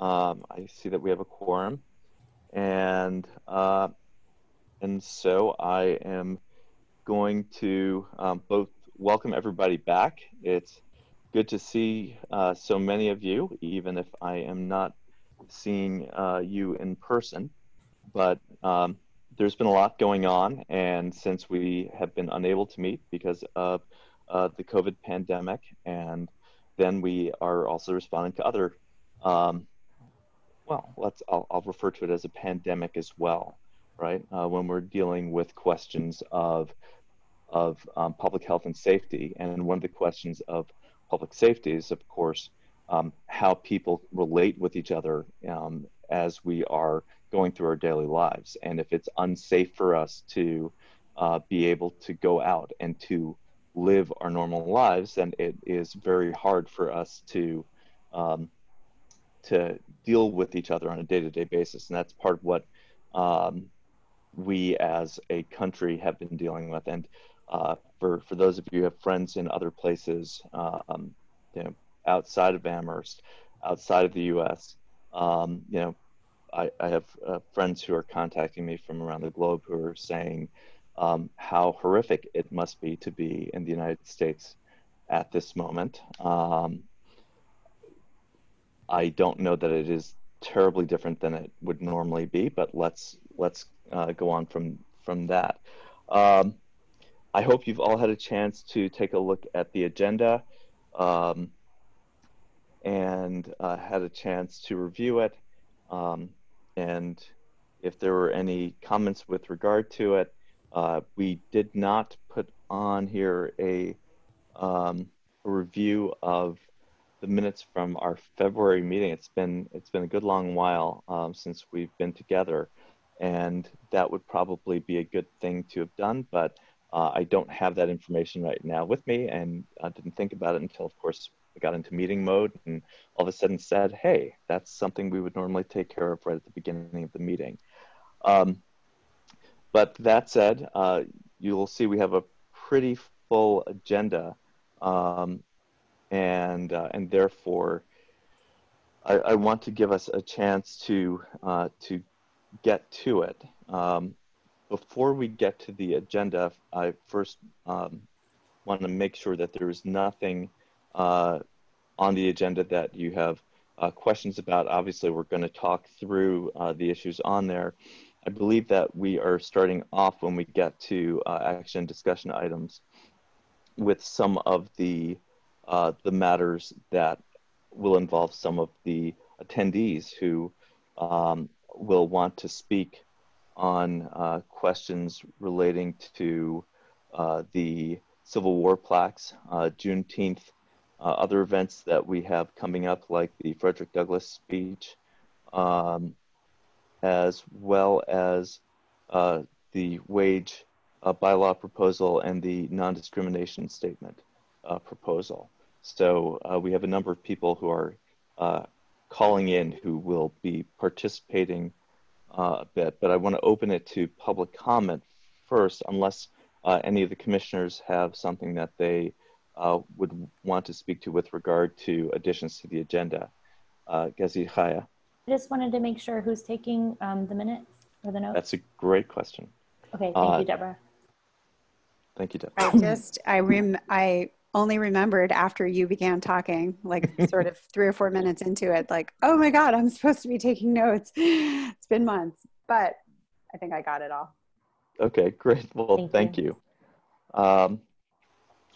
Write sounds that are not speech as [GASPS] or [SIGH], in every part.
Um, I see that we have a quorum, and uh, and so I am going to um, both welcome everybody back. It's good to see uh, so many of you, even if I am not seeing uh, you in person. But um, there's been a lot going on, and since we have been unable to meet because of uh, the COVID pandemic, and then we are also responding to other, um, well, let's I'll, I'll, refer to it as a pandemic as well, right? Uh, when we're dealing with questions of of um, public health and safety, and one of the questions of public safety is, of course, um, how people relate with each other um, as we are going through our daily lives. And if it's unsafe for us to uh, be able to go out and to live our normal lives, then it is very hard for us to um, to deal with each other on a day-to-day basis. And that's part of what um, we as a country have been dealing with. And uh, for for those of you who have friends in other places, um, you know, outside of Amherst, outside of the U.S., um, you know, I, I have uh, friends who are contacting me from around the globe who are saying um, how horrific it must be to be in the United States at this moment. Um, I don't know that it is terribly different than it would normally be, but let's let's uh, go on from from that. Um, I hope you've all had a chance to take a look at the agenda um, and uh, had a chance to review it. Um, and if there were any comments with regard to it, uh, we did not put on here a, um, a, review of the minutes from our February meeting. It's been it's been a good long while um, since we've been together, and that would probably be a good thing to have done. But uh, I don't have that information right now with me, and I didn't think about it until, of course, we got into meeting mode, and all of a sudden said, "Hey, that's something we would normally take care of right at the beginning of the meeting." Um, but that said, uh, you will see we have a pretty full agenda, um, and uh, and therefore, I, I, want to give us a chance to uh, to get to it. Um, before we get to the agenda, I first um, want to make sure that there is nothing uh, on the agenda that you have uh, questions about. Obviously, we're going to talk through uh, the issues on there. I believe that we are starting off when we get to uh, action discussion items with some of the uh, the matters that will involve some of the attendees who um, will want to speak on uh, questions relating to uh, the Civil War plaques, uh, Juneteenth, uh, other events that we have coming up, like the Frederick Douglass speech, um, as well as uh, the wage uh, bylaw proposal and the non-discrimination statement uh, proposal. So uh, we have a number of people who are uh, calling in who will be participating uh, a bit, but I want to open it to public comment first, unless any of the commissioners have something that they would want to speak to with regard to additions to the agenda. Uh, Gezi Chaya. I just wanted to make sure who's taking um, the minutes or the notes. That's a great question. Okay, thank uh, you, Deborah. Thank you, Deborah. I just, I rem, I only remembered after you began talking, like sort [LAUGHS] of three or four minutes into it, like, oh my God, I'm supposed to be taking notes. [GASPS] It's been months, but I think I got it all. Okay, great. Well, thank, thank you. you. Um,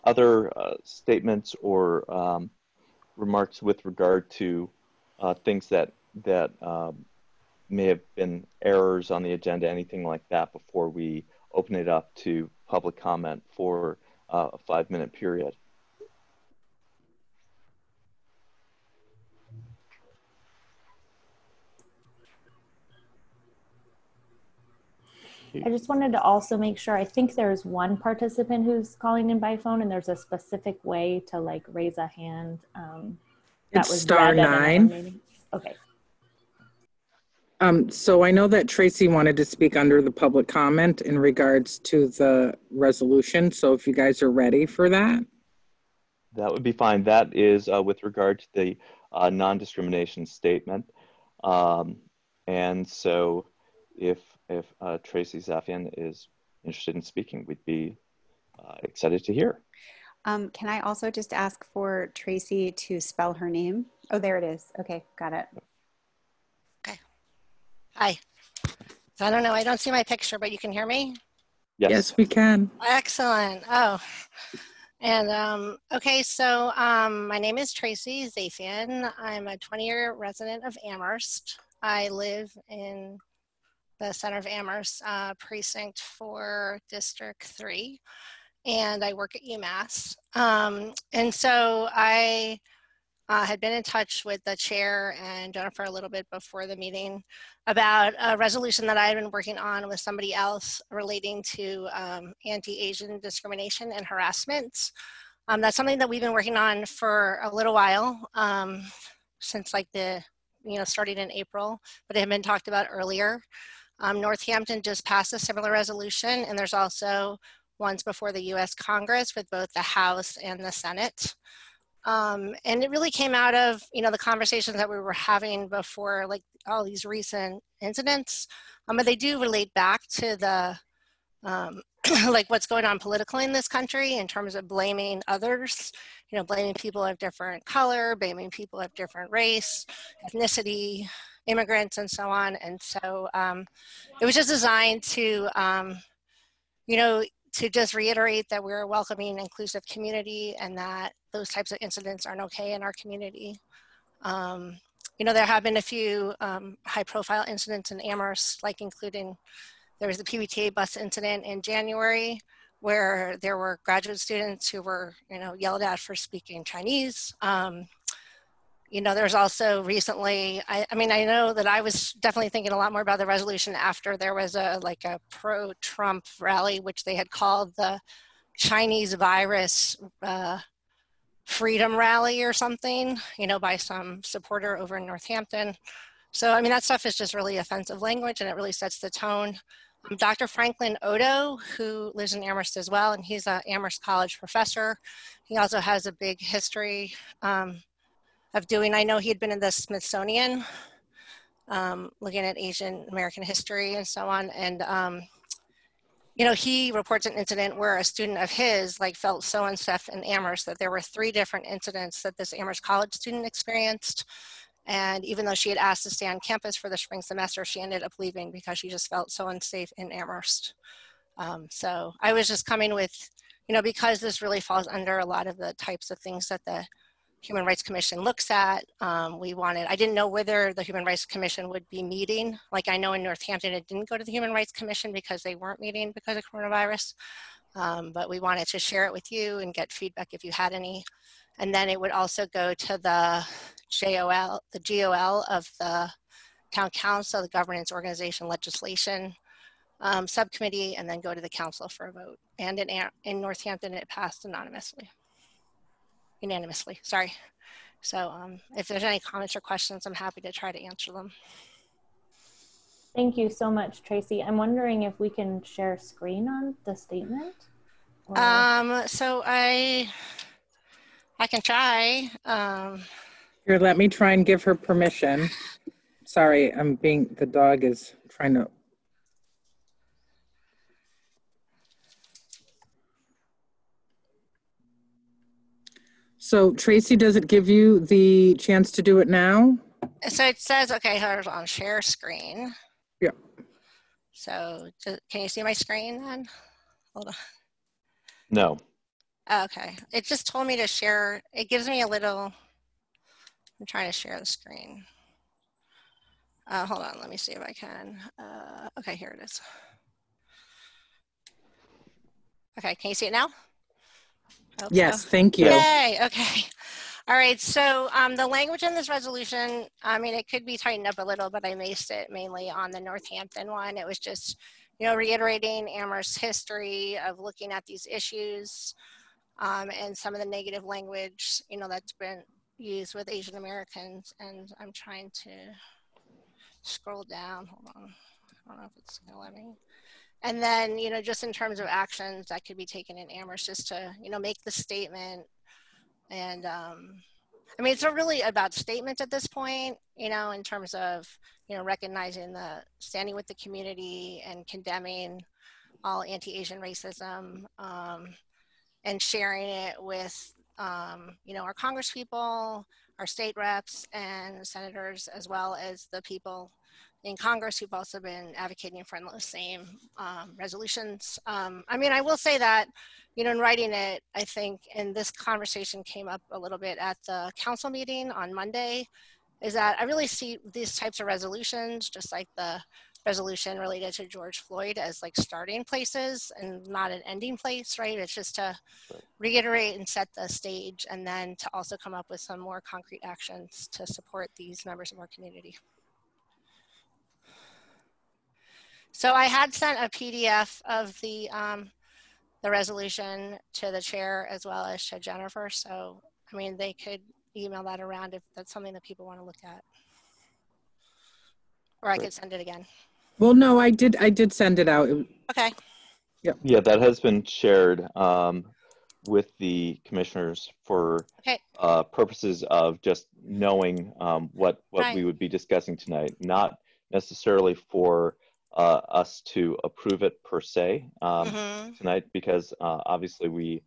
other uh, statements or um, remarks with regard to uh, things that that um, may have been errors on the agenda, anything like that, before we open it up to public comment for uh, a five minute period. I just wanted to also make sure, I think there's one participant who's calling in by phone and there's a specific way to like raise a hand. Um, that was star nine. Okay. Um, so I know that Tracy wanted to speak under the public comment in regards to the resolution. So if you guys are ready for that. That would be fine. That is uh, with regard to the uh, non-discrimination statement. Um, and so if, if uh, Tracy Zafian is interested in speaking, we'd be uh, excited to hear. Um, can I also just ask for Tracy to spell her name? Oh, there it is. Okay, got it. Okay. Hi. So I don't know, I don't see my picture, but you can hear me? Yes. Yes, we can. Excellent. Oh. And um, okay, so um, my name is Tracy Zafian. I'm a 20 year resident of Amherst. I live in the center of Amherst, uh, precinct for District 3, and I work at UMass. Um, and so I uh, had been in touch with the chair and Jennifer a little bit before the meeting about a resolution that I had been working on with somebody else relating to um, anti-Asian discrimination and harassment. Um, that's something that we've been working on for a little while, um, since like the, you know, starting in April, but it had been talked about earlier. Um, Northampton just passed a similar resolution, and there's also ones before the US Congress with both the House and the Senate. Um, and it really came out of, you know, the conversations that we were having before, like all these recent incidents. Um, but they do relate back to the, um, [CLEARS THROAT] like what's going on politically in this country in terms of blaming others, you know, blaming people of different color, blaming people of different race, ethnicity, immigrants, and so on. And so um, it was just designed to, um, you know, to just reiterate that we're a welcoming, inclusive community and that those types of incidents aren't okay in our community. Um, you know, there have been a few um, high profile incidents in Amherst, like including there was the PVTA bus incident in January where there were graduate students who were, you know, yelled at for speaking Chinese. Um, you know, there's also recently, I, I, mean, I know that I was definitely thinking a lot more about the resolution after there was a like a pro-Trump rally, which they had called the Chinese virus uh, freedom rally or something, you know, by some supporter over in Northampton. So, I mean, that stuff is just really offensive language and it really sets the tone. Um, Dr. Franklin Odo, who lives in Amherst as well, and he's an Amherst College professor. He also has a big history um, of doing, I know he had been in the Smithsonian, um, looking at Asian American history and so on. And, um, you know, he reports an incident where a student of his like felt so unsafe in Amherst that there were three different incidents that this Amherst College student experienced. And even though she had asked to stay on campus for the spring semester, she ended up leaving because she just felt so unsafe in Amherst. Um, so I was just coming with, you know, because this really falls under a lot of the types of things that the Human Rights Commission looks at. Um, we wanted, I didn't know whether the Human Rights Commission would be meeting. Like I know in Northampton, it didn't go to the Human Rights Commission because they weren't meeting because of coronavirus. Um, but we wanted to share it with you and get feedback if you had any. And then it would also go to the JOL, the GOL of the Town Council, the Governance Organization Legislation um, Subcommittee, and then go to the Council for a vote. And in, in Northampton, it passed anonymously unanimously, sorry. So um, if there's any comments or questions, I'm happy to try to answer them. Thank you so much, Tracy. I'm wondering if we can share screen on the statement. Or... Um, so I, I can try. Um, Here, let me try and give her permission. Sorry, I'm being, the dog is trying to So Tracy, does it give you the chance to do it now? So it says, okay, hold on, share screen. Yeah. So can you see my screen then? Hold on. No. Okay. It just told me to share. It gives me a little, I'm trying to share the screen. Uh, hold on, let me see if I can. Uh, okay, here it is. Okay, can you see it now? Yes, so. thank you. Yay, okay. All right, so um, the language in this resolution, I mean, it could be tightened up a little, but I based it mainly on the Northampton one. It was just, you know, reiterating Amherst's history of looking at these issues um, and some of the negative language, you know, that's been used with Asian Americans. And I'm trying to scroll down, hold on. I don't know if it's gonna let me. And then, you know, just in terms of actions that could be taken in Amherst, just to, you know, make the statement. And, um, I mean, it's really about statement at this point, you know, in terms of, you know, recognizing the standing with the community and condemning all anti-Asian racism um, and sharing it with, um, you know, our congresspeople, our state reps and senators, as well as the people in Congress who've also been advocating for the same um, resolutions. Um, I mean, I will say that, you know, in writing it, I think, and this conversation came up a little bit at the council meeting on Monday, is that I really see these types of resolutions, just like the resolution related to George Floyd as like starting places and not an ending place, right? It's just to reiterate and set the stage and then to also come up with some more concrete actions to support these members of our community. So I had sent a PDF of the um, the resolution to the chair as well as to Jennifer. So I mean, they could email that around if that's something that people want to look at, or I could send it again. Well, no, I did. I did send it out. It- Okay. Yeah, that has been shared um, with the commissioners for Okay. uh, purposes of just knowing um, what what Right. we would be discussing tonight, not necessarily for uh, us to approve it per se um, Mhm. tonight, because uh, obviously we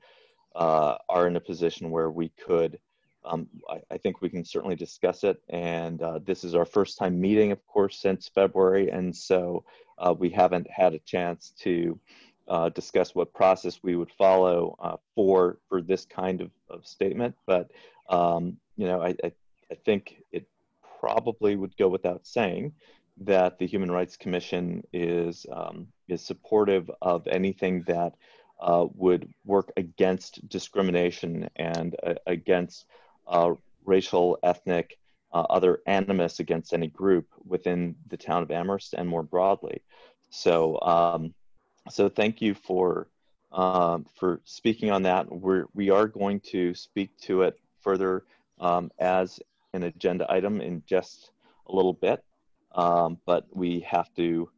uh, are in a position where we could. Um, I, I think we can certainly discuss it, and uh, this is our first time meeting, of course, since February, and so uh, we haven't had a chance to uh, discuss what process we would follow uh, for for this kind of, of statement. But um, you know, I, I, I think it probably would go without saying that the Human Rights Commission is um, is supportive of anything that uh, would work against discrimination and uh, against uh, racial, ethnic, uh, other animus against any group within the town of Amherst and more broadly. So, um, so thank you for um, for speaking on that. We're we are going to speak to it further um, as an agenda item in just a little bit, um, but we have to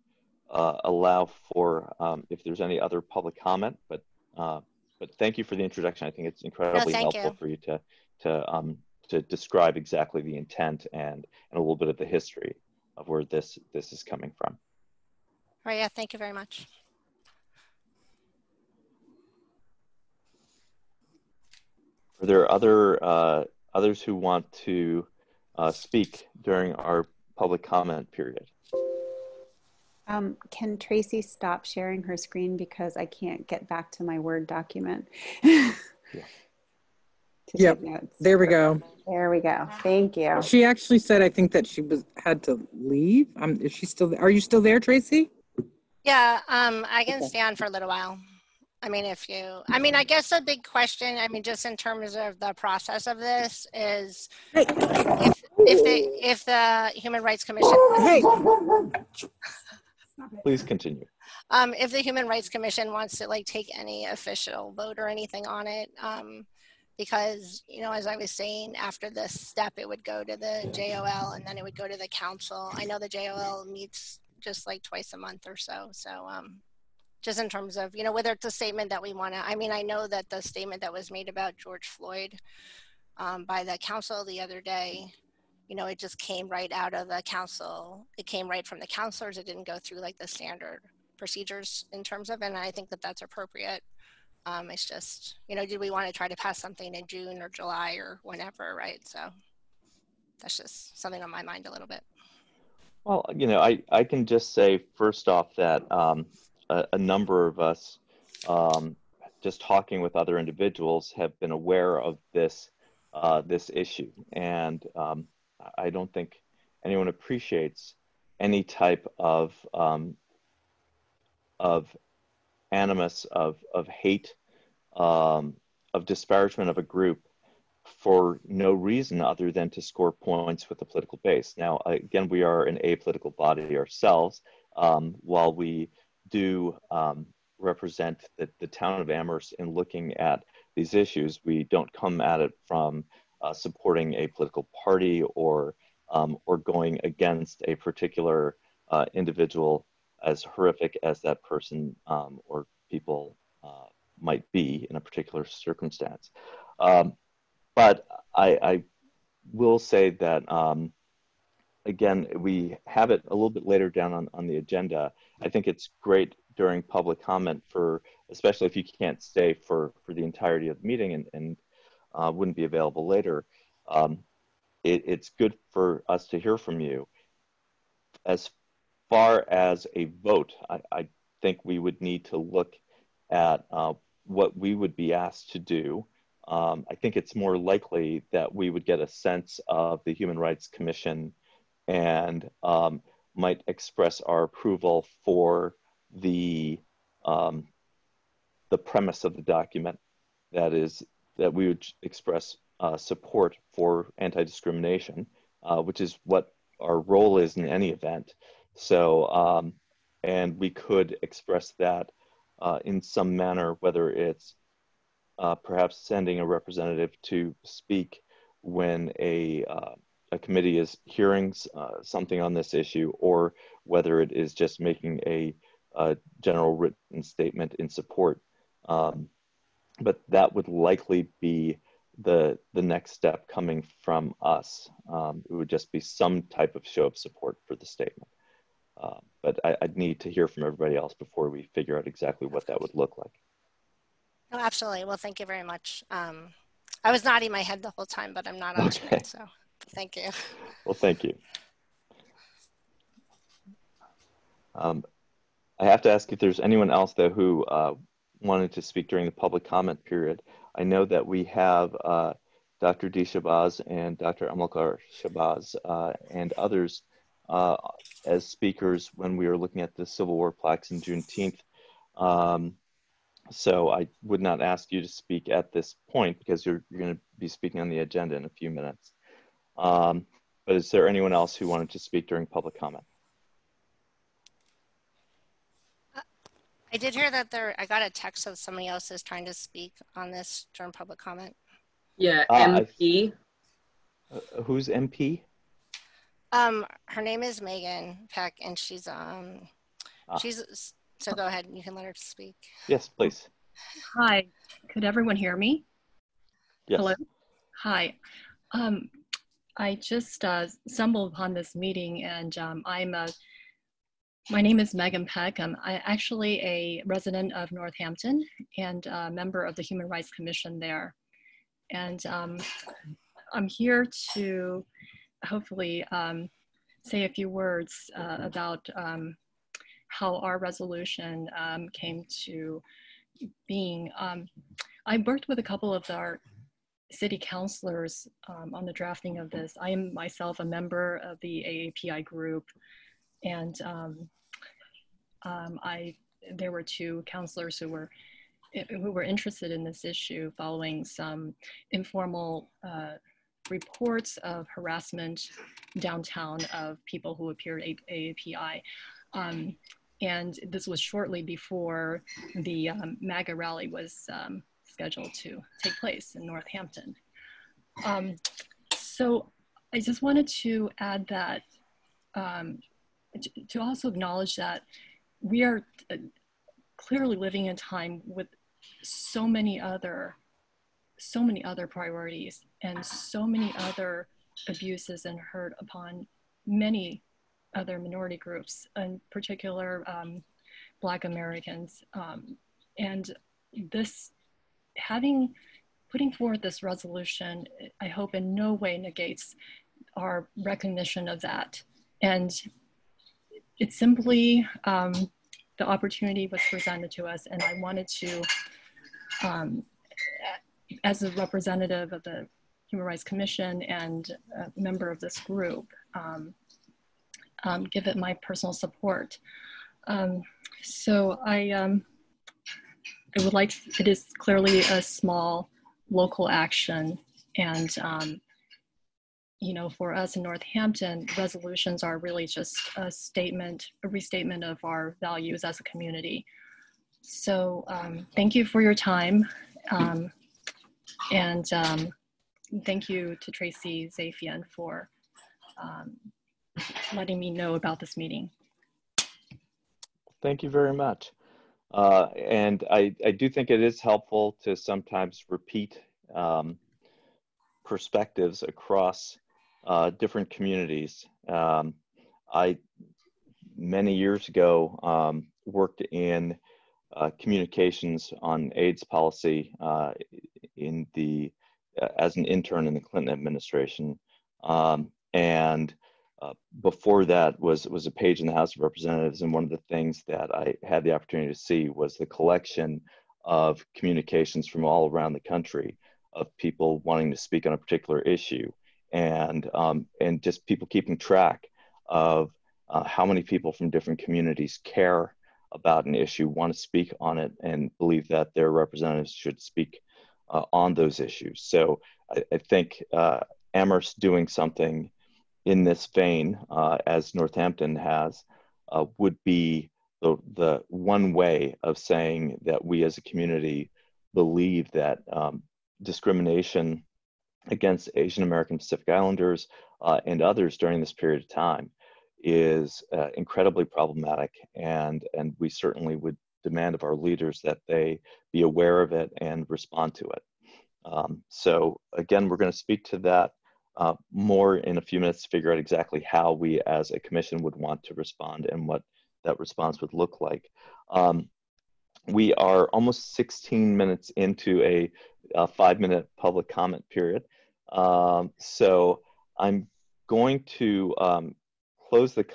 uh, allow for um, if there's any other public comment. But uh, but thank you for the introduction. I think it's incredibly thank helpful you. for you to to um, to describe exactly the intent and and a little bit of the history of where this this is coming from. All right. Yeah. Thank you very much. Are there other uh, others who want to uh, speak during our public comment period? Um, can Tracy stop sharing her screen because I can't get back to my Word document? [LAUGHS] To take Yep. There we go. There we go. Thank you. She actually said, I think that she was had to leave. Um, is she still? Are you still there, Tracy? Yeah. Um, I can Okay. stay on for a little while. I mean, if you, I mean, I guess a big question, I mean, just in terms of the process of this is Hey, if, if the, if the Human Rights Commission, hey. Please continue. um, if the Human Rights Commission wants to like take any official vote or anything on it, um, because, you know, as I was saying, after this step, it would go to the JOL and then it would go to the council. I know the JOL meets just like twice a month or so. So, um, just in terms of, you know, whether it's a statement that we want to, I mean, I know that the statement that was made about George Floyd um, by the council the other day, you know, it just came right out of the council. It came right from the counselors. It didn't go through like the standard procedures in terms of, and I think that that's appropriate. Um, it's just, you know, did we want to try to pass something in June or July or whenever, right? So that's just something on my mind a little bit. Well, you know, I, I can just say first off that um, a, a number of us, um, just talking with other individuals, have been aware of this uh, this issue, and um, I don't think anyone appreciates any type of um, of animus of of hate, um, of disparagement of a group for no reason other than to score points with the political base. Now, again, we are an apolitical body ourselves. Um, while we do um, represent the, the town of Amherst in looking at these issues, we don't come at it from uh, supporting a political party or um, or going against a particular uh, individual, as horrific as that person um, or people uh, might be in a particular circumstance. Um, but I, I, will say that, um, again, we have it a little bit later down on, on the agenda. I think it's great during public comment for, especially if you can't stay for, for the entirety of the meeting and, and uh, wouldn't be available later. Um, it, it's good for us to hear from you. As far as a vote, I, I think we would need to look at uh, what we would be asked to do. Um, I think it's more likely that we would get a sense of the Human Rights Commission and um, might express our approval for the um, the premise of the document. That is, that we would express uh, support for anti-discrimination, uh, which is what our role is in any event. So, um, and we could express that uh, in some manner, whether it's uh, perhaps sending a representative to speak when a, uh, a committee is hearing uh, something on this issue, or whether it is just making a, a general written statement in support. Um, but that would likely be the the next step coming from us. Um, it would just be some type of show of support for the statement. Uh, but I, would need to hear from everybody else before we figure out exactly what that would look like. Oh, absolutely. Well, thank you very much. Um, I was nodding my head the whole time, but I'm not on okay. Screen, so thank you. Well, thank you. Um, I have to ask if there's anyone else though who uh, wanted to speak during the public comment period. I know that we have uh, Dr. D. Shabazz and Dr. Amilcar Shabazz uh, and others uh, as speakers when we were looking at the Civil War plaques in Juneteenth. Um, so I would not ask you to speak at this point because you're, you're going to be speaking on the agenda in a few minutes. Um, but is there anyone else who wanted to speak during public comment? I did hear that there, I got a text that somebody else is trying to speak on this during public comment. Yeah, uh, MP. Uh, who's MP? Um, her name is Megan Peck, and she's um, ah. she's so go ahead. and You can let her speak. Yes, please. Hi, could everyone hear me? Yes. Hello. Hi. Um, I just uh, stumbled upon this meeting, and um, I'm a my name is Megan Peck. I'm actually a resident of Northampton and a member of the Human Rights Commission there. And um, I'm here to hopefully um, say a few words uh, about um, how our resolution um, came to being. Um, I worked with a couple of our city councilors um, on the drafting of this. I am myself a member of the AAPI group and um, um, I there were two counselors who were who were interested in this issue following some informal uh, reports of harassment downtown of people who appeared at AAPI. Um, and this was shortly before the um, MAGA rally was um, scheduled to take place in Northampton. Um, so I just wanted to add that, um, to also acknowledge that we are uh, clearly living in time with so many other so many other priorities and so many other abuses and hurt upon many other minority groups in particular um, black americans um, and this having putting forward this resolution i hope in no way negates our recognition of that and it's simply um, the opportunity was presented to us, and I wanted to, um, as a representative of the Human Rights Commission and a member of this group, um, um, give it my personal support. Um, so I, um, I would like, it is clearly a small local action and um, you know, for us in Northampton, resolutions are really just a statement, a restatement of our values as a community. So um, thank you for your time. Um, and um, thank you to Tracy Zafian for um, letting me know about this meeting. Thank you very much. Uh, and I, I do think it is helpful to sometimes repeat um, perspectives across uh, different communities. Um, I many years ago um, worked in uh, communications on AIDS policy uh, in the uh, as an intern in the Clinton administration, um, and uh, before that was was a page in the House of Representatives, and one of the things that I had the opportunity to see was the collection of communications from all around the country of people wanting to speak on a particular issue, and um, and just people keeping track of uh, how many people from different communities care about an issue, want to speak on it, and believe that their representatives should speak uh, on those issues. So I, I think uh, Amherst doing something in this vein, uh, as Northampton has, uh, would be the, the one way of saying that we as a community believe that um, discrimination against Asian American Pacific Islanders uh, and others during this period of time is uh, incredibly problematic, and and we certainly would demand of our leaders that they be aware of it and respond to it. Um, so again, we're going to speak to that uh, more in a few minutes to figure out exactly how we as a commission would want to respond and what that response would look like. Um, we are almost 16 minutes into a, a five minute public comment period. Um, so I'm going to um, close the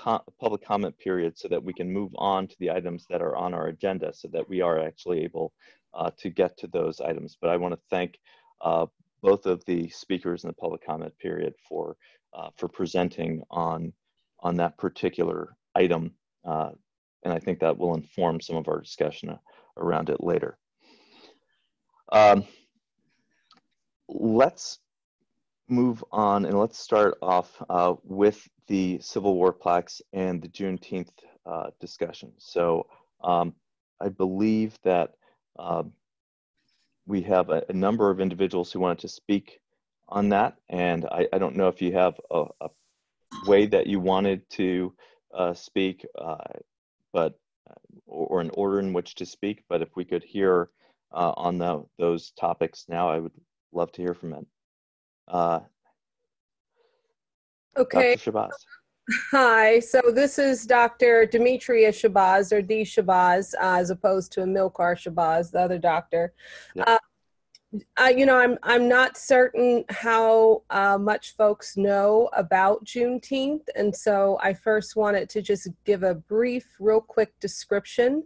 public comment period so that we can move on to the items that are on our agenda so that we are actually able uh, to get to those items. But I want to thank uh, both of the speakers in the public comment period for, uh, for presenting on, on that particular item. Uh, and I think that will inform some of our discussion around it later. Um, let's move on and let's start off uh, with the Civil War plaques and the Juneteenth uh, discussion. So um, I believe that uh, we have a, a, number of individuals who wanted to speak on that, and I, I don't know if you have a, a way that you wanted to uh, speak, uh, but or, or, an order in which to speak. But if we could hear uh, on the, those topics now, I would love to hear from it. Uh, okay. Dr. Shabazz. Hi, so this is Dr. Demetria Shabazz or D. Shabazz, uh, as opposed to Amilcar Shabazz, the other doctor. Yeah. Uh, uh, you know, I'm I'm not certain how uh, much folks know about Juneteenth, and so I first wanted to just give a brief, real quick description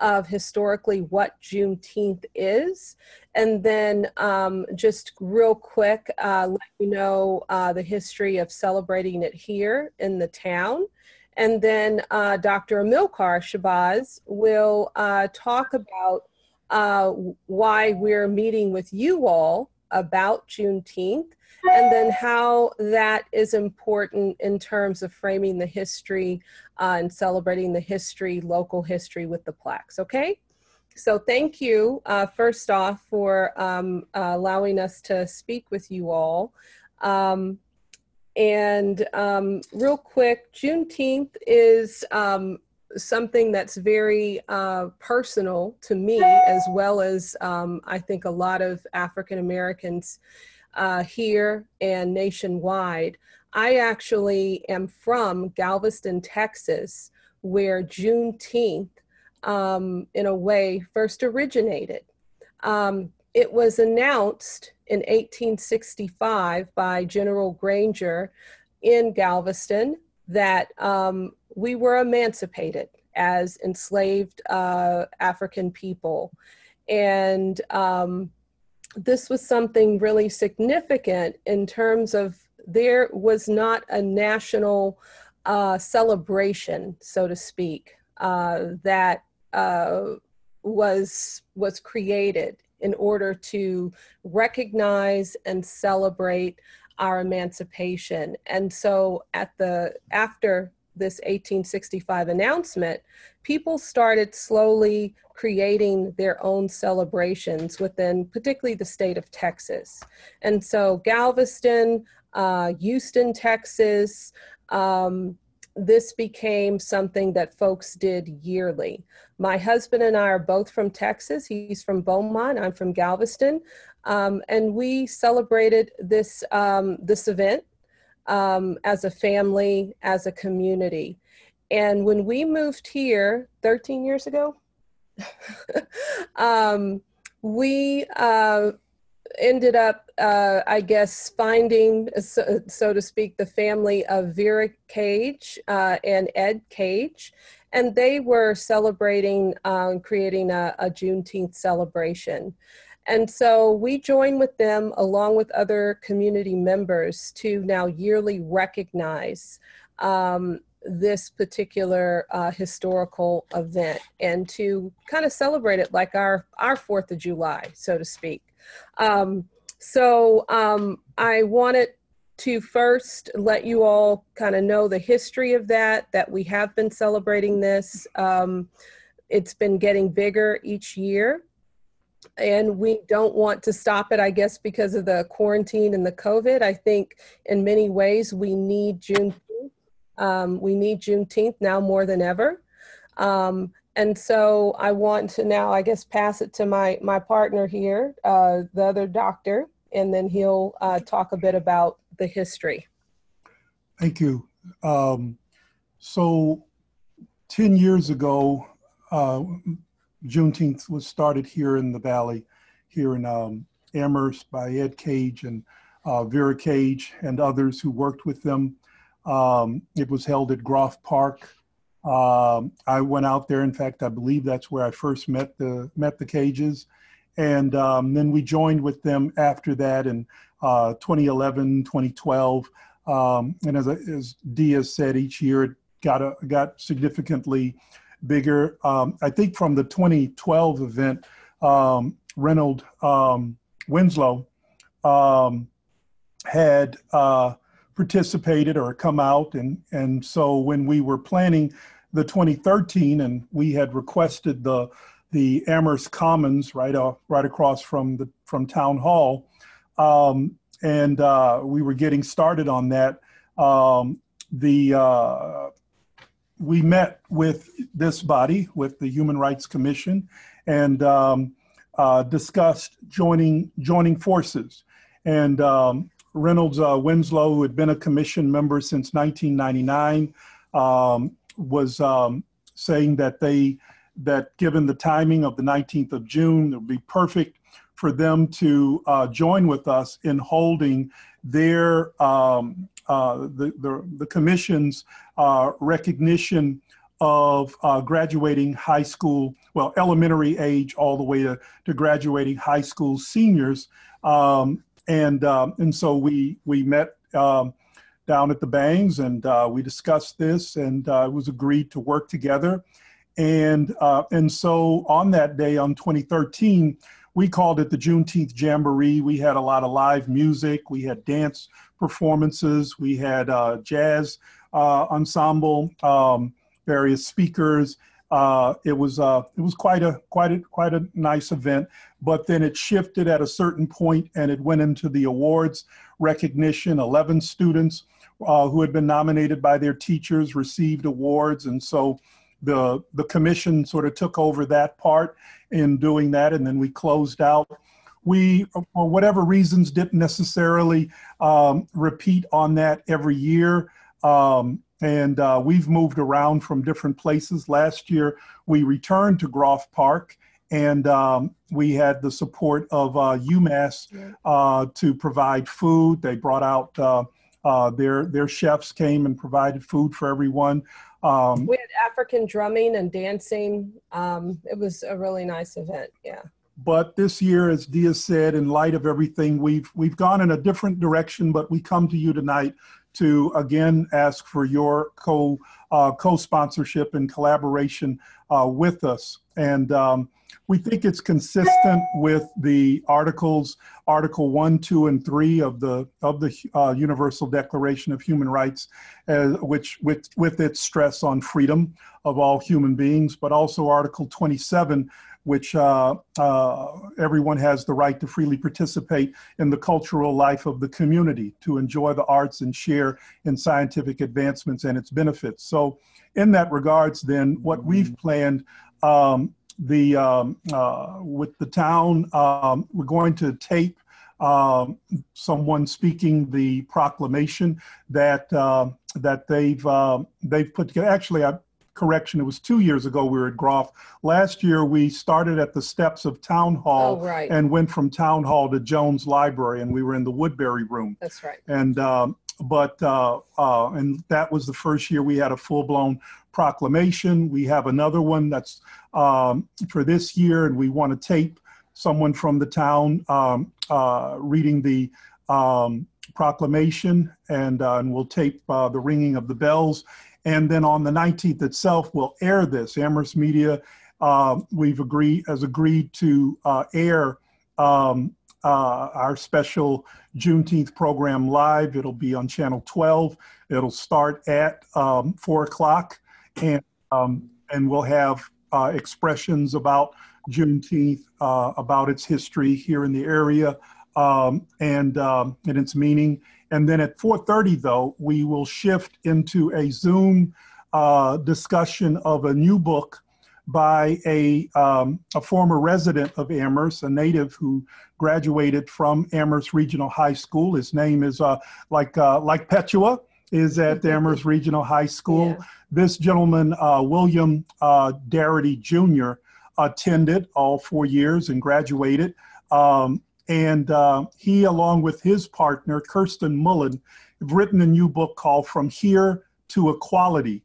of historically what Juneteenth is, and then um, just real quick uh, let you know uh, the history of celebrating it here in the town. And then uh, Dr. Amilcar Shabazz will uh, talk about uh, why we're meeting with you all about Juneteenth and then how that is important in terms of framing the history uh, and celebrating the history, local history with the plaques, okay? So thank you, uh, first off, for um, uh, allowing us to speak with you all. Um, and um, real quick, Juneteenth is um, something that's very uh, personal to me, as well as um, I think a lot of African Americans uh, here and nationwide. I actually am from Galveston, Texas, where Juneteenth, um, in a way, first originated. Um, it was announced in 1865 by General Granger in Galveston that um, we were emancipated as enslaved uh, African people. And um, this was something really significant in terms of there was not a national uh, celebration, so to speak, uh, that uh, was was created in order to recognize and celebrate our emancipation. And so, at the after this 1865 announcement, people started slowly creating their own celebrations within particularly the state of Texas. And so Galveston, uh, Houston, Texas, um, this became something that folks did yearly. My husband and I are both from Texas. He's from Beaumont. I'm from Galveston, um, and we celebrated this um, this event um, as a family, as a community. And when we moved here 13 years ago, [LAUGHS] um, we uh, ended up, uh, I guess, finding, so, so, to speak, the family of Vera Cage uh, and Ed Cage. And they were celebrating, um, creating a, a Juneteenth celebration. And so we join with them along with other community members to now yearly recognize um, this particular uh, historical event and to kind of celebrate it like our our Fourth of July, so to speak. Um, so um, I wanted to first let you all kind of know the history of that. That we have been celebrating this. Um, it's been getting bigger each year and we don't want to stop it, I guess, because of the quarantine and the COVID. I think in many ways we need Juneteenth. Um, we need Juneteenth now more than ever. Um, and so I want to now, I guess, pass it to my my partner here, uh, the other doctor, and then he'll uh, talk a bit about the history. Thank you. Um, so, ten years ago, uh, Juneteenth was started here in the Valley, here in um, Amherst by Ed Cage and uh, Vera Cage and others who worked with them. Um, it was held at Groff Park. Um, I went out there. In fact, I believe that's where I first met the met the Cages, and um, then we joined with them after that in uh, 2011, 2012. Um, and as, as Diaz said, each year it got a, got significantly bigger. Um, I think from the 2012 event, um, Reynold um, Winslow um, had uh, participated or come out, and and so when we were planning the 2013, and we had requested the the Amherst Commons right off, right across from the from Town Hall, um, and uh, we were getting started on that. Um, the uh, we met with this body, with the Human Rights Commission, and um, uh, discussed joining joining forces. And um, Reynolds uh, Winslow, who had been a commission member since 1999, um, was um, saying that they that given the timing of the 19th of June, it would be perfect for them to uh, join with us in holding their um, the, the, the commission's uh, recognition of uh, graduating high school, well, elementary age all the way to, to graduating high school seniors. Um, and, um, and so we, we met um, down at the Bangs and uh, we discussed this and uh, it was agreed to work together. And, uh, and so on that day, on 2013, we called it the Juneteenth Jamboree. We had a lot of live music. We had dance performances. We had uh, jazz uh, ensemble, um, various speakers. Uh, it was uh, it was quite a quite a quite a nice event. But then it shifted at a certain point, and it went into the awards recognition. Eleven students uh, who had been nominated by their teachers received awards, and so the the commission sort of took over that part in doing that, and then we closed out we, for whatever reasons, didn't necessarily um, repeat on that every year. Um, and uh, we've moved around from different places. Last year, we returned to Groff Park, and um, we had the support of uh, UMass uh, to provide food. They brought out uh, uh, their their chefs came and provided food for everyone. Um, we had African drumming and dancing. Um, it was a really nice event. Yeah. But this year, as Dia said, in light of everything, we've we've gone in a different direction. But we come to you tonight to again ask for your co uh, co-sponsorship and collaboration uh, with us. And um, we think it's consistent with the articles, Article One, Two, and Three of the of the uh, Universal Declaration of Human Rights, uh, which with with its stress on freedom of all human beings, but also Article 27 which uh, uh, everyone has the right to freely participate in the cultural life of the community, to enjoy the arts and share in scientific advancements and its benefits. So, in that regards, then, what we've planned um, the um, uh, with the town, um, we're going to tape um, someone speaking the proclamation that uh, that they've uh, they've put together. Actually, I correction, it was two years ago we were at Groff. Last year we started at the steps of Town Hall Oh, right. and went from Town Hall to Jones Library, and we were in the Woodbury Room. That's right. And um, but uh, uh, and that was the first year we had a full blown proclamation. We have another one that's um, for this year, and we want to tape someone from the town um, uh, reading the um, proclamation, and uh, and we'll tape uh, the ringing of the bells. And then on the 19th itself, we'll air this. Amherst Media, uh, we've agreed has agreed to uh, air um, uh, our special Juneteenth program live. It'll be on Channel 12. It'll start at um, four o'clock, and um, and we'll have uh, expressions about Juneteenth, uh, about its history here in the area, um, and um, and its meaning. And then at 4:30, though, we will shift into a Zoom uh, discussion of a new book by a, um, a former resident of Amherst, a native who graduated from Amherst Regional High School. His name is uh, like uh, like Petua is at [LAUGHS] Amherst Regional High School. This gentleman, uh, William uh, Darity Jr., attended all four years and graduated. Um, and uh, he, along with his partner, Kirsten Mullen, have written a new book called From Here to Equality.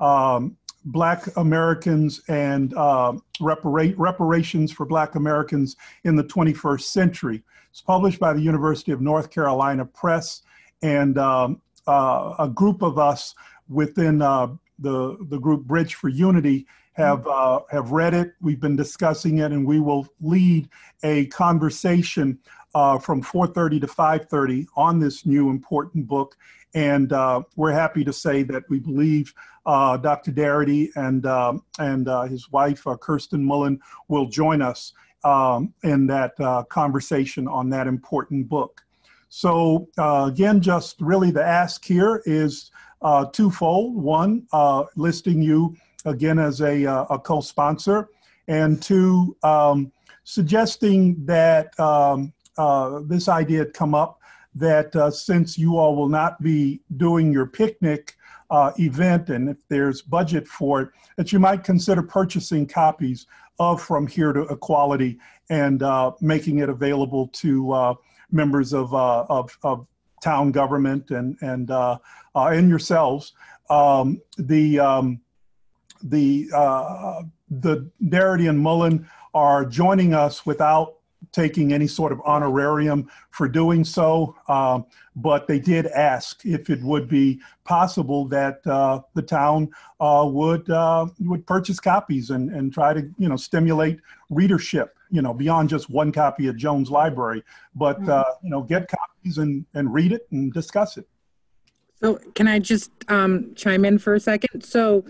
Um, Black Americans and uh, repara- reparations for Black Americans in the 21st century. It's published by the University of North Carolina Press, and um, uh, a group of us within uh, the the group Bridge for Unity have uh, have read it. We've been discussing it, and we will lead a conversation uh, from 4:30 to 5:30 on this new important book. And uh, we're happy to say that we believe uh, Dr. Darity and um, and uh, his wife uh, Kirsten Mullen will join us um, in that uh, conversation on that important book. So uh, again, just really the ask here is uh, twofold. One, uh, listing you again as a, uh, a co-sponsor, and two, um, suggesting that um, uh, this idea had come up that uh, since you all will not be doing your picnic uh, event, and if there's budget for it, that you might consider purchasing copies of From Here to Equality and uh, making it available to uh, members of, of, of town government and and and yourselves. Um, the um, the uh, the Darity and Mullen are joining us without taking any sort of honorarium for doing so, um, but they did ask if it would be possible that uh, the town uh, would uh, would purchase copies and and try to you know stimulate readership you know beyond just one copy at Jones Library, but uh, you know get copies and and read it and discuss it. So can I just um, chime in for a second? So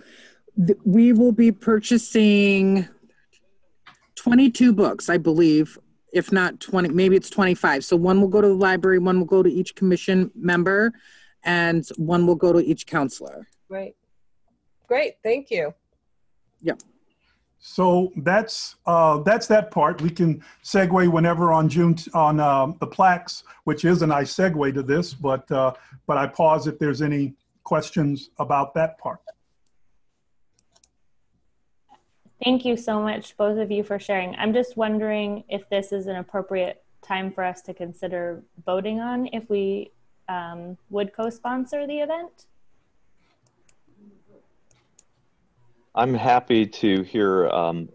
th- we will be purchasing 22 books, I believe, if not 20, maybe it's 25. So one will go to the library, one will go to each commission member, and one will go to each councilor. Great. Great. Thank you. Yep. So that's uh, that's that part. We can segue whenever on June on uh, the plaques, which is a nice segue to this. But uh, but I pause if there's any questions about that part. Thank you so much, both of you, for sharing. I'm just wondering if this is an appropriate time for us to consider voting on if we um, would co-sponsor the event. I'm happy to hear um,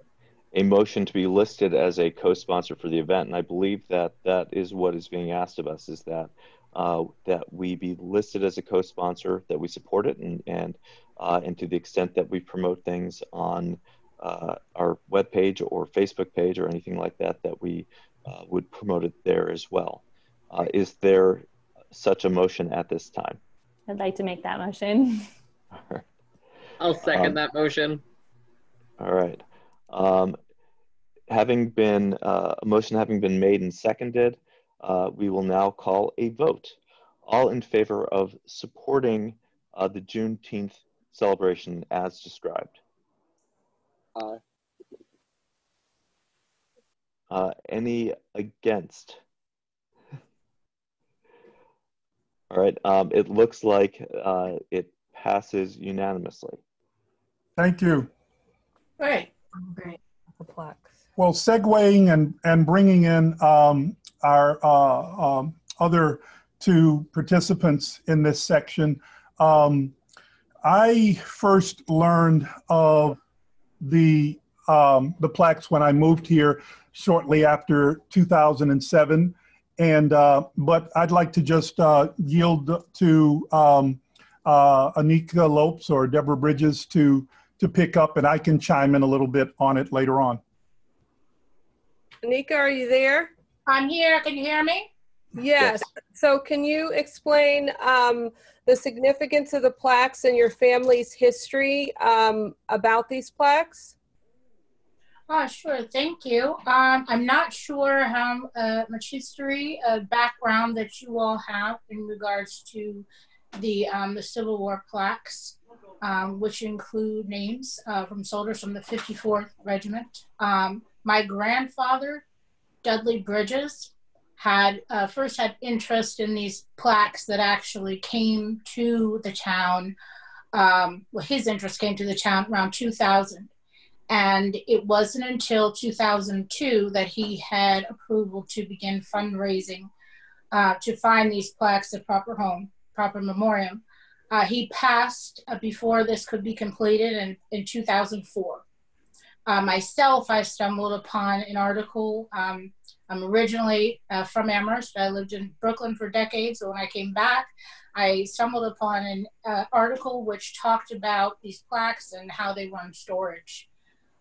a motion to be listed as a co-sponsor for the event, and I believe that that is what is being asked of us: is that uh, that we be listed as a co-sponsor, that we support it, and and uh, and to the extent that we promote things on uh, our webpage or Facebook page or anything like that, that we uh, would promote it there as well. Uh, is there such a motion at this time? I'd like to make that motion. [LAUGHS] I'll second Um, that motion. All right. Um, having been uh, a motion having been made and seconded, uh, we will now call a vote. All in favor of supporting uh, the Juneteenth celebration as described. Aye. Uh, any against? [LAUGHS] All right, um, it looks like uh, it passes unanimously. Thank you. Great. Great. The plaques. Well, segueing and, and bringing in um, our uh, um, other two participants in this section, um, I first learned of the um, the plaques when I moved here shortly after 2007. And uh, but I'd like to just uh, yield to um, uh, Anika Lopes or Deborah Bridges to to pick up, and I can chime in a little bit on it later on. Anika, are you there? I'm here. Can you hear me? Yes. So can you explain um, the significance of the plaques and your family's history um, about these plaques? Oh, sure. Thank you. Um, I'm not sure how uh, much history, uh, background that you all have in regards to the um, the Civil War plaques, um, which include names uh, from soldiers from the 54th Regiment. Um, my grandfather, Dudley Bridges, had uh, first had interest in these plaques that actually came to the town. Um, well, his interest came to the town around 2000 and it wasn't until 2002 that he had approval to begin fundraising uh, to find these plaques a proper home, proper memoriam. Uh, he passed uh, before this could be completed in, in 2004. Uh, myself, I stumbled upon an article. Um, I'm originally uh, from Amherst. I lived in Brooklyn for decades. So when I came back, I stumbled upon an uh, article which talked about these plaques and how they were in storage.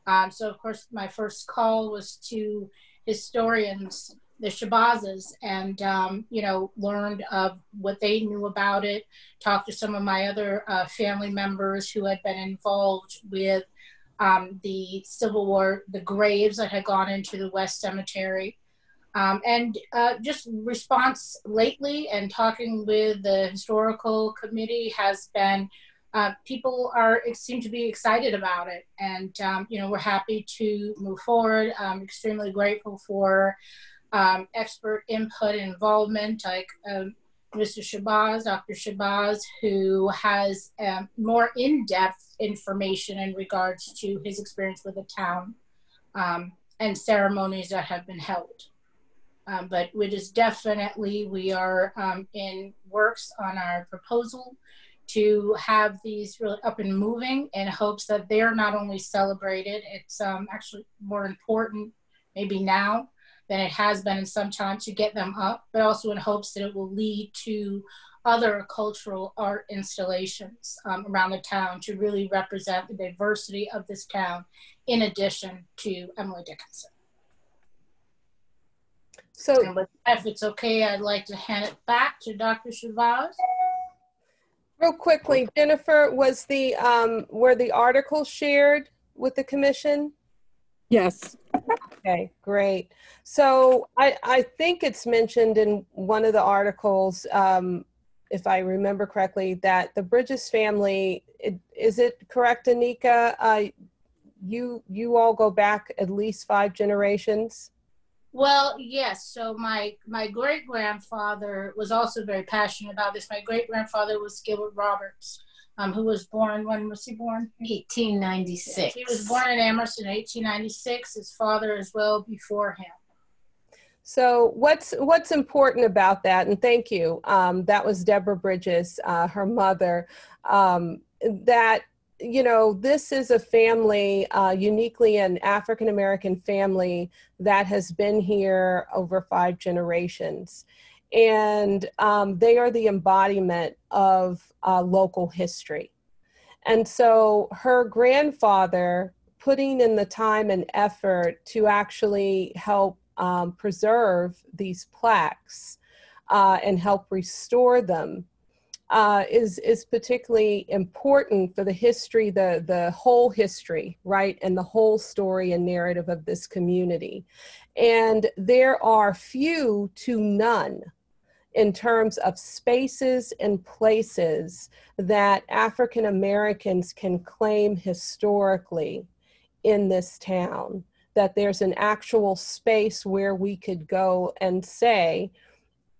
Um, so, of course, my first call was to historians, the Shabazes, and, um, you know, learned of what they knew about it, talked to some of my other uh, family members who had been involved with um, the Civil War, the graves that had gone into the West Cemetery. Um, and uh, just response lately and talking with the historical committee has been uh, people are seem to be excited about it, and um, you know we're happy to move forward. I'm extremely grateful for um, expert input and involvement, like um, Mr. Shabazz, Dr. Shabazz, who has um, more in-depth information in regards to his experience with the town um, and ceremonies that have been held. Um, but it is definitely we are in works on our proposal to have these really up and moving in hopes that they're not only celebrated, it's um, actually more important maybe now than it has been in some time to get them up, but also in hopes that it will lead to other cultural art installations um, around the town to really represent the diversity of this town in addition to Emily Dickinson. So if it's okay, I'd like to hand it back to Dr. Shabazz. Real quickly, Jennifer, was the um, were the articles shared with the commission? Yes. Okay, great. So I, I think it's mentioned in one of the articles, um, if I remember correctly, that the Bridges family, it, is it correct, Anika? Uh, you you all go back at least five generations? Well, yes. So my my great grandfather was also very passionate about this. My great grandfather was Gilbert Roberts, um, who was born. When was he born? 1896. He was born in Amherst in 1896. His father as well before him. So what's what's important about that? And thank you. Um, that was Deborah Bridges, uh, her mother. Um, that you know, this is a family, uh, uniquely an African American family that has been here over five generations. And um, they are the embodiment of uh, local history. And so her grandfather putting in the time and effort to actually help um, preserve these plaques uh, and help restore them uh, is is particularly important for the history, the the whole history, right, and the whole story and narrative of this community. And there are few to none in terms of spaces and places that African Americans can claim historically in this town. That there's an actual space where we could go and say,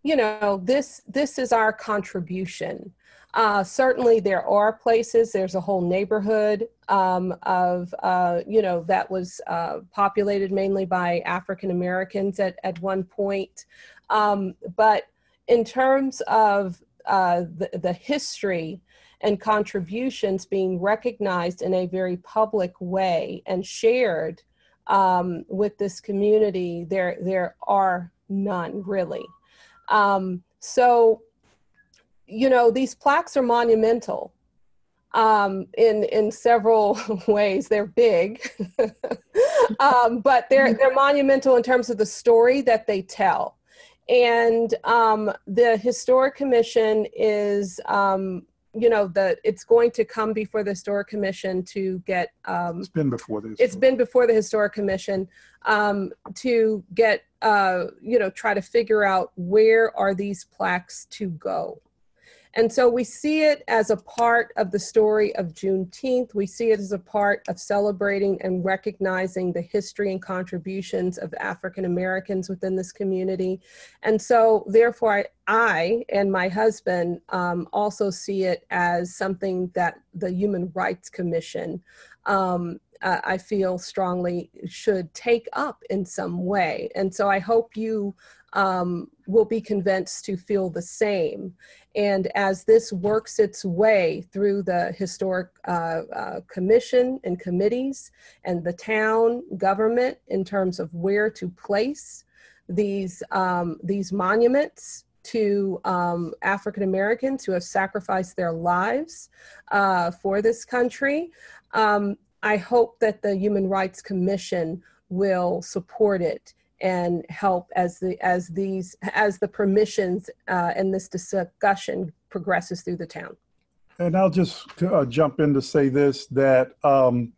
you know, this this is our contribution. Uh, certainly, there are places. There's a whole neighborhood um, of uh, you know that was uh, populated mainly by African Americans at at one point. Um, but in terms of uh, the, the history and contributions being recognized in a very public way and shared um, with this community, there there are none really. Um, so, you know, these plaques are monumental um, in in several [LAUGHS] ways. They're big, [LAUGHS] um, but they're they're monumental in terms of the story that they tell. And um, the historic commission is um, you know the it's going to come before the historic commission to get um it's been before this it's been before the historic commission um to get uh you know try to figure out where are these plaques to go and so we see it as a part of the story of Juneteenth. We see it as a part of celebrating and recognizing the history and contributions of African Americans within this community. And so, therefore, I, I and my husband um, also see it as something that the Human Rights Commission um, uh, I feel strongly should take up in some way. And so I hope you um, will be convinced to feel the same. And as this works its way through the historic uh, uh, commission and committees and the town government in terms of where to place these, um, these monuments to um, African Americans who have sacrificed their lives uh, for this country, um, I hope that the Human Rights Commission will support it and help as the as these as the permissions uh, and this discussion progresses through the town. And I'll just uh, jump in to say this that um,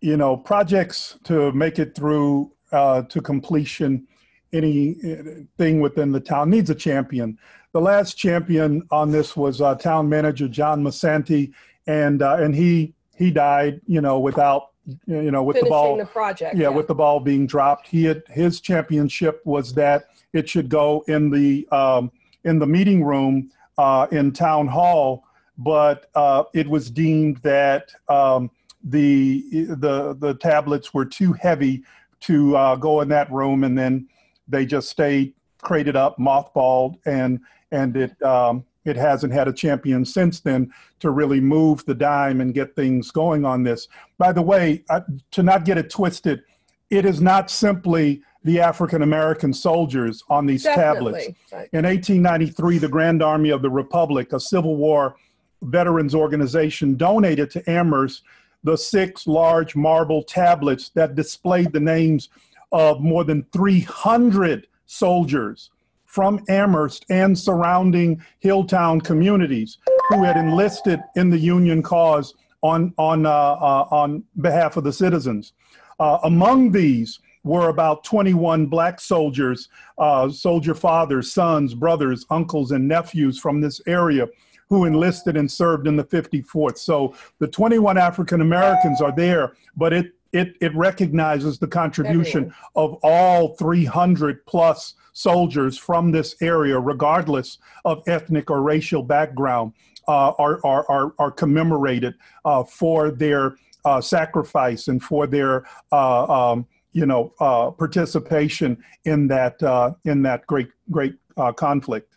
you know projects to make it through uh, to completion, anything within the town needs a champion. The last champion on this was uh, town manager John Musante, and uh, and he he died you know without you know, with Finishing the ball, the project, yeah, yeah. with the ball being dropped. He had, his championship was that it should go in the um, in the meeting room uh, in town hall, but uh, it was deemed that um, the the the tablets were too heavy to uh, go in that room, and then they just stayed crated up, mothballed, and and it um, it hasn't had a champion since then to really move the dime and get things going on this. By the way, uh, to not get it twisted, it is not simply the African American soldiers on these Definitely. tablets. Right. In 1893, the Grand Army of the Republic, a Civil War veterans organization, donated to Amherst the six large marble tablets that displayed the names of more than 300 soldiers from Amherst and surrounding Hilltown communities who had enlisted in the Union cause on, on, uh, uh, on behalf of the citizens. Uh, among these were about 21 black soldiers, uh, soldier fathers, sons, brothers, uncles, and nephews from this area who enlisted and served in the 54th. So the 21 African Americans are there, but it it, it recognizes the contribution of all 300 plus soldiers from this area, regardless of ethnic or racial background, uh, are, are, are, are, commemorated uh, for their uh, sacrifice and for their uh, um, you know uh, participation in that uh, in that great great conflict.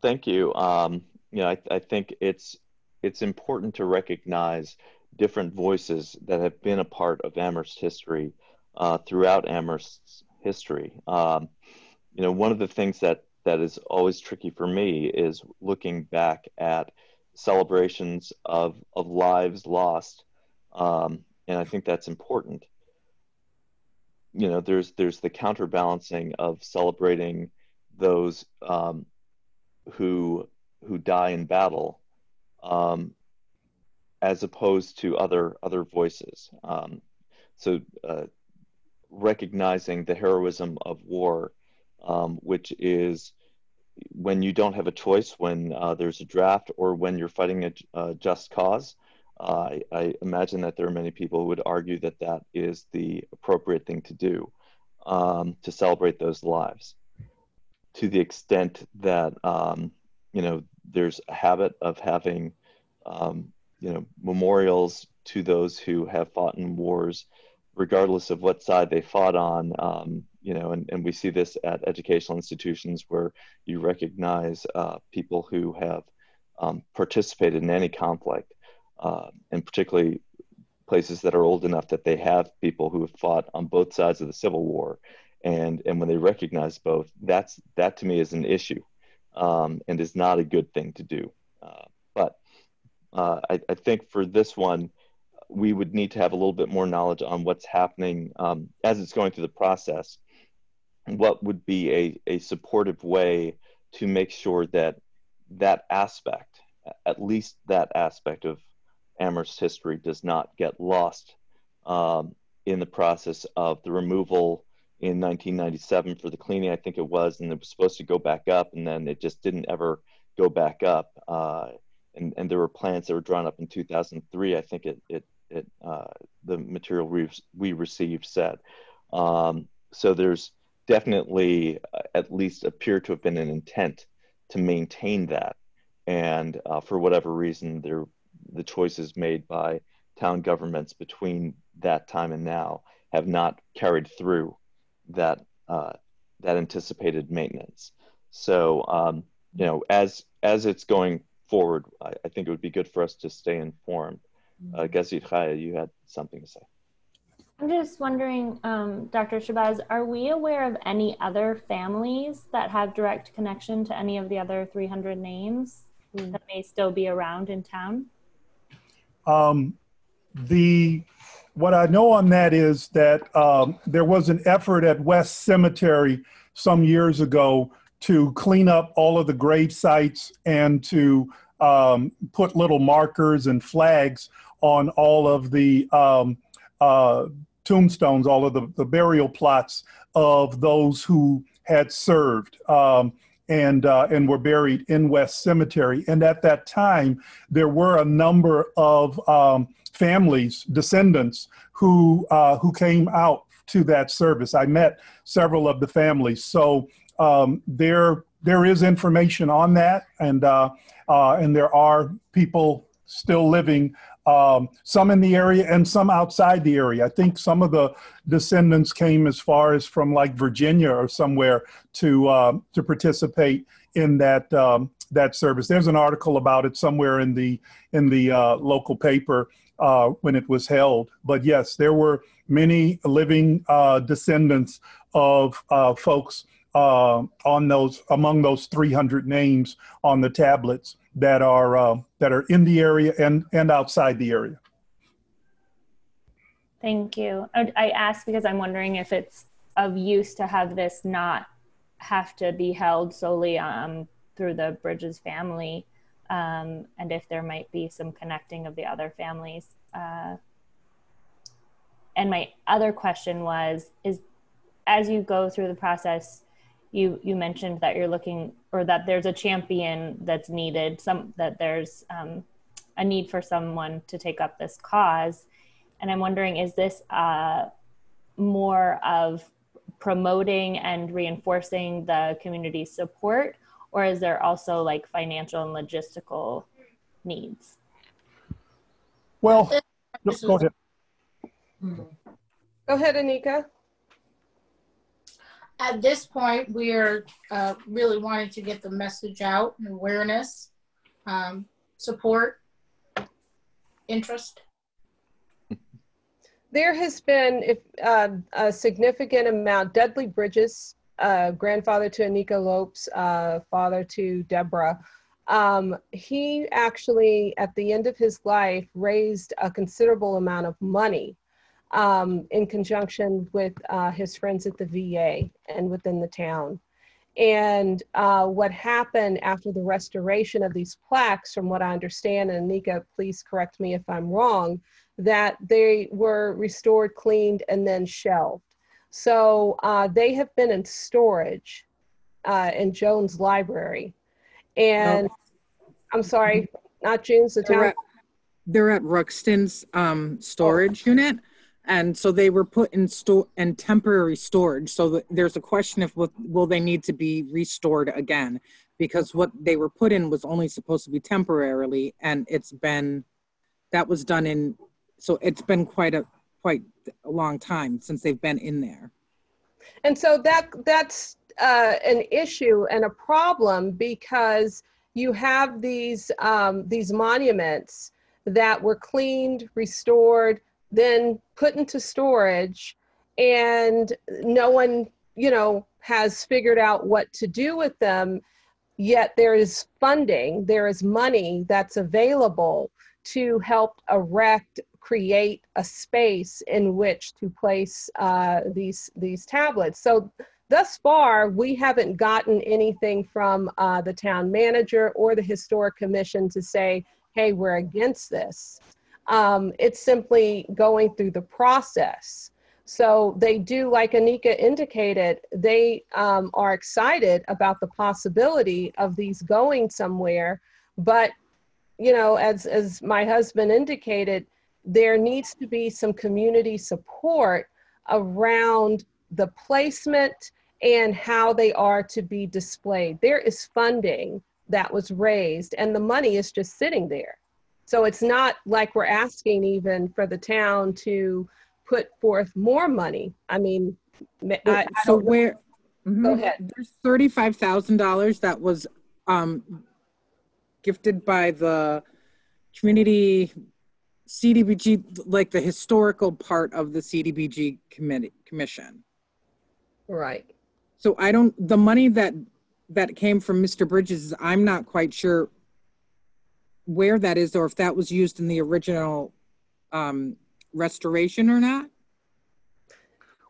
Thank you. Um, you know, I, I think it's it's important to recognize different voices that have been a part of Amherst history uh, throughout Amherst's history. Um, you know, one of the things that that is always tricky for me is looking back at celebrations of of lives lost, um, and I think that's important. You know, there's there's the counterbalancing of celebrating those um, who who die in battle, um, as opposed to other other voices. Um, so uh, recognizing the heroism of war, um, which is when you don't have a choice, when uh, there's a draft, or when you're fighting a, a just cause. Uh, I, I, imagine that there are many people who would argue that that is the appropriate thing to do um, to celebrate those lives. To the extent that um, you know, there's a habit of having um, you know memorials to those who have fought in wars, regardless of what side they fought on. Um, you know, and, and we see this at educational institutions where you recognize uh, people who have um, participated in any conflict, uh, and particularly places that are old enough that they have people who have fought on both sides of the Civil War, and and when they recognize both, that's that to me is an issue, um, and is not a good thing to do. Uh, but uh, I, I, think for this one, we would need to have a little bit more knowledge on what's happening um, as it's going through the process. What would be a, a supportive way to make sure that that aspect, at least that aspect of Amherst history, does not get lost um, in the process of the removal in 1997 for the cleaning, I think it was, and it was supposed to go back up, and then it just didn't ever go back up. Uh, and, and there were plans that were drawn up in 2003. I think it, it, it uh, the material we, we received said. Um, so there's definitely uh, at least appear to have been an intent to maintain that. And uh, for whatever reason, there the choices made by town governments between that time and now have not carried through that uh, that anticipated maintenance. So um, you know, as as it's going forward, I, I, think it would be good for us to stay informed. Uh. Gazit Chaya, you had something to say. I'm just wondering, um, Dr. Shabazz, are we aware of any other families that have direct connection to any of the other 300 names mm. that may still be around in town? Um, the what I know on that is that um, there was an effort at West Cemetery some years ago to clean up all of the grave sites and to um, put little markers and flags on all of the um, uh, tombstones, all of the, the, burial plots of those who had served. Um, and uh, and were buried in West Cemetery. And at that time, there were a number of um, families, descendants who uh, who came out to that service. I met several of the families, so um, there there is information on that, and uh, uh, and there are people still living. Um, some in the area and some outside the area. I think some of the descendants came as far as from like Virginia or somewhere to uh, to participate in that um, that service. There's an article about it somewhere in the in the uh, local paper uh, when it was held. But yes, there were many living uh, descendants of uh, folks uh, on those among those 300 names on the tablets that are uh, that are in the area and and outside the area. Thank you. I ask because I'm wondering if it's of use to have this not have to be held solely um, through the Bridges family um, and if there might be some connecting of the other families. Uh, and my other question was, is as you go through the process, you you mentioned that you're looking or that there's a champion that's needed, some that there's um, a need for someone to take up this cause, and I'm wondering, is this uh, more of promoting and reinforcing the community support or is there also like financial and logistical needs? Well, go ahead. Go ahead, Anika. At this point, we are uh, really wanting to get the message out, and awareness, um, support, interest. There has been if, uh, a significant amount, Dudley Bridges uh, grandfather to Anika Lopes, uh, father to Deborah. Um, he actually, at the end of his life, raised a considerable amount of money um, in conjunction with uh, his friends at the VA and within the town. And uh, what happened after the restoration of these plaques, from what I understand, and Nika, please correct me if I'm wrong, that they were restored, cleaned, and then shelved. So uh, they have been in storage uh, in Jones Library. And I'm sorry, not Jones, the They're town. at, they're at Ruxton's um, storage unit. And so they were put in store in temporary storage. So there's a question if will they need to be restored again? Because what they were put in was only supposed to be temporarily, and it's been that was done in so it's been quite a quite a long time since they've been in there. And so that that's uh, an issue and a problem because you have these um, these monuments that were cleaned, restored, then put into storage, and no one, you know, has figured out what to do with them. Yet there is funding, there is money that's available to help erect, create a space in which to place uh, these these tablets. So thus far, we haven't gotten anything from uh, the town manager or the historic commission to say, "Hey, we're against this." Um, it's simply going through the process. So they do, like Anika indicated, they um, are excited about the possibility of these going somewhere. But, you know, as, as my husband indicated, there needs to be some community support around the placement and how they are to be displayed. There is funding that was raised, and the money is just sitting there. So it's not like we're asking even for the town to put forth more money. I mean, I, I so where Go Mhm. ahead. There's thirty-five thousand dollars that was um, gifted by the community CDBG, like the historical part of the CDBG committee commission. Right. So I don't. The money that that came from Mr. Bridges, I'm not quite sure where that is, or if that was used in the original um, restoration or not.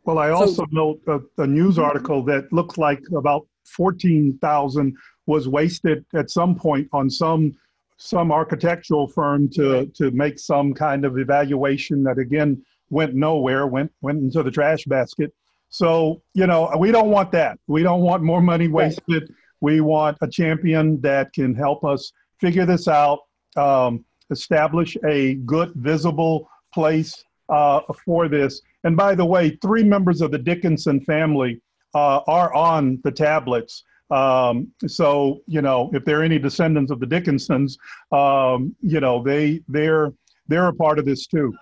Well, I also note a, a news article that looked like about fourteen thousand was wasted at some point on some some architectural firm to to make some kind of evaluation that again went nowhere, went went into the trash basket. So you know we don't want that. We don't want more money wasted. We want a champion that can help us figure this out, um, establish a good, visible place uh, for this. And by the way, three members of the Dickinson family uh, are on the tablets. Um, so you know, if there are any descendants of the Dickinsons, um, you know, they they're they're a part of this too.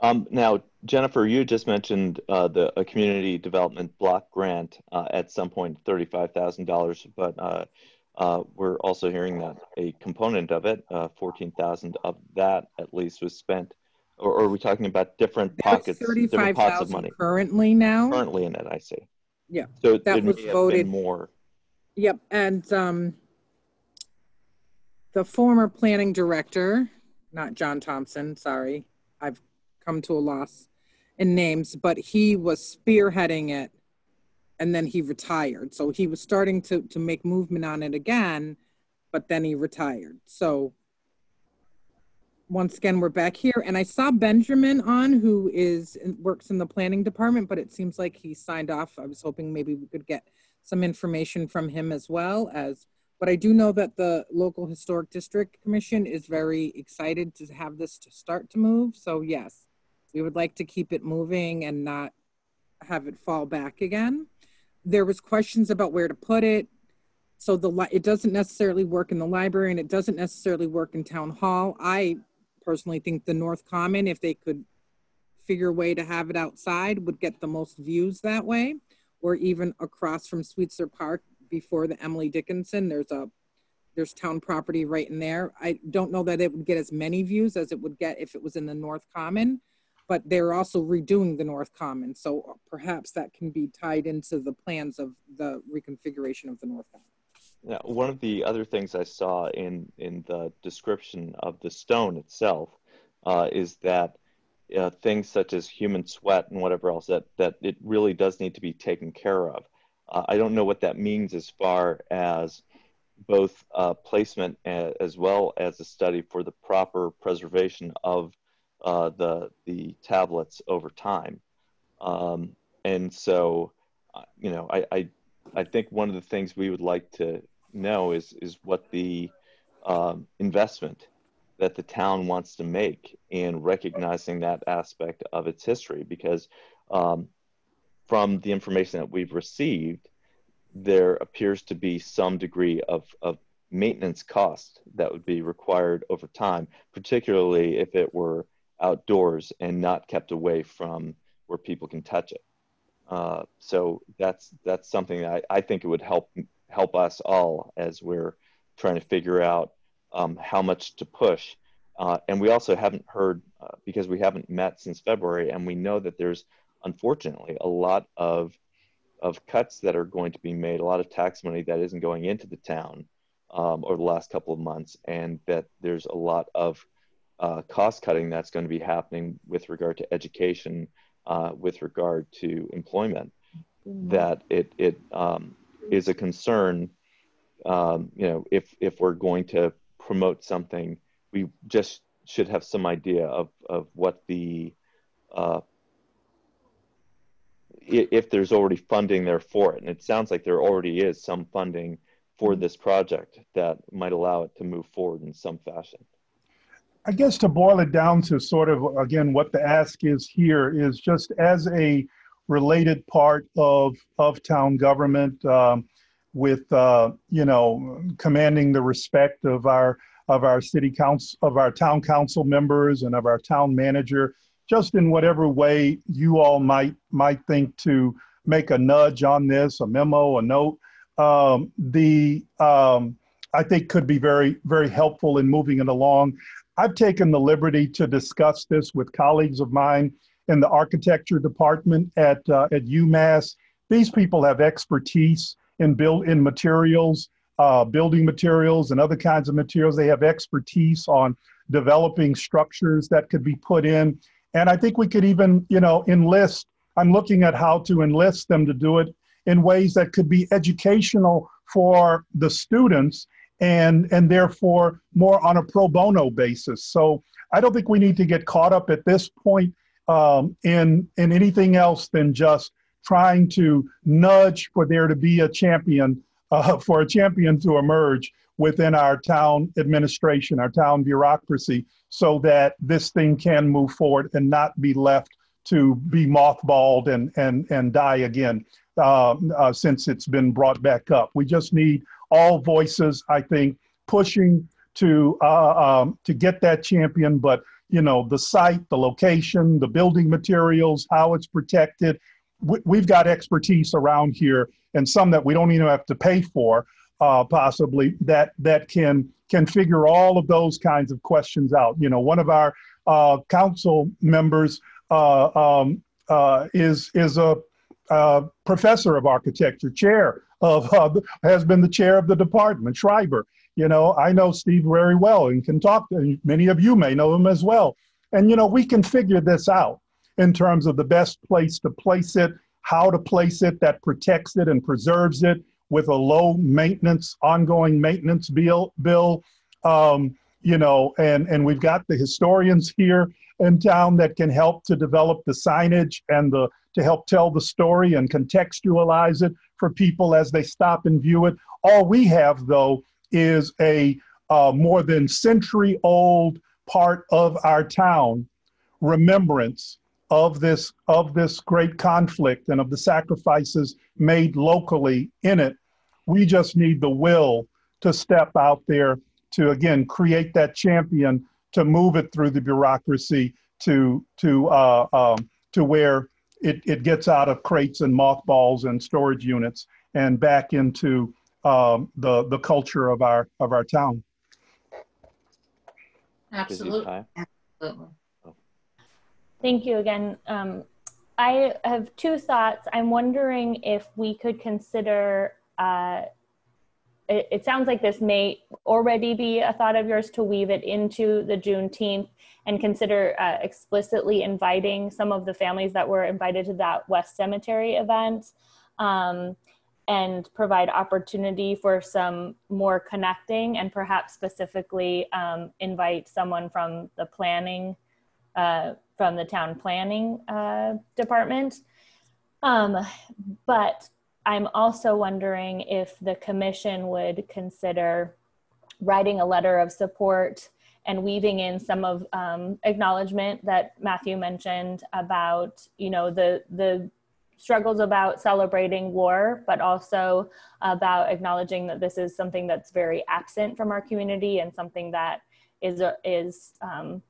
Um, now, Jennifer, you just mentioned uh, the a community development block grant uh, at some point, thirty-five thousand dollars, but uh, we're also hearing that a component of it, uh, fourteen thousand of that at least, was spent. Or, or are we talking about different That's pockets, different pots of money currently now. currently in it? I see. Yeah, So that was voted. more. Yep, and um, the former planning director, not John Thompson, sorry, I've come to a loss in names, but he was spearheading it and then he retired. So he was starting to, to make movement on it again, but then he retired. So once again, we're back here. And I saw Benjamin on who is works in the planning department, but it seems like he signed off. I was hoping maybe we could get some information from him as well as but I do know that the local historic district commission is very excited to have this to start to move. So yes, we would like to keep it moving and not have it fall back again. There was questions about where to put it. So the li- it doesn't necessarily work in the library and it doesn't necessarily work in town hall. I personally think the North Common, if they could figure a way to have it outside, would get the most views that way, or even across from Sweetser Park before the Emily Dickinson. There's a there's town property right in there. I don't know that it would get as many views as it would get if it was in the North Common, but they're also redoing the North Common. So perhaps that can be tied into the plans of the reconfiguration of the North Common. Yeah, one of the other things I saw in in the description of the stone itself uh, is that uh, things such as human sweat and whatever else that that it really does need to be taken care of. Uh, I don't know what that means as far as both uh, placement as well as a study for the proper preservation of uh, the the tablets over time. Um, and so, uh, you know, I, I I think one of the things we would like to know is is what the um, investment that the town wants to make in recognizing that aspect of its history because um, from the information that we've received there appears to be some degree of, of maintenance cost that would be required over time, particularly if it were outdoors and not kept away from where people can touch it. Uh, so that's that's something that I, I, think it would help help us all as we're trying to figure out um, how much to push. Uh, and we also haven't heard uh, because we haven't met since February, and we know that there's unfortunately a lot of of cuts that are going to be made, a lot of tax money that isn't going into the town um, over the last couple of months, and that there's a lot of uh, cost cutting that's going to be happening with regard to education, uh, with regard to employment. Mm-hmm. That it it um, is a concern. Um, you know, if if we're going to promote something, we just should have some idea of of what the uh, if there's already funding there for it. And it sounds like there already is some funding for this project that might allow it to move forward in some fashion. I guess to boil it down to sort of, again, what the ask is here is just as a related part of, of town government um, with, uh, you know, commanding the respect of our, of our city council, of our town council members and of our town manager just in whatever way you all might might think to make a nudge on this, a memo, a note. Um, the um, I think could be very very helpful in moving it along. I've taken the liberty to discuss this with colleagues of mine in the architecture department at uh, at UMass. These people have expertise in build in materials, uh, building materials, and other kinds of materials. They have expertise on developing structures that could be put in. And I think we could even, you know, enlist. I'm looking at how to enlist them to do it in ways that could be educational for the students and and therefore more on a pro bono basis. So I don't think we need to get caught up at this point um, in in anything else than just trying to nudge for there to be a champion uh, [LAUGHS] for a champion to emerge within our town administration, our town bureaucracy, so that this thing can move forward and not be left to be mothballed and, and, and die again uh, uh, since it's been brought back up. We just need all voices, I think, pushing to, uh, um, to get that champion, but you know, the site, the location, the building materials, how it's protected. We, have got expertise around here and some that we don't even have to pay for uh, possibly that that can can figure all of those kinds of questions out. You know, one of our uh, council members uh, um, uh, is is a, a, professor of architecture, chair of uh, has been the chair of the department, Schreiber. You know, I know Steve very well and can talk. To, many of you may know him as well. And you know, we can figure this out in terms of the best place to place it, how to place it that protects it and preserves it, with a low maintenance, ongoing maintenance bill, bill um, you know, and, and we've got the historians here in town that can help to develop the signage and the to help tell the story and contextualize it for people as they stop and view it. All we have, though, is a uh, more than century old part of our town remembrance of this of this great conflict and of the sacrifices made locally in it we just need the will to step out there to again create that champion to move it through the bureaucracy to to uh, um, to where it, it gets out of crates and mothballs and storage units and back into um, the the culture of our of our town. Absolutely. Absolutely. Thank you again. Um, I have two thoughts. I'm wondering if we could consider uh, it, it, sounds like this may already be a thought of yours to weave it into the Juneteenth and consider uh, explicitly inviting some of the families that were invited to that West Cemetery event. Um, and provide opportunity for some more connecting and perhaps specifically um, invite someone from the planning, uh, from the town planning uh, department. Um, but I'm also wondering if the commission would consider writing a letter of support and weaving in some of um, acknowledgement that Matthew mentioned about, you know, the the struggles about celebrating war, but also about acknowledging that this is something that's very absent from our community and something that is is um,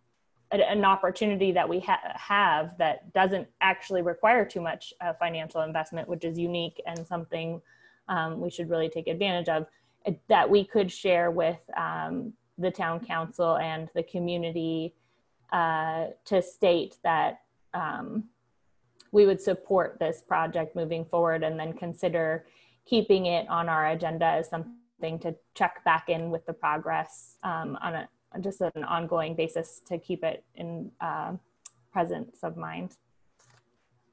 an opportunity that we ha have that doesn't actually require too much uh, financial investment, which is unique and something um, we should really take advantage of. That we could share with um, the town council and the community uh, to state that um, we would support this project moving forward and then consider keeping it on our agenda as something to check back in with the progress um, on a just an ongoing basis to keep it in uh, presence of mind.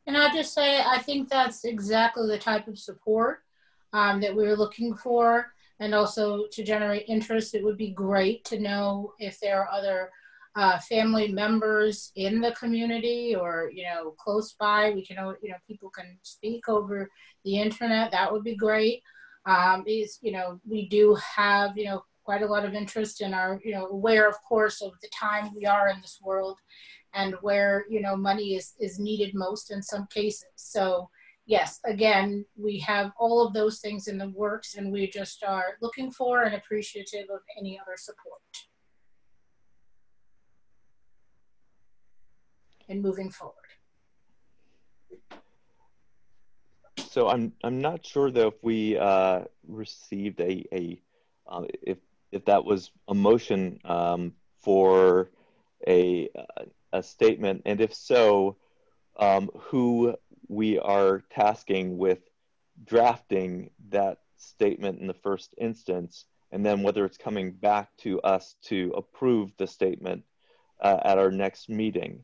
And I'll just say, I think that's exactly the type of support um, that we are looking for. And also to generate interest, it would be great to know if there are other uh, family members in the community or you know close by we can you know people can speak over the internet that would be great um, is you know we do have you know quite a lot of interest in our you know aware of course of the time we are in this world and where you know money is is needed most in some cases so yes again we have all of those things in the works and we just are looking for and appreciative of any other support and moving forward. So I'm I'm not sure though if we uh, received a a uh, if if that was a motion um, for a a statement, and if so, um, who we are tasking with drafting that statement in the first instance, and then whether it's coming back to us to approve the statement uh, at our next meeting.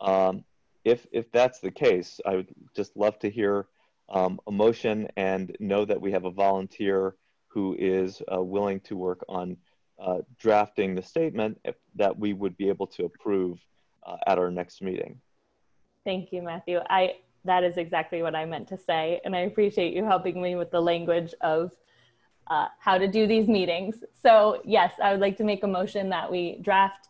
Um, if, if that's the case, I would just love to hear um, a motion and know that we have a volunteer who is uh, willing to work on uh, drafting the statement if, that we would be able to approve uh, at our next meeting. Thank you, Matthew. I that is exactly what I meant to say, and I appreciate you helping me with the language of uh, how to do these meetings. So yes, I would like to make a motion that we draft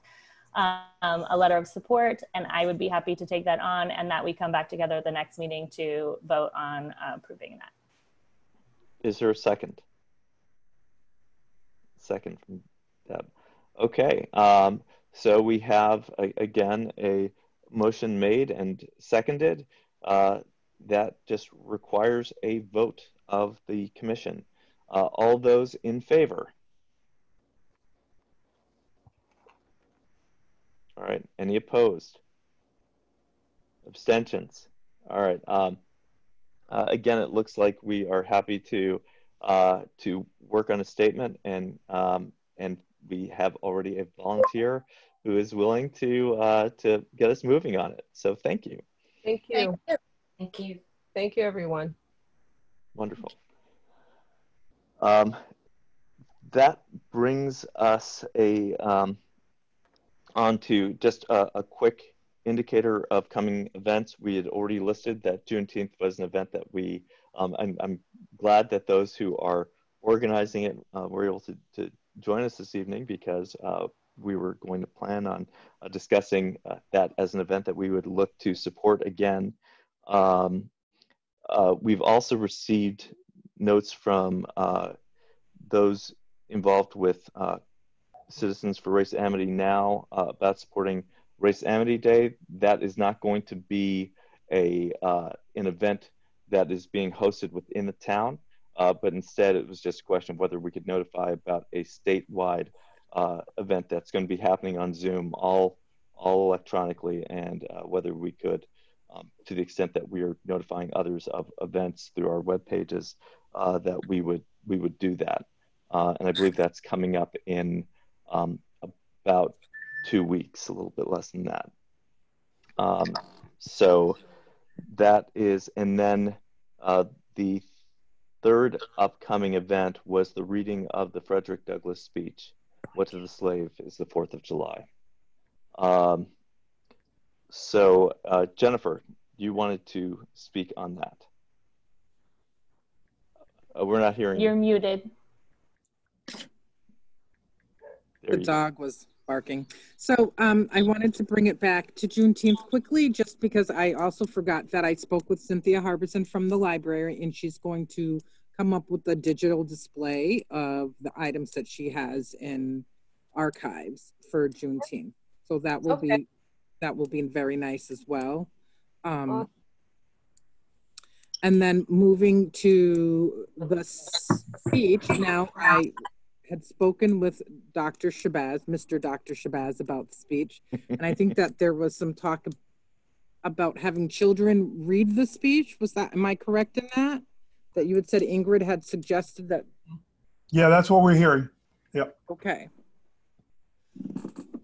um, a letter of support, and I would be happy to take that on and that we come back together at the next meeting to vote on approving that. Is there a second? Second from Deb. Okay, um, so we have, a, again, a motion made and seconded. Uh, that just requires a vote of the commission. Uh, all those in favor? All right. Any opposed? Abstentions? All right. Um, uh, again, it looks like we are happy to uh, to work on a statement, and um, and we have already a volunteer who is willing to uh, to get us moving on it. So thank you. Thank you. Thank you. Thank you, everyone. Wonderful. Um, that brings us a um, on to just a, a, quick indicator of coming events. We had already listed that Juneteenth was an event that we, um, I'm, I'm, glad that those who are organizing it uh, were able to, to, join us this evening because uh, we were going to plan on uh, discussing uh, that as an event that we would look to support again. Um, uh, we've also received notes from uh, those involved with Citizens for Race Amity now about supporting Race Amity Day. That is not going to be a an event that is being hosted within the town, uh, but instead it was just a question of whether we could notify about a statewide uh, event that's going to be happening on Zoom, all all electronically, and uh, whether we could. Um, to the extent that we are notifying others of events through our web pages, uh, that we would we would do that, and I believe that's coming up in um, about two weeks, a little bit less than that. Um, so that is, and then uh, the third upcoming event was the reading of the Frederick Douglass speech, What to the Slave is the 4th of July. Um, so, uh, Jennifer, you wanted to speak on that. Uh, we're not hearing You're you. muted. There the dog go. was barking. So um, I wanted to bring it back to Juneteenth quickly, just because I also forgot that I spoke with Cynthia Harbeson from the library, and she's going to come up with a digital display of the items that she has in archives for Juneteenth. So that will okay. be that will be very nice as well. Um, and then moving to the speech, now I had spoken with Dr. Shabazz, Mr. Dr. Shabazz, about the speech. and I think [LAUGHS] that there was some talk about having children read the speech. Was that, am I correct in that? That you had said Ingrid had suggested that? Yeah, that's what we're hearing. Yep. Okay.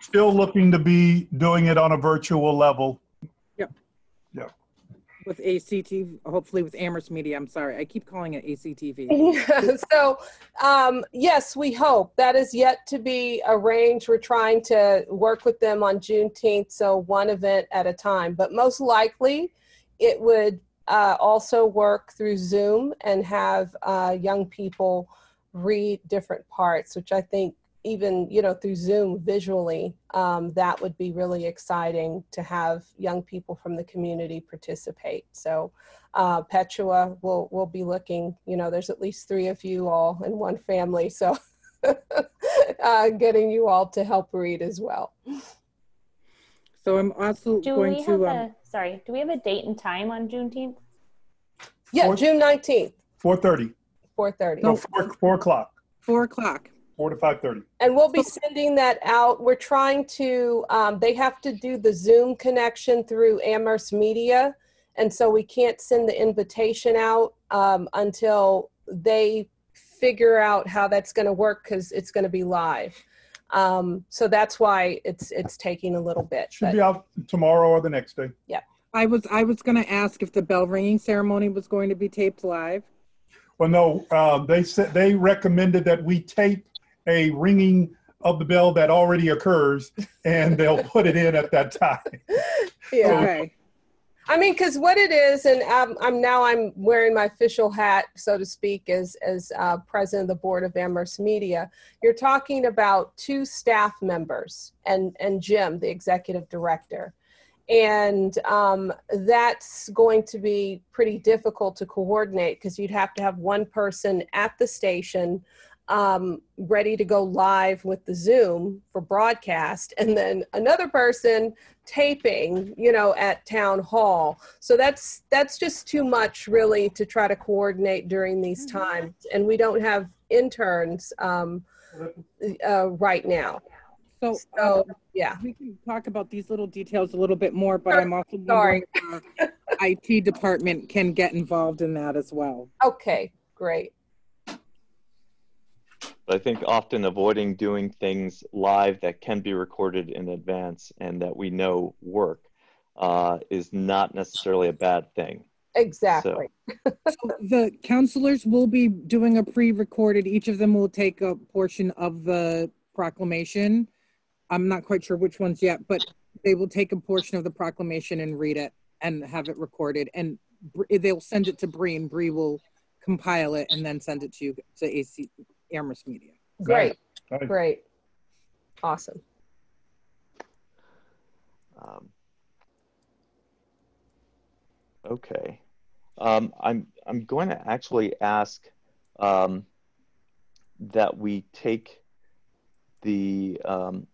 Still looking to be doing it on a virtual level with ACTV, hopefully with Amherst Media. I'm sorry, I keep calling it ACTV. [LAUGHS] so, um, yes, we hope that is yet to be arranged. We're trying to work with them on Juneteenth, so one event at a time. But most likely, it would uh, also work through Zoom and have uh, young people read different parts, which I think even you know through zoom visually um, that would be really exciting to have young people from the community participate. So uh, petua will will be looking you know there's at least three of you all in one family so [LAUGHS] uh, getting you all to help read as well. So i'm also do going to um, a, sorry do we have a date and time on juneteenth? Yeah four, june 19th 4.30 4.30 no 4, 4 o'clock. 4 o'clock four to five thirty. And we'll be sending that out. We're trying to. Um, they have to do the Zoom connection through Amherst Media, and so we can't send the invitation out um, until they figure out how that's going to work because it's going to be live. Um, so that's why it's it's taking a little bit. Should but, be out tomorrow or the next day. Yeah. I was I was going to ask if the bell ringing ceremony was going to be taped live. Well, no, um, they said they recommended that we tape a ringing of the bell that already occurs and they'll put it in at that time. [LAUGHS] Yeah. Okay. I mean, because what it is, and I'm, I'm, now I'm wearing my official hat, so to speak, as as uh, president of the board of Amherst Media. You're talking about two staff members and and Jim, the executive director, and um, that's going to be pretty difficult to coordinate because you'd have to have one person at the station um, ready to go live with the Zoom for broadcast, and then another person taping, you know, at town hall. So that's that's just too much, really, to try to coordinate during these mm-hmm. times, and we don't have interns um, uh, right now. So, so uh, yeah, we can talk about these little details a little bit more, but I'm also wondering if the IT department can get involved in that as well. Okay, great. But I think often avoiding doing things live that can be recorded in advance and that we know work uh, is not necessarily a bad thing. Exactly. So. so the councilors will be doing a pre-recorded. Each of them will take a portion of the proclamation. I'm not quite sure which ones yet, but they will take a portion of the proclamation and read it and have it recorded. And they'll send it to Bree, and Bree will compile it and then send it to you to AC Amherst Media. Great, right. great, awesome. Um, okay, um, I'm I'm going to actually ask um, that we take the um,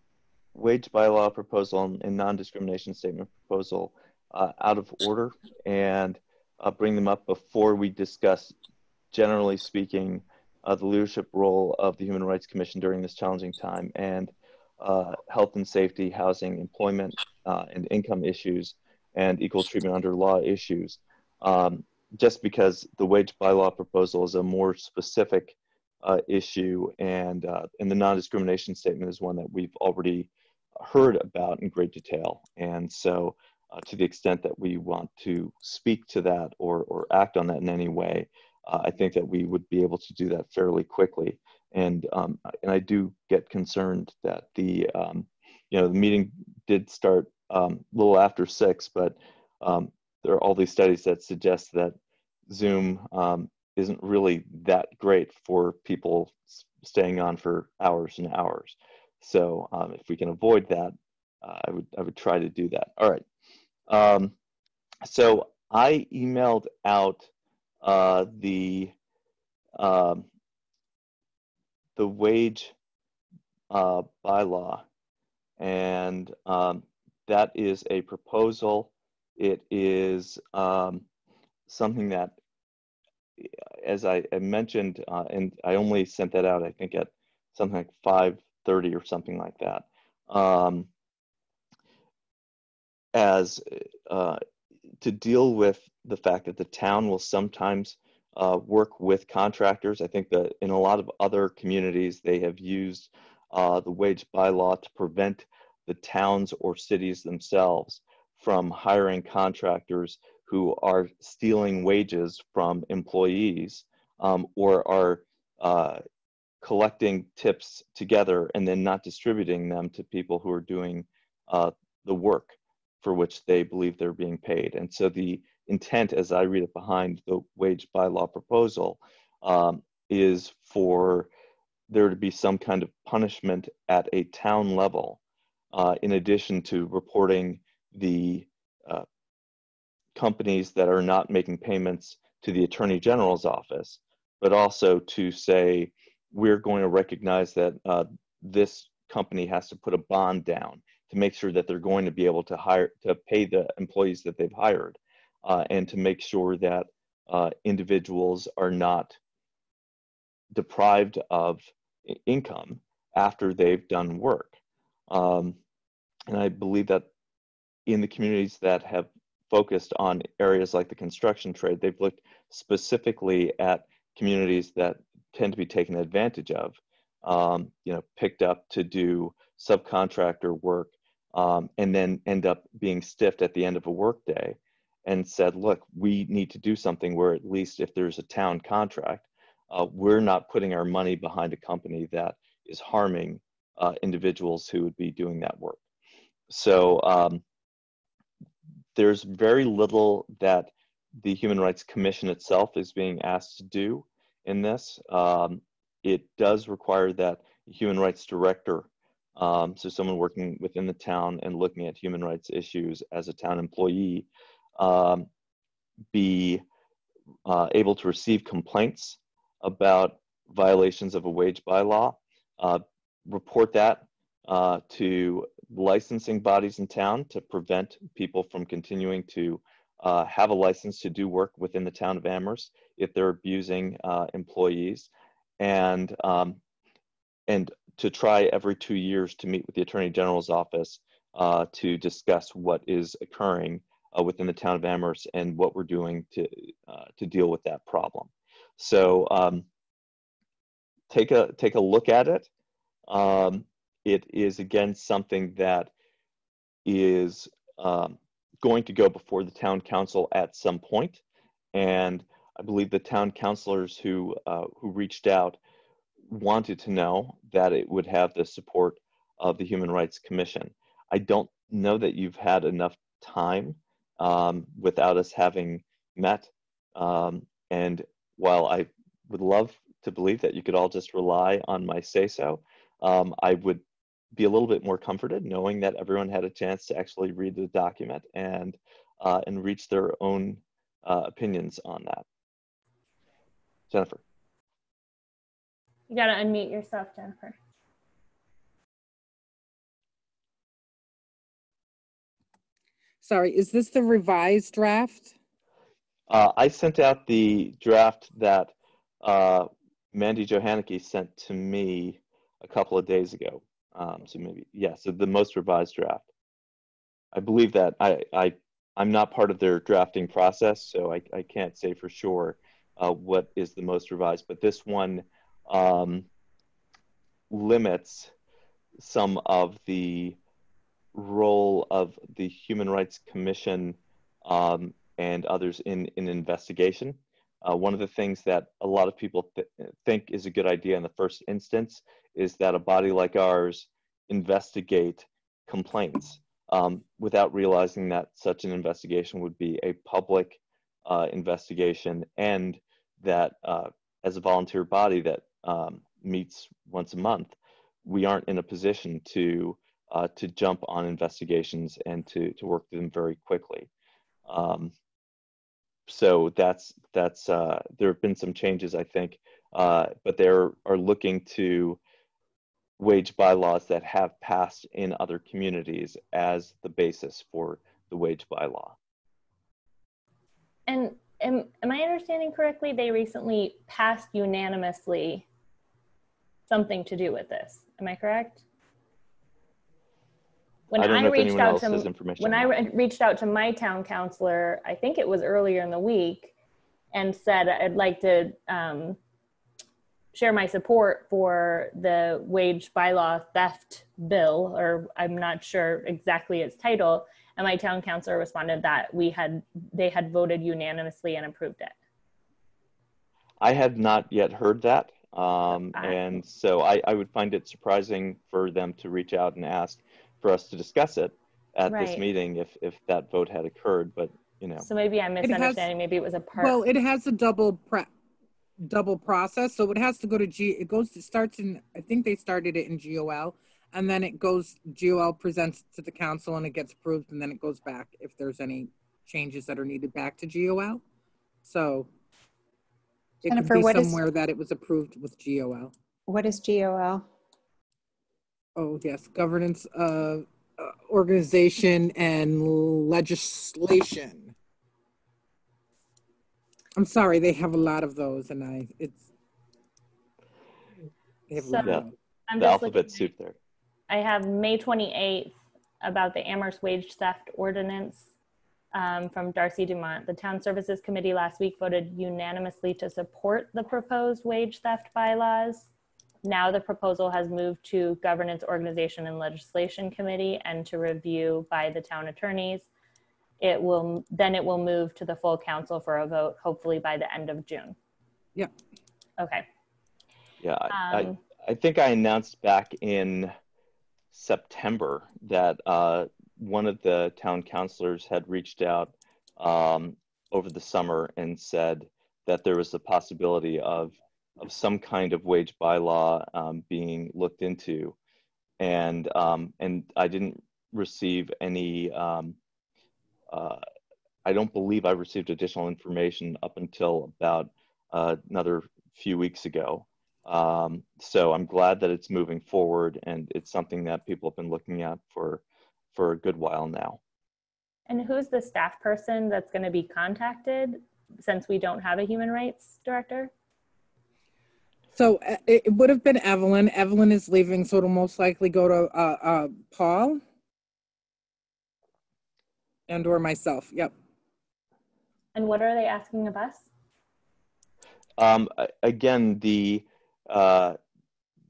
wage bylaw proposal and non-discrimination statement proposal uh, out of order and uh, bring them up before we discuss, generally speaking, uh, the leadership role of the Human Rights Commission during this challenging time and uh, health and safety, housing, employment, uh, and income issues, and equal treatment under law issues. Um, just because the wage bylaw proposal is a more specific uh, issue, and uh, and the non-discrimination statement is one that we've already heard about in great detail, and so. Uh, to the extent that we want to speak to that or, or act on that in any way, uh, I think that we would be able to do that fairly quickly. And um, and I do get concerned that the um, you know the meeting did start um, a little after six, but um, there are all these studies that suggest that Zoom um, isn't really that great for people staying on for hours and hours. So um, if we can avoid that, uh, I would I would try to do that. All right. Um, so I emailed out uh, the um, the wage uh, bylaw, and um, that is a proposal. It is um, something that, as I, I mentioned, uh, and I only sent that out, I think at something like 5:30 or something like that. Um, as uh, to deal with the fact that the town will sometimes uh, work with contractors. I think that in a lot of other communities, they have used uh, the wage bylaw to prevent the towns or cities themselves from hiring contractors who are stealing wages from employees um, or are uh, collecting tips together and then not distributing them to people who are doing uh, the work for which they believe they're being paid. And so the intent, as I read it behind the wage bylaw proposal, um, is for there to be some kind of punishment at a town level, uh, in addition to reporting the uh, companies that are not making payments to the Attorney General's office, but also to say, we're going to recognize that uh, this company has to put a bond down to make sure that they're going to be able to hire to pay the employees that they've hired uh, and to make sure that uh, individuals are not deprived of income after they've done work. Um, and i believe that in the communities that have focused on areas like the construction trade they've looked specifically at communities that tend to be taken advantage of um, you know picked up to do subcontractor work um, and then end up being stiffed at the end of a workday and said, look, we need to do something where at least if there's a town contract, uh, we're not putting our money behind a company that is harming uh, individuals who would be doing that work. So um, there's very little that the Human Rights Commission itself is being asked to do in this. Um, it does require that human rights director um, so someone working within the town and looking at human rights issues as a town employee, um, be uh, able to receive complaints about violations of a wage bylaw, uh, report that uh, to licensing bodies in town to prevent people from continuing to uh, have a license to do work within the town of Amherst if they're abusing uh, employees, and um, and to try every two years to meet with the Attorney General's office uh, to discuss what is occurring uh, within the town of Amherst and what we're doing to uh, to deal with that problem. So um, take a take a look at it. Um, it is again something that is um, going to go before the town council at some point, and I believe the town councilors who uh, who reached out wanted to know that it would have the support of the Human Rights Commission. I don't know that you've had enough time um, without us having met. Um, and while I would love to believe that you could all just rely on my say so, um, I would be a little bit more comforted knowing that everyone had a chance to actually read the document and uh, and reach their own uh, opinions on that. Jennifer. You got to unmute yourself, Jennifer. Sorry, is this the revised draft? Uh, I sent out the draft that uh, Mandi Jo Hanneke sent to me a couple of days ago. Um, so maybe, yeah, so the most revised draft. I believe that I, I, I'm not part of their drafting process, so I, I can't say for sure uh, what is the most revised, but this one um, limits some of the role of the Human Rights Commission um, and others in in investigation. uh, one of the things that a lot of people th think is a good idea in the first instance is that a body like ours investigate complaints um, without realizing that such an investigation would be a public uh, investigation and that uh, as a volunteer body that um, meets once a month, we aren't in a position to uh, to jump on investigations and to to work them very quickly. Um, so that's that's uh, there have been some changes, I think, uh, but they are looking to wage bylaws that have passed in other communities as the basis for the wage bylaw. And am, am I understanding correctly? They recently passed unanimously something to do with this. Am I correct? When I, I reached out to when I re reached out to my town councilor, I think it was earlier in the week, and said I'd like to um, share my support for the wage bylaw theft bill, or I'm not sure exactly its title. And my town councilor responded that we had they had voted unanimously and approved it. I had not yet heard that. Um, and so I, I, would find it surprising for them to reach out and ask for us to discuss it at right. this meeting if, if that vote had occurred. But, you know. So maybe I'm misunderstanding. Has, maybe it was a part. Well, it has a double pre- double process. So it has to go to G. It goes. to starts in. I think they started it in GOL, and then it goes. GOL presents to the council, and it gets approved, and then it goes back if there's any changes that are needed back to GOL. So it Jennifer, could be somewhere is, that it was approved with GOL. What is GOL? Oh, yes, governance, uh, uh, organization and legislation. I'm sorry, they have a lot of those and I, it's. They have so, yeah, the alphabet soup there. I have May 28th about the Amherst wage theft ordinance um, from Darcy DuMont. The Town Services Committee last week voted unanimously to support the proposed wage theft bylaws. Now the proposal has moved to Governance, Organization, and Legislation Committee and to review by the town attorneys. It will then it will move to the full council for a vote, hopefully by the end of June. Yep. Okay. Yeah, um, I, I think I announced back in September that uh, one of the town councilors had reached out um, over the summer and said that there was a possibility of of some kind of wage bylaw um, being looked into, and um, and I didn't receive any. Um, uh, I don't believe I received additional information up until about uh, another few weeks ago. Um, so I'm glad that it's moving forward, and it's something that people have been looking at for for a good while now. And who's the staff person that's going to be contacted since we don't have a human rights director? So uh, it would have been Evelyn. Evelyn is leaving, so it'll most likely go to uh, uh, Paul and or myself. Yep. And what are they asking of us? Um, again, the uh,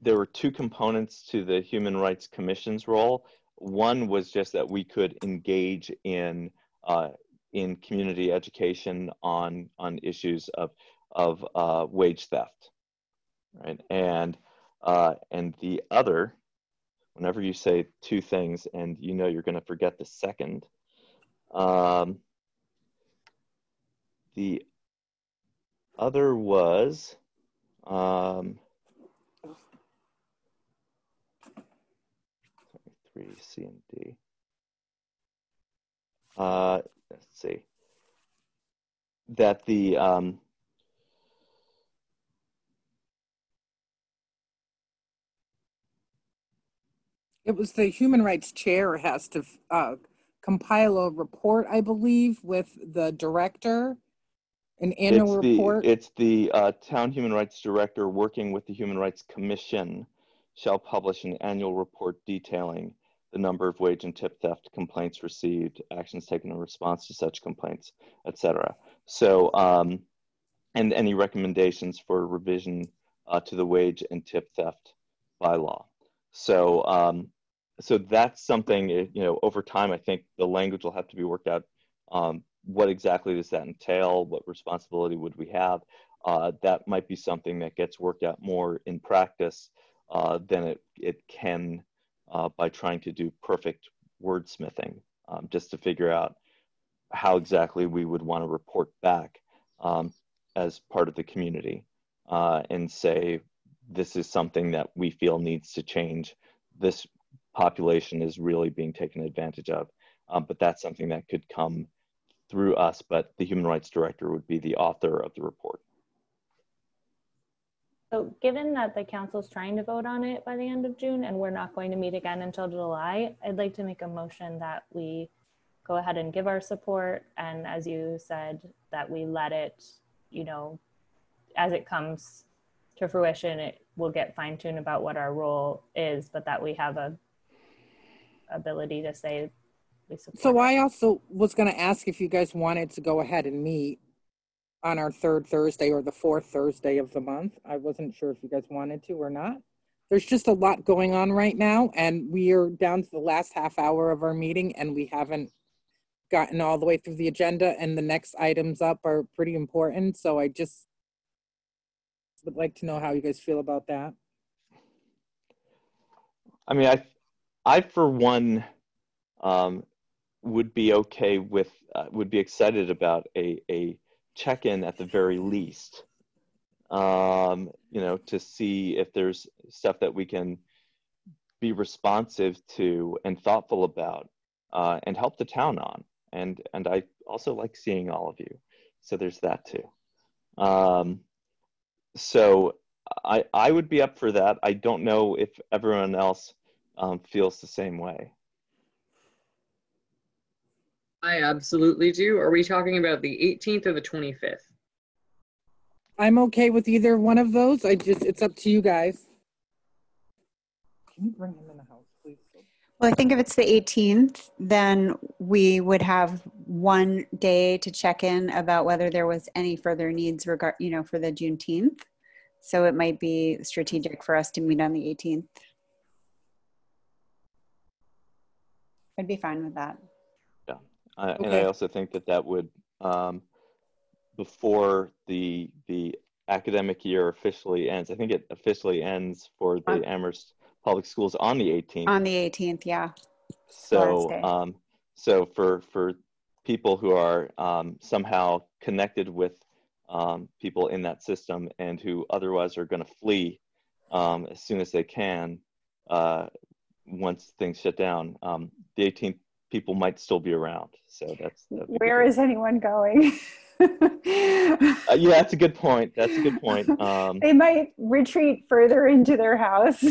there were two components to the Human Rights Commission's role. One was just that we could engage in uh, in community education on on issues of of uh, wage theft, right? And uh, and the other, whenever you say two things and you know you're going to forget the second, um, the other was. Um, C and D. Uh, let's see. That the um, it was the human rights chair has to uh, compile a report, I believe, with the director, an annual it's the, report. It's the uh, town human rights director working with the Human Rights Commission shall publish an annual report detailing the number of wage and tip theft complaints received, actions taken in response to such complaints, etc. So, um, and any recommendations for revision uh, to the wage and tip theft bylaw. So, um, so that's something you know over time. I think the language will have to be worked out um, what exactly does that entail? What responsibility would we have? Uh, that might be something that gets worked out more in practice uh, than it, it can uh, by trying to do perfect wordsmithing, um, just to figure out how exactly we would want to report back um, as part of the community uh, and say, this is something that we feel needs to change. This population is really being taken advantage of. Um, but that's something that could come through us, but the human rights director would be the author of the report. So given that the council is trying to vote on it by the end of June and we're not going to meet again until July, I'd like to make a motion that we go ahead and give our support. And as you said, that we let it, you know, as it comes to fruition, it will get fine tuned about what our role is, but that we have a ability to say we support. So I also was going to ask if you guys wanted to go ahead and meet on our third Thursday or the fourth Thursday of the month. I wasn't sure if you guys wanted to or not. There's just a lot going on right now, and we are down to the last half hour of our meeting, and we haven't gotten all the way through the agenda, and the next items up are pretty important. So I just would like to know how you guys feel about that. I mean, I, I for one, um, would be okay with, uh, would be excited about a a check-in at the very least um, you know to see if there's stuff that we can be responsive to and thoughtful about uh, and help the town on. And and i also like seeing all of you. So there's that too. Um, so i i would be up for that. I don't know if everyone else um, feels the same way I absolutely do. Are we talking about the 18th or the 25th? I'm okay with either one of those. I just, it's up to you guys. Can you bring him in the house, please? Well, I think if it's the 18th, then we would have one day to check in about whether there was any further needs regard, you know, for the Juneteenth. So it might be strategic for us to meet on the 18th. I'd be fine with that. Uh, okay. And I also think that that would, um, before the the academic year officially ends, I think it officially ends for the Amherst Public Schools on the 18th. On the 18th, yeah. So, um, so for for people who are um, somehow connected with um, people in that system and who otherwise are going to flee um, as soon as they can uh, once things shut down, um, the 18th people might still be around. So that's where is anyone going? uh, yeah, that's a good point. That's a good point. Um, they might retreat further into their house.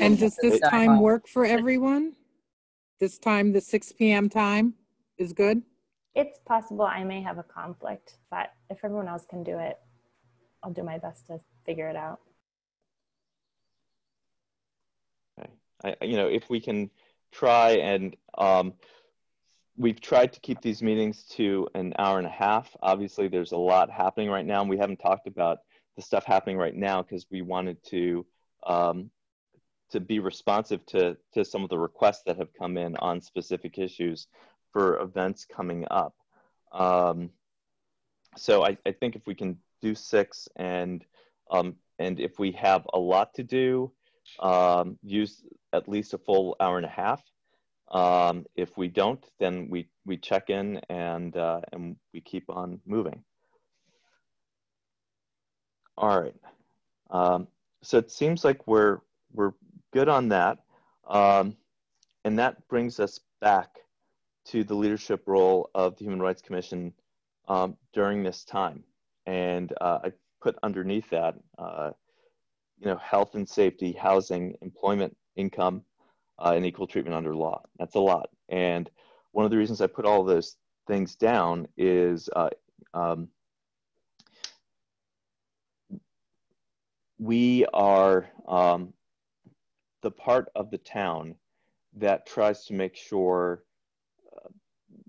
and does this time work for everyone? This time, the 6 p.m. time is good? It's possible I may have a conflict, but if everyone else can do it, I'll do my best to figure it out. Okay. I, you know, if we can try and um, we've tried to keep these meetings to an hour and a half. Obviously, there's a lot happening right now, and we haven't talked about the stuff happening right now because we wanted to um, to be responsive to to some of the requests that have come in on specific issues for events coming up. Um, so I, I, think if we can do six and um, and if we have a lot to do, um, use at least a full hour and a half. Um, if we don't, then we, we check in and, uh, and we keep on moving. All right. Um, so it seems like we're, we're good on that. Um, and that brings us back to the leadership role of the Human Rights Commission um, during this time. And uh, I put underneath that, uh, you know, health and safety, housing, employment, income, uh, and equal treatment under law. That's a lot. And one of the reasons I put all those things down is uh, um, we are um, the part of the town that tries to make sure uh,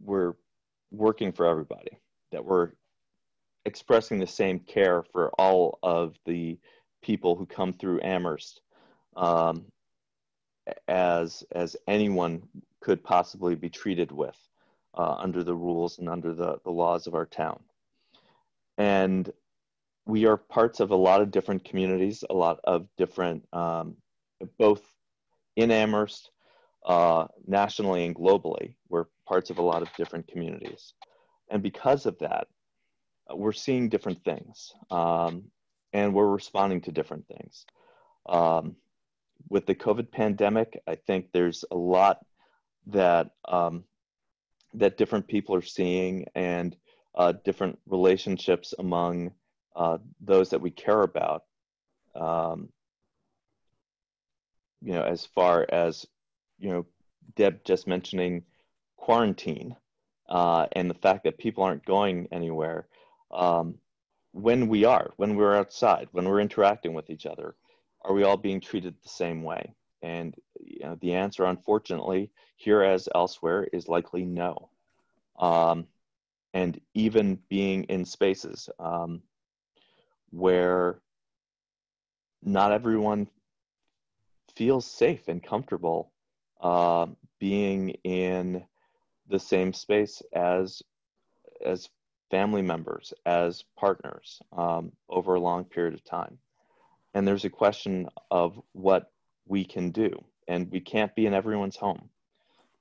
we're working for everybody, that we're expressing the same care for all of the people who come through Amherst um, as as anyone could possibly be treated with. uh, under the rules and under the, the laws of our town. And we are parts of a lot of different communities, a lot of different, um, both in Amherst, uh, nationally and globally. We're parts of a lot of different communities. And because of that, uh, we're seeing different things um, and we're responding to different things. Um, with the COVID pandemic, I think there's a lot that um, that different people are seeing and uh, different relationships among uh, those that we care about. Um, you know, as far as you know, Deb just mentioning quarantine uh, and the fact that people aren't going anywhere. Um, when we are, when we're outside, when we're interacting with each other, are we all being treated the same way? And you know, the answer, unfortunately, here as elsewhere, is likely no. Um, and even being in spaces um, where not everyone feels safe and comfortable uh, being in the same space as as family members, as partners um, over a long period of time. And there's a question of what we can do, and we can't be in everyone's home.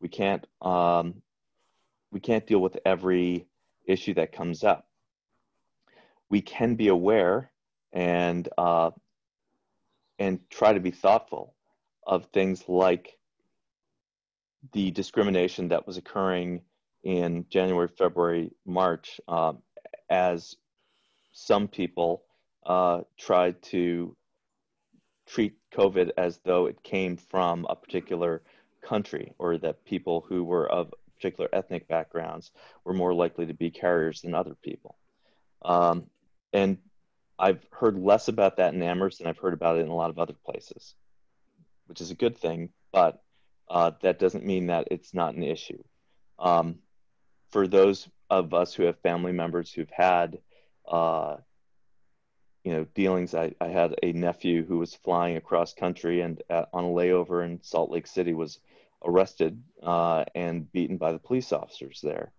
We can't um, we can't deal with every issue that comes up. We can be aware and uh, and try to be thoughtful of things like the discrimination that was occurring in January, February, March, uh, as some people uh, tried to treat COVID as though it came from a particular country, or that people who were of particular ethnic backgrounds were more likely to be carriers than other people. Um, and I've heard less about that in Amherst than I've heard about it in a lot of other places, which is a good thing, but uh, that doesn't mean that it's not an issue. Um, for those of us who have family members who've had, uh, you know, dealings, I, I, had a nephew who was flying across country and at, on a layover in Salt Lake City was arrested uh, and beaten by the police officers there.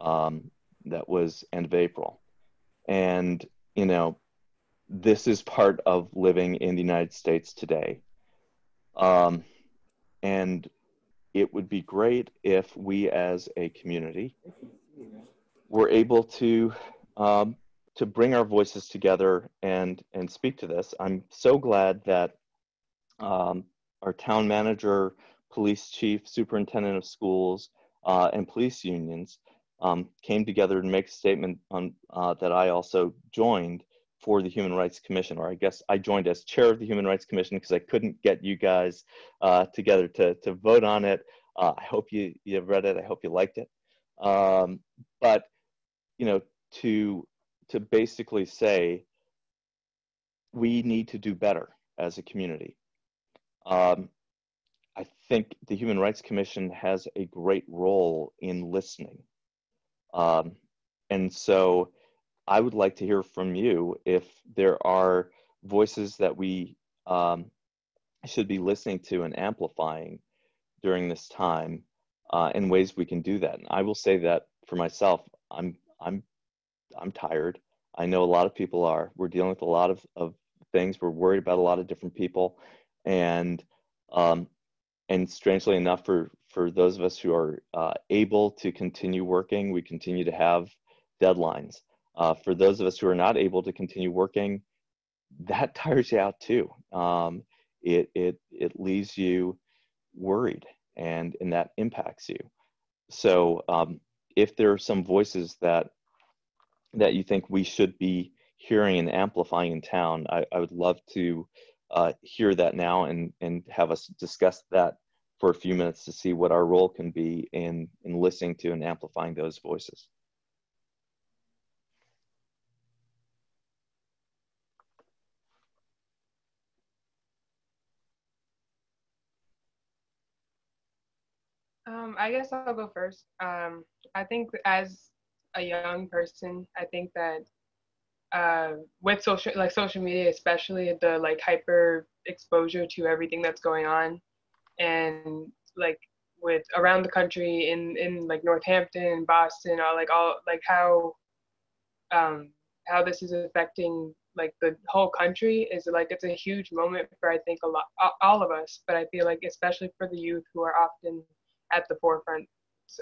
Um, that was end of April. And, you know, this is part of living in the United States today. Um, and it would be great if we as a community were able to um, to bring our voices together and and speak to this. I'm so glad that um, our town manager, police chief, superintendent of schools, uh, and police unions um, came together to make a statement on uh, that I also joined for the Human Rights Commission, or I guess I joined as chair of the Human Rights Commission because I couldn't get you guys uh, together to, to vote on it. Uh, I hope you, you read it. I hope you liked it. Um, but, you know, to, to basically say we need to do better as a community. Um, I think the Human Rights Commission has a great role in listening. Um, and so I would like to hear from you if there are voices that we um, should be listening to and amplifying during this time uh, and ways we can do that. And I will say that for myself, I'm I'm I'm tired. I know a lot of people are. We're dealing with a lot of, of things. We're worried about a lot of different people, and um, and strangely enough, for for those of us who are uh, able to continue working, we continue to have deadlines. Uh, for those of us who are not able to continue working, that tires you out too. Um, it it it leaves you worried, and and that impacts you. So um, if there are some voices that that you think we should be hearing and amplifying in town, I, I would love to uh, hear that now and and have us discuss that for a few minutes to see what our role can be in in listening to and amplifying those voices. Um, I guess I'll go first. Um, I think as a young person, I think that uh, with social, like social media, especially the like hyper exposure to everything that's going on, and like with around the country in in like Northampton, Boston, all like all like how um, how this is affecting like the whole country is like it's a huge moment for I think a lot all of us, but I feel like especially for the youth who are often at the forefront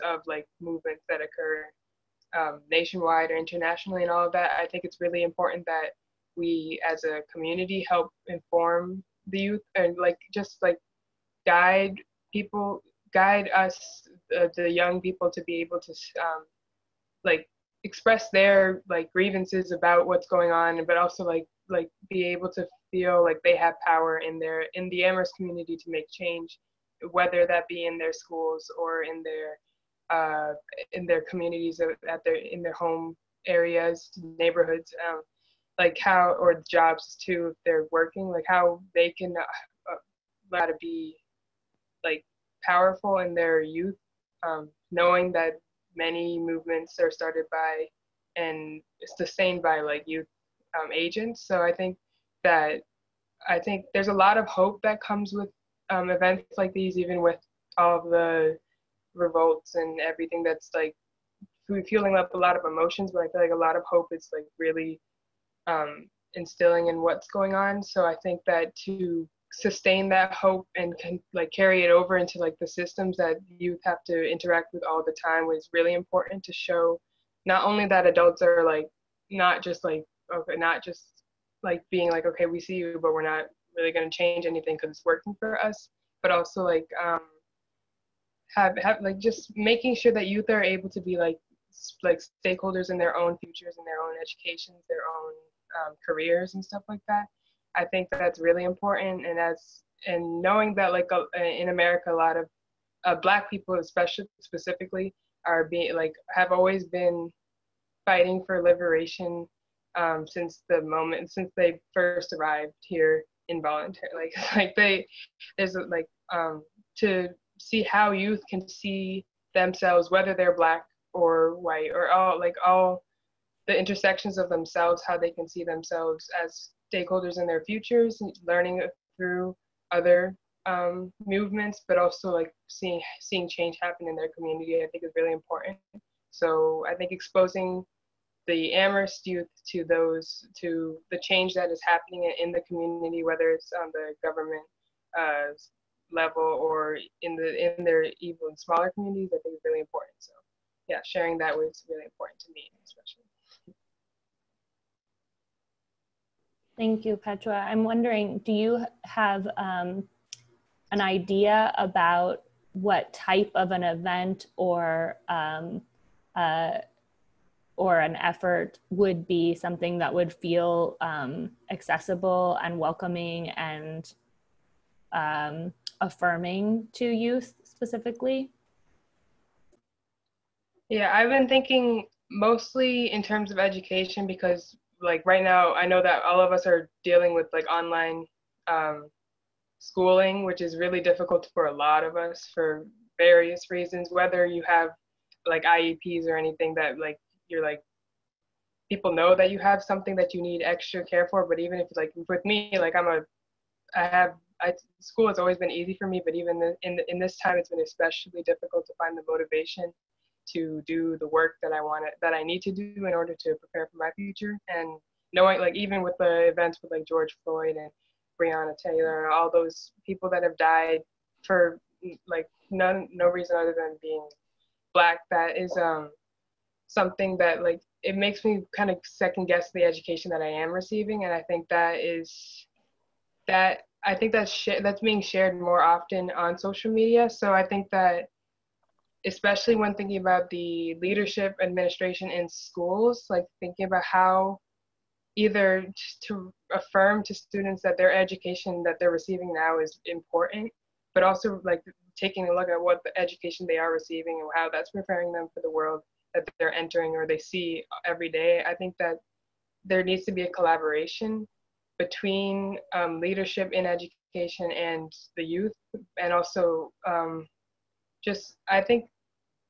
of like movements that occur um, nationwide or internationally and all of that. I think it's really important that we as a community help inform the youth and like just like guide people guide us uh, the young people to be able to um, like express their like grievances about what's going on but also like like be able to feel like they have power in their in the amherst community to make change whether that be in their schools or in their uh, in their communities at their in their home areas neighborhoods um, like how or jobs too if they're working like how they can uh, uh, how to be like powerful in their youth um, knowing that many movements are started by and sustained by like youth um, agents. So i think that i think there's a lot of hope that comes with um, events like these even with all of the revolts and everything that's like fueling up a lot of emotions but i feel like a lot of hope is like really um, instilling in what's going on. So I think that to sustain that hope and can like carry it over into like the systems that youth have to interact with all the time was really important to show not only that adults are like not just like okay not just like being like okay we see you but we're not really going to change anything because it's working for us but also like um have have like just making sure that youth are able to be like like stakeholders in their own futures and their own educations their own um, careers and stuff like that. I think that's really important, and that's and knowing that like in America, a lot of uh, Black people, especially specifically, are being like have always been fighting for liberation um, since the moment since they first arrived here involuntarily. Like [LAUGHS] like they there's like um, to see how youth can see themselves, whether they're Black or white or all like all the intersections of themselves, how they can see themselves as stakeholders in their futures, learning through other um, movements, but also like seeing seeing change happen in their community. I think is really important. So I think exposing the Amherst youth to those to the change that is happening in the community, whether it's on the government uh, level or in the in their even smaller communities, I think is really important. So yeah, sharing that was really important to me, especially. Thank you, Petra. I'm wondering, do you have um, an idea about what type of an event or um, uh, or an effort would be something that would feel um, accessible and welcoming and um, affirming to youth specifically? Yeah, I've been thinking mostly in terms of education because like right now i know that all of us are dealing with like online um, schooling which is really difficult for a lot of us for various reasons whether you have like ieps or anything that like you're like people know that you have something that you need extra care for but even if like with me like i'm a i have I, school has always been easy for me but even in, in this time it's been especially difficult to find the motivation to do the work that I want that I need to do in order to prepare for my future. And knowing like even with the events with like George Floyd and Breonna Taylor and all those people that have died for like none no reason other than being black, that is um something that like it makes me kind of second guess the education that I am receiving, and I think that is that I think that's sh- that's being shared more often on social media. So I think that especially when thinking about the leadership administration in schools, like thinking about how either to affirm to students that their education that they're receiving now is important, but also like taking a look at what the education they are receiving and how that's preparing them for the world that they're entering or they see every day. I think that there needs to be a collaboration between um, leadership in education and the youth, and also um, just I think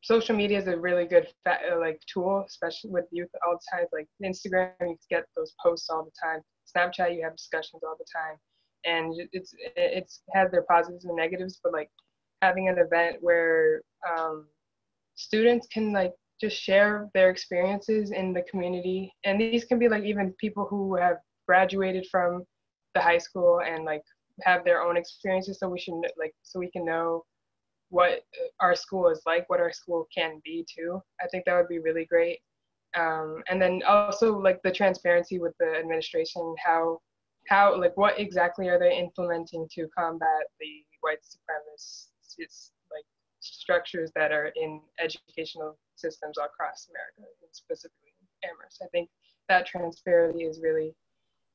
social media is a really good fa- like tool, especially with youth all the time. Like Instagram, you get those posts all the time. Snapchat, you have discussions all the time, and it's it's had their positives and negatives. But like having an event where um, students can like just share their experiences in the community. And these can be like even people who have graduated from the high school and like have their own experiences so we should like so we can know what our school is like what our school can be too. I think that would be really great. Um, and then also like the transparency with the administration how how like what exactly are they implementing to combat the white supremacist like structures that are in educational systems across america and specifically amherst i think that transparency is really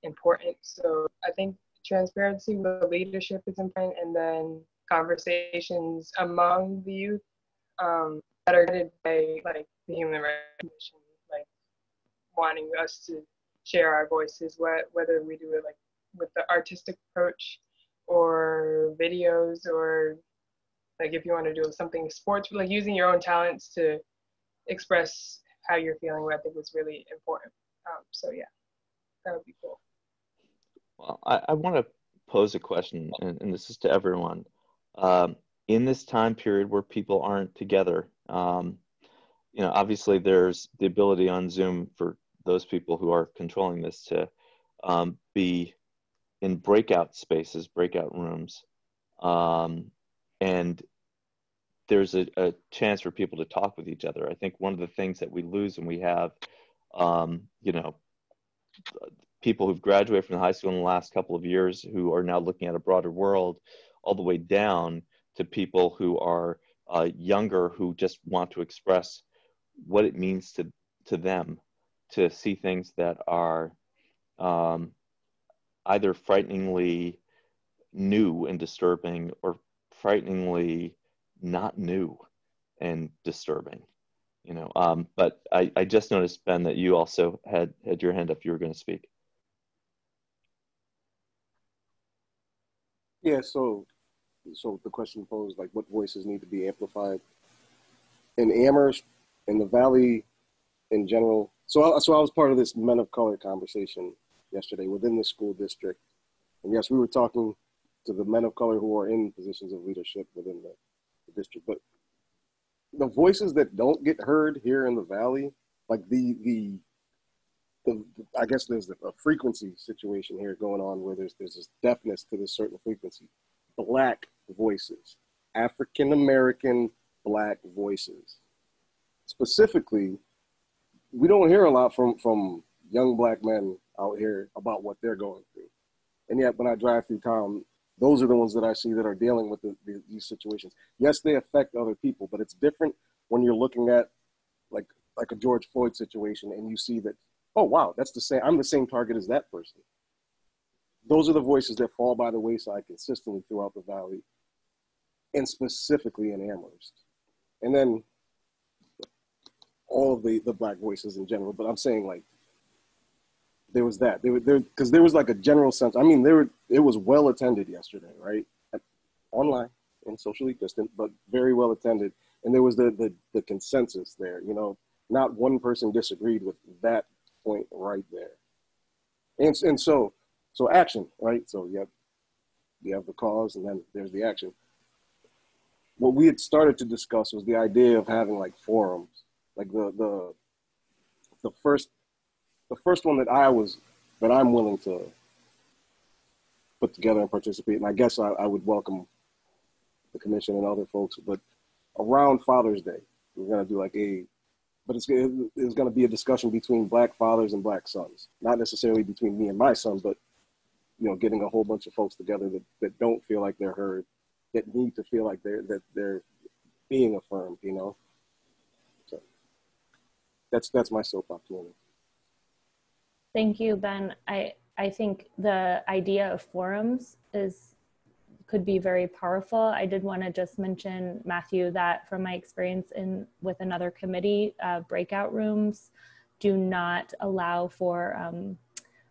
important. So i think transparency with leadership is important and then conversations among the youth um, that are guided by like the human rights commission like wanting us to share our voices what, whether we do it like with the artistic approach or videos or like if you want to do something sports like using your own talents to express how you're feeling what i think was really important um, so yeah that would be cool well, I, I want to pose a question, and, and, this is to everyone. Um, in this time period where people aren't together, um, you know, obviously there's the ability on Zoom for those people who are controlling this to um, be in breakout spaces, breakout rooms, um, and there's a, a, chance for people to talk with each other. I think one of the things that we lose when we have, um, you know, people who've graduated from the high school in the last couple of years who are now looking at a broader world, all the way down to people who are uh, younger who just want to express what it means to to them to see things that are um, either frighteningly new and disturbing or frighteningly not new and disturbing you know um, but I, I just noticed ben that you also had had your hand up. You were going to speak. Yeah, so so the question posed like what voices need to be amplified? In Amherst in the Valley in general. So I, so I was part of this men of color conversation yesterday within the school district, and yes, we were talking to the men of color who are in positions of leadership within the, the district, but the voices that don't get heard here in the Valley, like the the the, I guess there's a frequency situation here going on where there's there's this deafness to this certain frequency. Black voices, African American black voices. Specifically, we don't hear a lot from from young black men out here about what they're going through. And yet, when I drive through town, those are the ones that I see that are dealing with the, the, these situations. Yes, they affect other people, but it's different when you're looking at like like a George Floyd situation and you see that oh wow, that's the same. I'm the same target as that person. Those are the voices that fall by the wayside consistently throughout the valley, and specifically in Amherst. And then all of the the black voices in general. But I'm saying like there was that there there because there was like a general sense. I mean, there were it was well attended yesterday, right? Online and socially distant, but very well attended. And there was the the, the consensus there. You know, not one person disagreed with that point right there. And, and so, so action, right? So you have, you have the cause and then there's the action. What we had started to discuss was the idea of having like forums, like the, the, the first, the first one that I was, that I'm willing to put together and participate. And I guess I, I would welcome the commission and other folks, but around Father's Day, we're to do like a but it's, it's to be a discussion between black fathers and black sons, not necessarily between me and my son, but you know, getting a whole bunch of folks together that, that don't feel like they're heard, that need to feel like they're that they're being affirmed, you know. So that's that's my soap opportunity. Thank you, Ben. I I think the idea of forums is could be very powerful. I did want to just mention, Matthew, that from my experience in with another committee, uh, breakout rooms do not allow for um,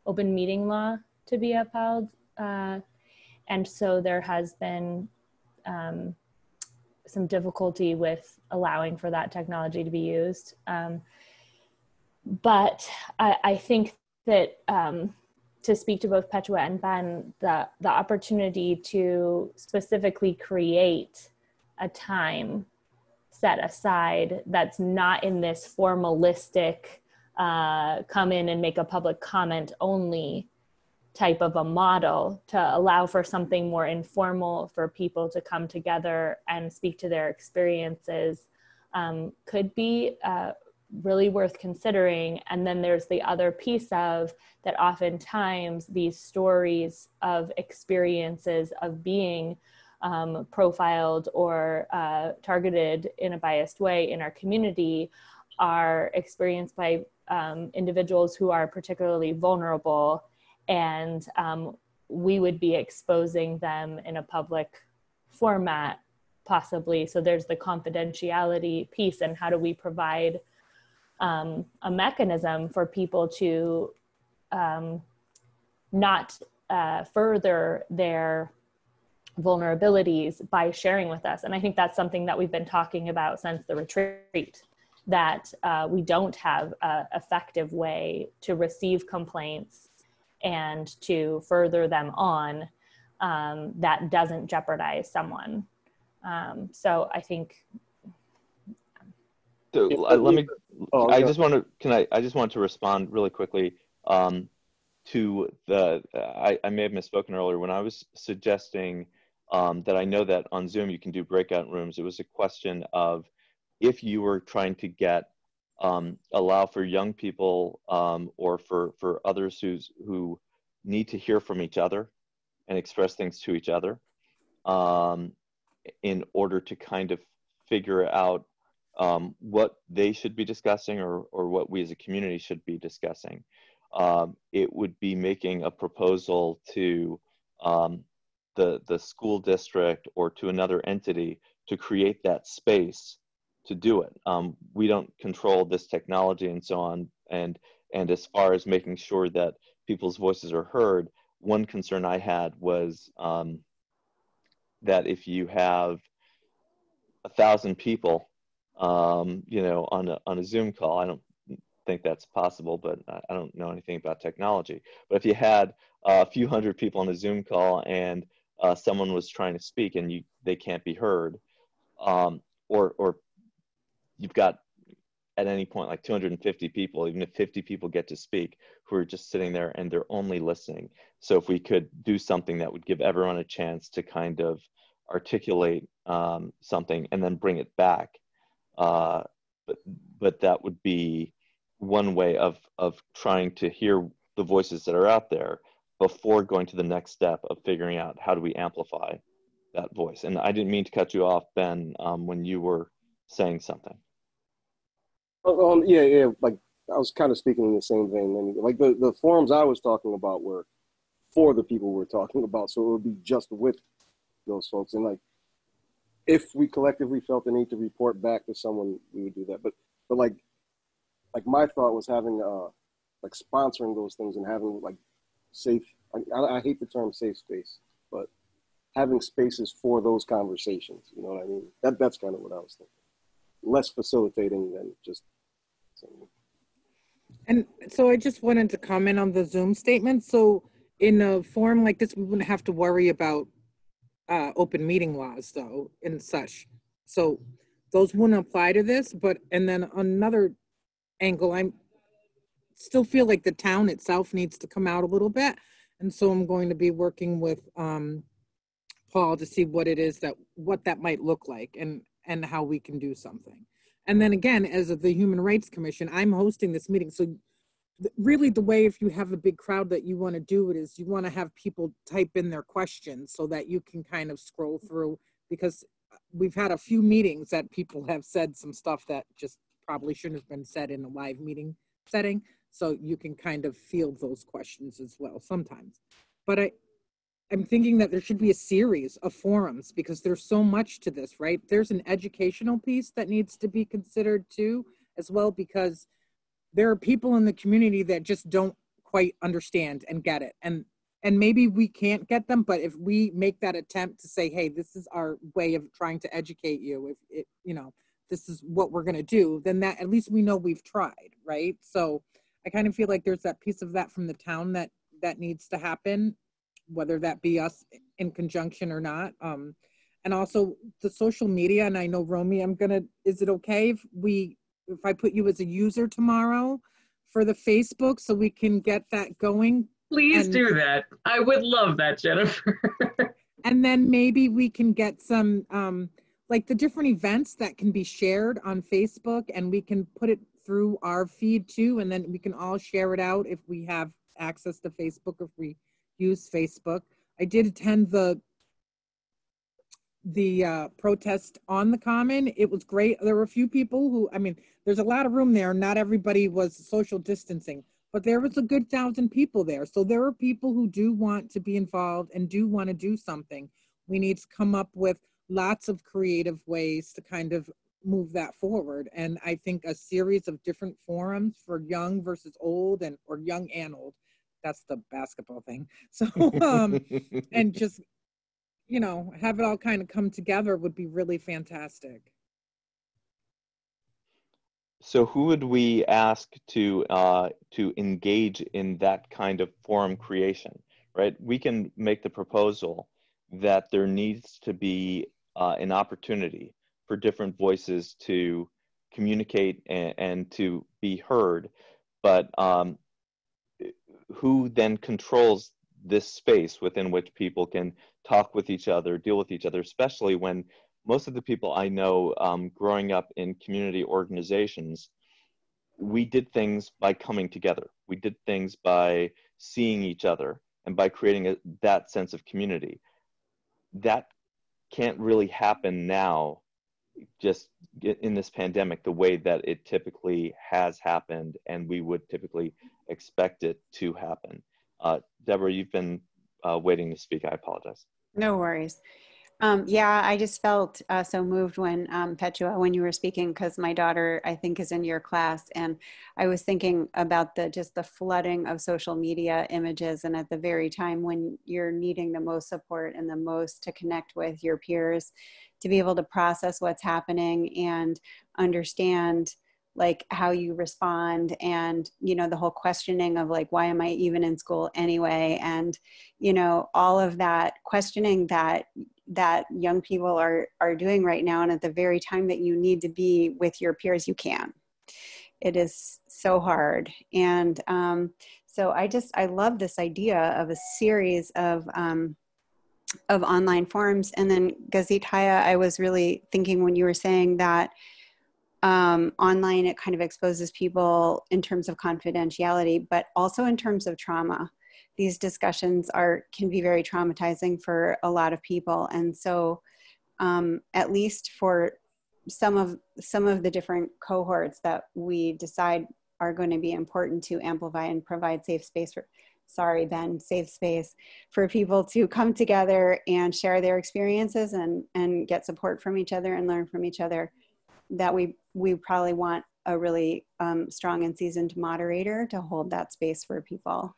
open meeting law to be upheld. Uh, and so there has been um, some difficulty with allowing for that technology to be used. Um, but I, I, think that um, to speak to both Petua and Ben, the, the opportunity to specifically create a time set aside that's not in this formalistic uh, come in and make a public comment only type of a model to allow for something more informal for people to come together and speak to their experiences um, could be uh, really worth considering. And then there's the other piece of that oftentimes these stories of experiences of being um, profiled or uh, targeted in a biased way in our community are experienced by um, individuals who are particularly vulnerable and um, we would be exposing them in a public format possibly so there's the confidentiality piece and how do we provide um, a mechanism for people to um, not uh, further their vulnerabilities by sharing with us and i think that's something that we've been talking about since the retreat that uh, we don't have an effective way to receive complaints and to further them on um, that doesn't jeopardize someone. Um, so I think. So uh, let me. Oh, I just want to. Can I? I just want to respond really quickly um, to the. I, I may have misspoken earlier when I was suggesting um, that I know that on Zoom you can do breakout rooms. It was a question of if you were trying to get um, allow for young people um, or for for others who's who need to hear from each other and express things to each other um, in order to kind of figure out um, what they should be discussing or or what we as a community should be discussing. Um, it would be making a proposal to um, the the school district or to another entity to create that space to do it. Um, we don't control this technology and so on. And and as far as making sure that people's voices are heard, one concern I had was um, that if you have a thousand people, um, you know, on a on a Zoom call, I don't think that's possible, but I don't know anything about technology. But if you had a few hundred people on a Zoom call and uh, someone was trying to speak and you they can't be heard, um, or or you've got at any point like 250 people even if 50 people get to speak who are just sitting there and they're only listening so if we could do something that would give everyone a chance to kind of articulate um, something and then bring it back uh, but but that would be one way of of trying to hear the voices that are out there before going to the next step of figuring out how do we amplify that voice and i didn't mean to cut you off ben um, when you were saying something Oh, um, yeah, yeah. Like I was kind of speaking in the same vein. Like the, the forums I was talking about were for the people we're talking about. So it would be just with those folks. And like, if we collectively felt the need to report back to someone, we would do that. But, but like, like my thought was having, uh, like sponsoring those things and having like safe, I, I hate the term safe space, but having spaces for those conversations, you know what I mean? That, that's kind of what I was thinking. Less facilitating than just and so I just wanted to comment on the Zoom statement. So in a forum like this, we wouldn't have to worry about uh, open meeting laws though and such. So those wouldn't apply to this, but, and then another angle, I'm still feel like the town itself needs to come out a little bit. And so I'm going to be working with um, Paul to see what it is that, what that might look like and, and how we can do something. And then again, as of the Human Rights Commission, I'm hosting this meeting. So really the way if you have a big crowd that you want to do it is you want to have people type in their questions so that you can kind of scroll through because uh, we've had a few meetings that people have said some stuff that just probably shouldn't have been said in a live meeting setting so you can kind of field those questions as well sometimes but i I'm thinking that there should be a series of forums because there's so much to this, right? There's an educational piece that needs to be considered too, as well, because there are people in the community that just don't quite understand and get it. And and maybe we can't get them, but if we make that attempt to say, hey, this is our way of trying to educate you, if it, you know, this is what we're gonna do, then that at least we know we've tried, right? So I kind of feel like there's that piece of that from the town that that needs to happen whether that be us in conjunction or not. Um, And also the social media, and I know Romy, I'm gonna, is it okay if we, if I put you as a user tomorrow for the Facebook so we can get that going? Please And- do that. I would love that, Jennifer. [LAUGHS] And then maybe we can get some, um, like the different events that can be shared on Facebook and we can put it through our feed too. And then we can all share it out if we have access to Facebook, if we use Facebook. I did attend the, the uh, protest on the common. It was great. There were a few people who, I mean, there's a lot of room there. Not everybody was social distancing, but there was a good thousand people there. So there are people who do want to be involved and do want to do something. We need to come up with lots of creative ways to kind of move that forward. And I think a series of different forums for young versus old and or young and old. That's the basketball thing. [LAUGHS] So um and just you know, have it all kind of come together would be really fantastic. So who would we ask to uh, to engage in that kind of forum creation? Right, we can make the proposal that there needs to be uh, an opportunity for different voices to communicate and, and to be heard, but um, who then controls this space within which people can talk with each other, deal with each other, especially when most of the people I know um, growing up in community organizations, we did things by coming together. We did things by seeing each other and by creating a, that sense of community. That can't really happen now, just in this pandemic, the way that it typically has happened and we would typically expect it to happen. Uh, Deborah, you've been uh, waiting to speak. I apologize. No worries. Um, yeah, I just felt uh, so moved when um, Petua, when you were speaking, because my daughter, I think, is in your class, and I was thinking about the just the flooding of social media images, and at the very time when you're needing the most support and the most to connect with your peers, to be able to process what's happening and understand like how you respond and you know the whole questioning of like why am i even in school anyway? And you know all of that questioning that that young people are are doing right now and at the very time that you need to be with your peers you can. It is so hard. And um, so i just i love this idea of a series of um, of online forums. And then gazit haya i was really thinking when you were saying that um, online it kind of exposes people in terms of confidentiality but also in terms of trauma. These discussions are can be very traumatizing for a lot of people. And so um, at least for some of some of the different cohorts that we decide are going to be important to amplify and provide safe space for sorry ben safe space for people to come together and share their experiences and and get support from each other and learn from each other that we we probably want a really um, strong and seasoned moderator to hold that space for people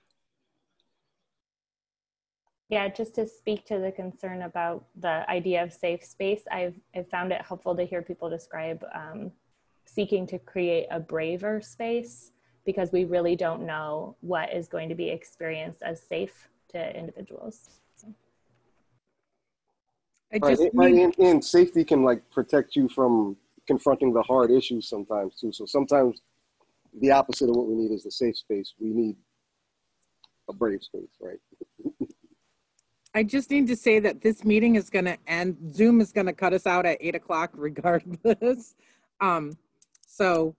Yeah, just to speak to the concern about the idea of safe space, I've, I've found it helpful to hear people describe um, seeking to create a braver space because we really don't know what is going to be experienced as safe to individuals. So. I Right, just and, right, need- and, and safety can like protect you from confronting the hard issues sometimes too. So sometimes the opposite of what we need is the safe space. We need a brave space, right? [LAUGHS] I just need to say that this meeting is gonna end, Zoom is gonna cut us out at eight o'clock regardless. [LAUGHS] Um, so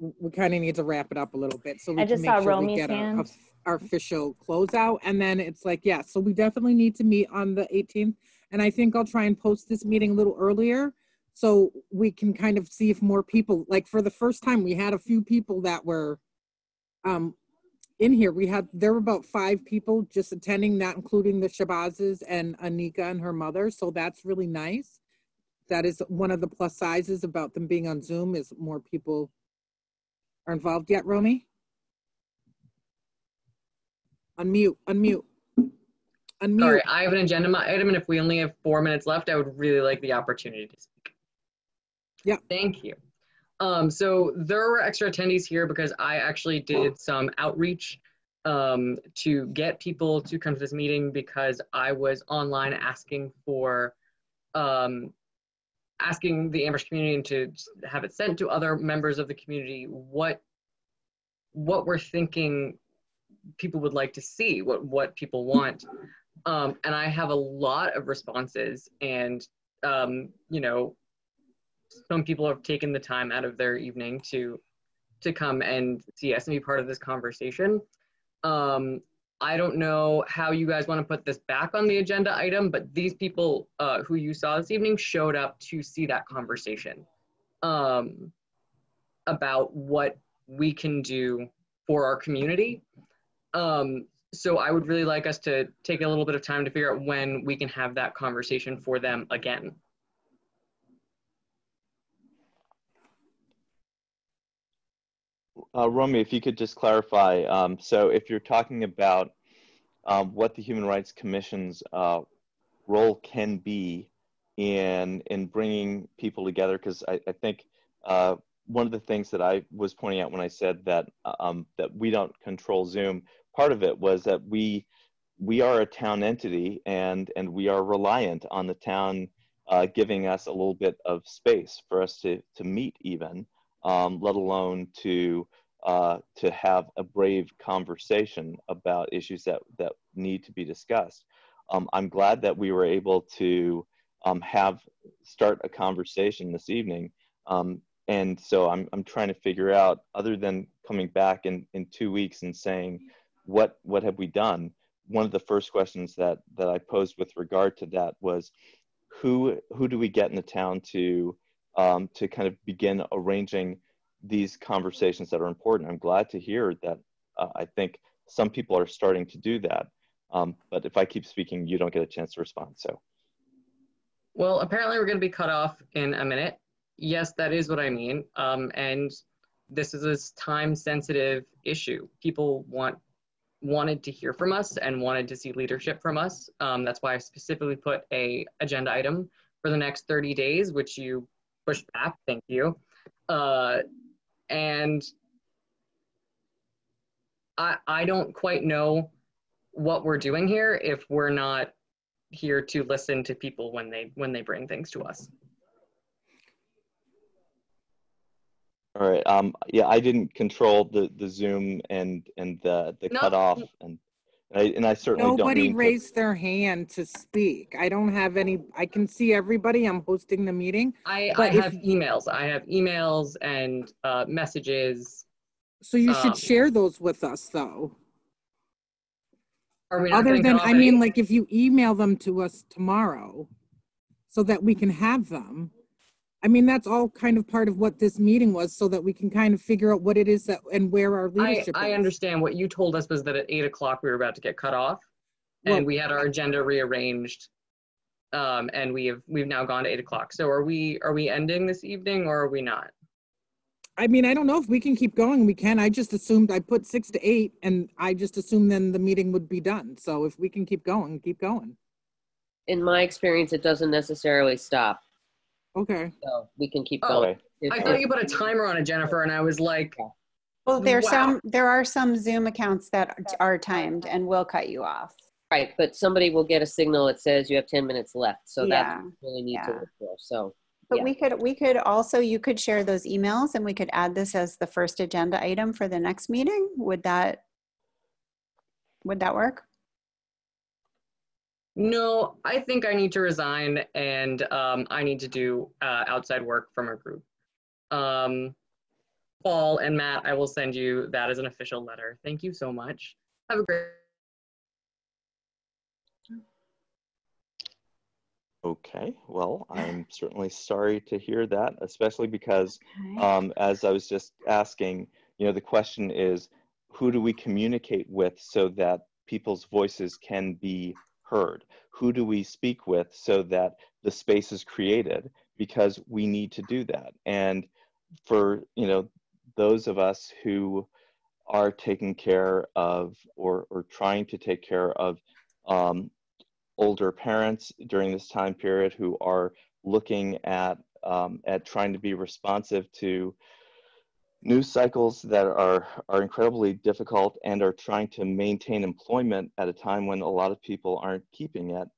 we kind of need to wrap it up a little bit so we I can make saw sure we get our, hand. of- our official closeout. And then it's like, yeah, so we definitely need to meet on the 18th. And I think I'll try and post this meeting a little earlier so we can kind of see if more people, like for the first time, we had a few people that were um, in here. We had, there were about five people just attending, not including the Shabazzes and Anika and her mother. So that's really nice. That is one of the plus sizes about them being on Zoom is more people are involved yet, Romy? Unmute, unmute. Unmute. Sorry, I have an agenda item, and if we only have four minutes left, I would really like the opportunity to speak. Yeah. Thank you. Um, so there were extra attendees here because I actually did some outreach um, to get people to come to this meeting because I was online asking for um, asking the Amherst community to have it sent to other members of the community what what we're thinking people would like to see, what what people want. Um, and I have a lot of responses, and um, you know, some people have taken the time out of their evening to to come and see us and be part of this conversation. Um, I don't know how you guys want to put this back on the agenda item, but these people uh, who you saw this evening showed up to see that conversation um, about what we can do for our community. Um, so I would really like us to take a little bit of time to figure out when we can have that conversation for them again. Uh, Romy, if you could just clarify, um, so if you're talking about um, what the Human Rights Commission's uh, role can be in in bringing people together, because I, I, think uh, one of the things that I was pointing out when I said that um, that we don't control Zoom, part of it was that we we are a town entity and and we are reliant on the town uh, giving us a little bit of space for us to to meet even, um, let alone to uh, to have a brave conversation about issues that, that need to be discussed. Um, I'm glad that we were able to um, have start a conversation this evening. Um, and so I'm, I'm trying to figure out, other than coming back in, in two weeks and saying, what, what have we done? One of the first questions that, that I posed with regard to that was, who, who do we get in the town to, um, to kind of begin arranging these conversations that are important. I'm glad to hear that uh, I think some people are starting to do that. Um, but if I keep speaking, you don't get a chance to respond. So. Well, apparently we're going to be cut off in a minute. Yes, that is what I mean. Um, and this is a time sensitive issue. People want wanted to hear from us and wanted to see leadership from us. Um, that's why I specifically put a agenda item for the next 30 days, which you pushed back. Thank you. Uh, and I, I don't quite know what we're doing here if we're not here to listen to people when they when they bring things to us. All right. Um, yeah, I didn't control the the Zoom and and the the no. cutoff and and I, and I certainly Nobody don't. raised to... their hand to speak. I don't have any. I can see everybody. I'm hosting the meeting. I, I have emails. I have emails and uh, messages. So you um, should share those with us, though. Other than, I mean, like if you email them to us tomorrow, so that we can have them. I mean, that's all kind of part of what this meeting was, so that we can kind of figure out what it is that and where our leadership. I, I understand. What you told us was that at eight o'clock we were about to get cut off, and well, we had our agenda rearranged, um, and we have we've now gone to eight o'clock. So are we are we ending this evening or are we not? I mean, I don't know if we can keep going. We can. I just assumed I put six to eight, and I just assumed then the meeting would be done. So if we can keep going, keep going. In my experience, it doesn't necessarily stop. Okay. So we can keep oh, going. I thought you put a timer on it, Jennifer, and I was like, well, there's wow. some there are some Zoom accounts that are timed and will cut you off. Right, but somebody will get a signal that says you have 10 minutes left. So yeah. that's really need yeah. to look for. So but yeah. we could we could also you could share those emails and we could add this as the first agenda item for the next meeting. Would that would that work? No, I think I need to resign and um, I need to do uh, outside work from our group. Um, Paul and Matt, I will send you that as an official letter. Thank you so much. Have a great Okay, well, [LAUGHS] I'm certainly sorry to hear that, especially because, um, as I was just asking, you know, the question is, who do we communicate with so that people's voices can be heard? Who do we speak with so that the space is created? Because we need to do that. And for, you know, those of us who are taking care of or, or trying to take care of um, older parents during this time period who are looking at um, at trying to be responsive to news cycles that are are incredibly difficult and are trying to maintain employment at a time when a lot of people aren't keeping it.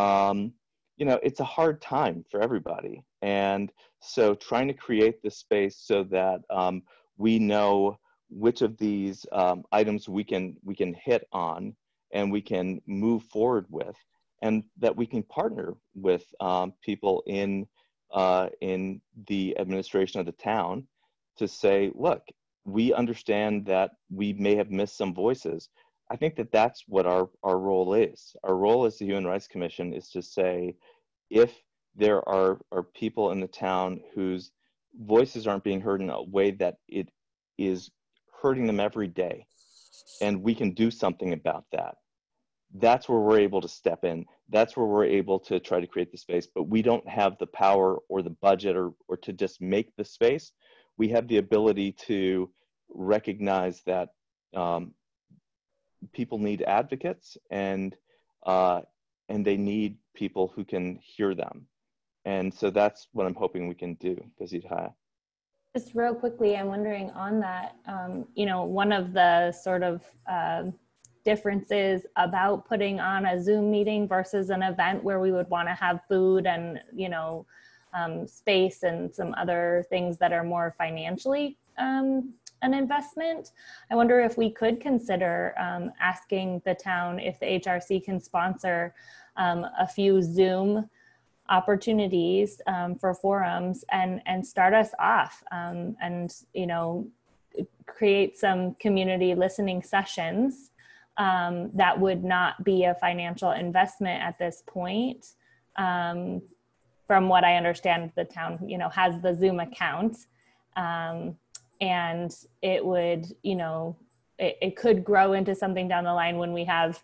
Um, you know, it's a hard time for everybody. And so trying to create the space so that um, we know which of these um, items we can we can hit on and we can move forward with, and that we can partner with um, people in uh, in the administration of the town to say, look, we understand that we may have missed some voices. I think that that's what our, our role is. Our role as the Human Rights Commission is to say, if there are, are people in the town whose voices aren't being heard in a way that it is hurting them every day, and we can do something about that, that's where we're able to step in. That's where we're able to try to create the space. But we don't have the power or the budget or, or to just make the space. We have the ability to recognize that um, people need advocates and uh, and they need people who can hear them. And so that's what I'm hoping we can do, Gazit Haya. Just real quickly, I'm wondering on that, um, you know, one of the sort of uh, differences about putting on a Zoom meeting versus an event where we would want to have food and, you know, um, space and some other things that are more financially um, an investment. I wonder if we could consider um, asking the town if the HRC can sponsor um, a few Zoom opportunities um, for forums and and start us off um, and you know create some community listening sessions that would not be a financial investment at this point. From what I understand, the town you know has the Zoom account. Um, and it would you know it, it could grow into something down the line when we have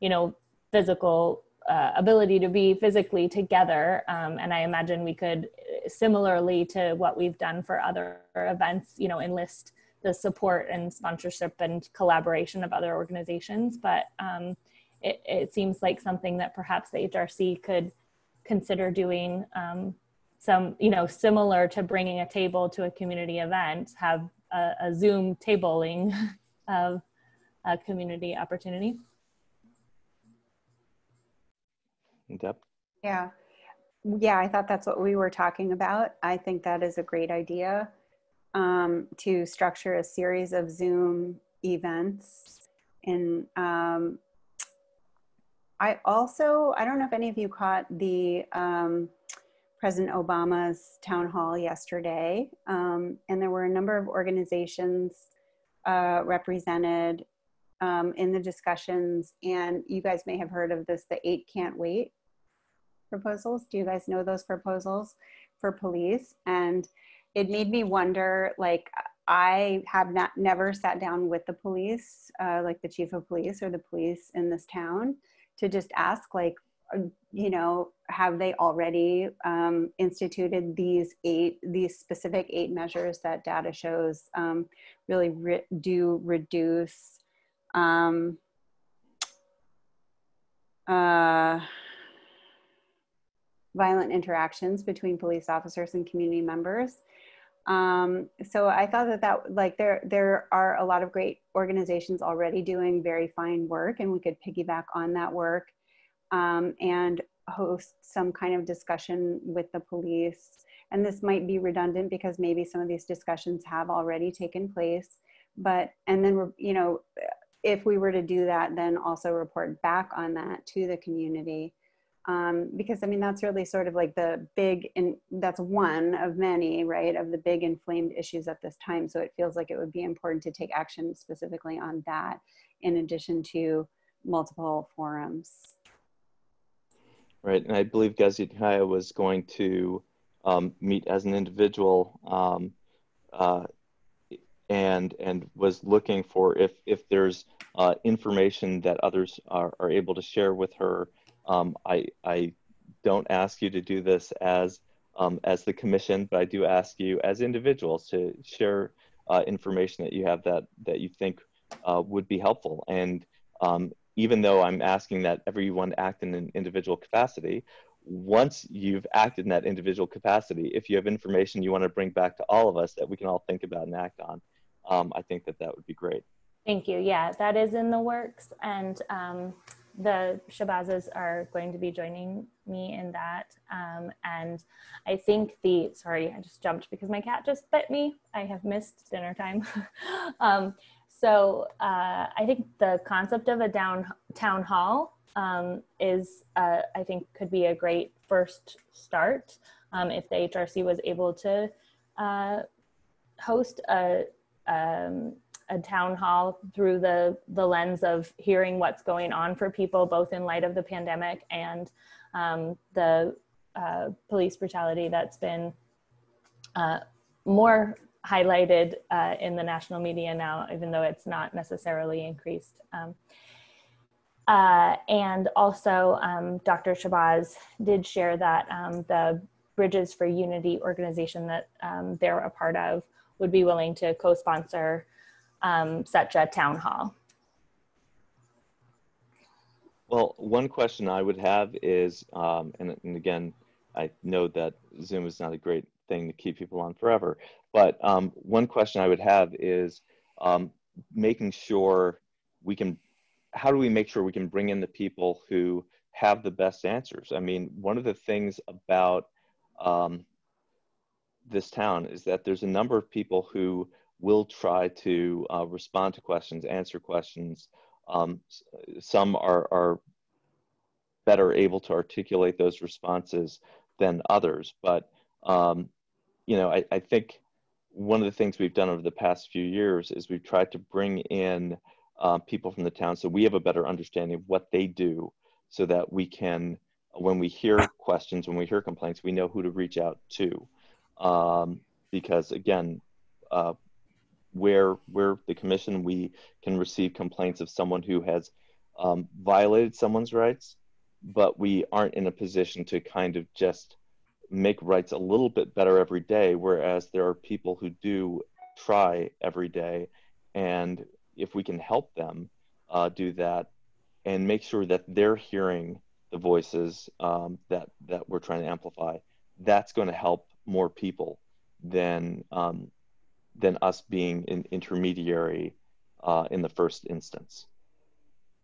you know physical uh, ability to be physically together. Um, and i imagine we could similarly to what we've done for other events you know enlist the support and sponsorship and collaboration of other organizations. But um, it, it, seems like something that perhaps the hrc could consider doing um, some, you know, similar to bringing a table to a community event, have a, a Zoom tabling [LAUGHS] of a community opportunity. Yep. Yeah. Yeah, I thought that's what we were talking about. I think that is a great idea um, to structure a series of Zoom events. And um, I also, I don't know if any of you caught the um, President Obama's town hall yesterday, um, and there were a number of organizations uh, represented um, in the discussions. And you guys may have heard of this the Eight Can't Wait proposals. Do you guys know those proposals for police? And it made me wonder like, I have not never sat down with the police, uh, like the chief of police or the police in this town, to just ask like, you know, have they already um, instituted these eight, these specific eight measures that data shows um, really re do reduce um, uh, violent interactions between police officers and community members. Um, so I thought that that like there there are a lot of great organizations already doing very fine work, and we could piggyback on that work um, and host some kind of discussion with the police. And this might be redundant because maybe some of these discussions have already taken place. But, and then, we're, you know, if we were to do that, then also report back on that to the community. Um, because I mean, that's really sort of like the big, and that's one of many, right, of the big inflamed issues at this time. So it feels like it would be important to take action specifically on that in addition to multiple forums. Right, and I believe Gazit Haya was going to um, meet as an individual um, uh, and and was looking for if if there's uh, information that others are, are able to share with her. Um, I I don't ask you to do this as um, as the commission, but I do ask you as individuals to share uh, information that you have that that you think uh, would be helpful. And um, even though I'm asking that everyone act in an individual capacity, once you've acted in that individual capacity, if you have information you want to bring back to all of us that we can all think about and act on, um, I think that that would be great. Thank you. Yeah, that is in the works. And um, the Shabazzes are going to be joining me in that. Um, and I think the, sorry, I just jumped because my cat just bit me. I have missed dinner time. [LAUGHS] um, so uh, I think the concept of a down town hall um, is, uh, I think, could be a great first start um, if the HRC was able to uh, host a, um, a town hall through the the lens of hearing what's going on for people, both in light of the pandemic and um, the uh, police brutality that's been uh, more highlighted uh, in the national media now, even though it's not necessarily increased. Um, uh, and also, um, Dr. Shabazz did share that um, the Bridges for Unity organization that um, they're a part of would be willing to co-sponsor um, such a town hall? Well, one question I would have is, um, and, and, again, I know that Zoom is not a great thing to keep people on forever, but um, one question I would have is um, making sure we can, how do we make sure we can bring in the people who have the best answers? I mean, one of the things about um, this town is that there's a number of people who will try to uh, respond to questions, answer questions. Um, some are, are better able to articulate those responses than others. But, um, you know, I, I, think one of the things we've done over the past few years is we've tried to bring in uh, people from the town so we have a better understanding of what they do so that we can, when we hear questions, when we hear complaints, we know who to reach out to. Um, because again, uh, where where the commission we can receive complaints of someone who has um, violated someone's rights, but we aren't in a position to kind of just make rights a little bit better every day. Whereas there are people who do try every day, and if we can help them uh, do that and make sure that they're hearing the voices um, that that we're trying to amplify, that's going to help more people than um, than us being an intermediary uh, in the first instance.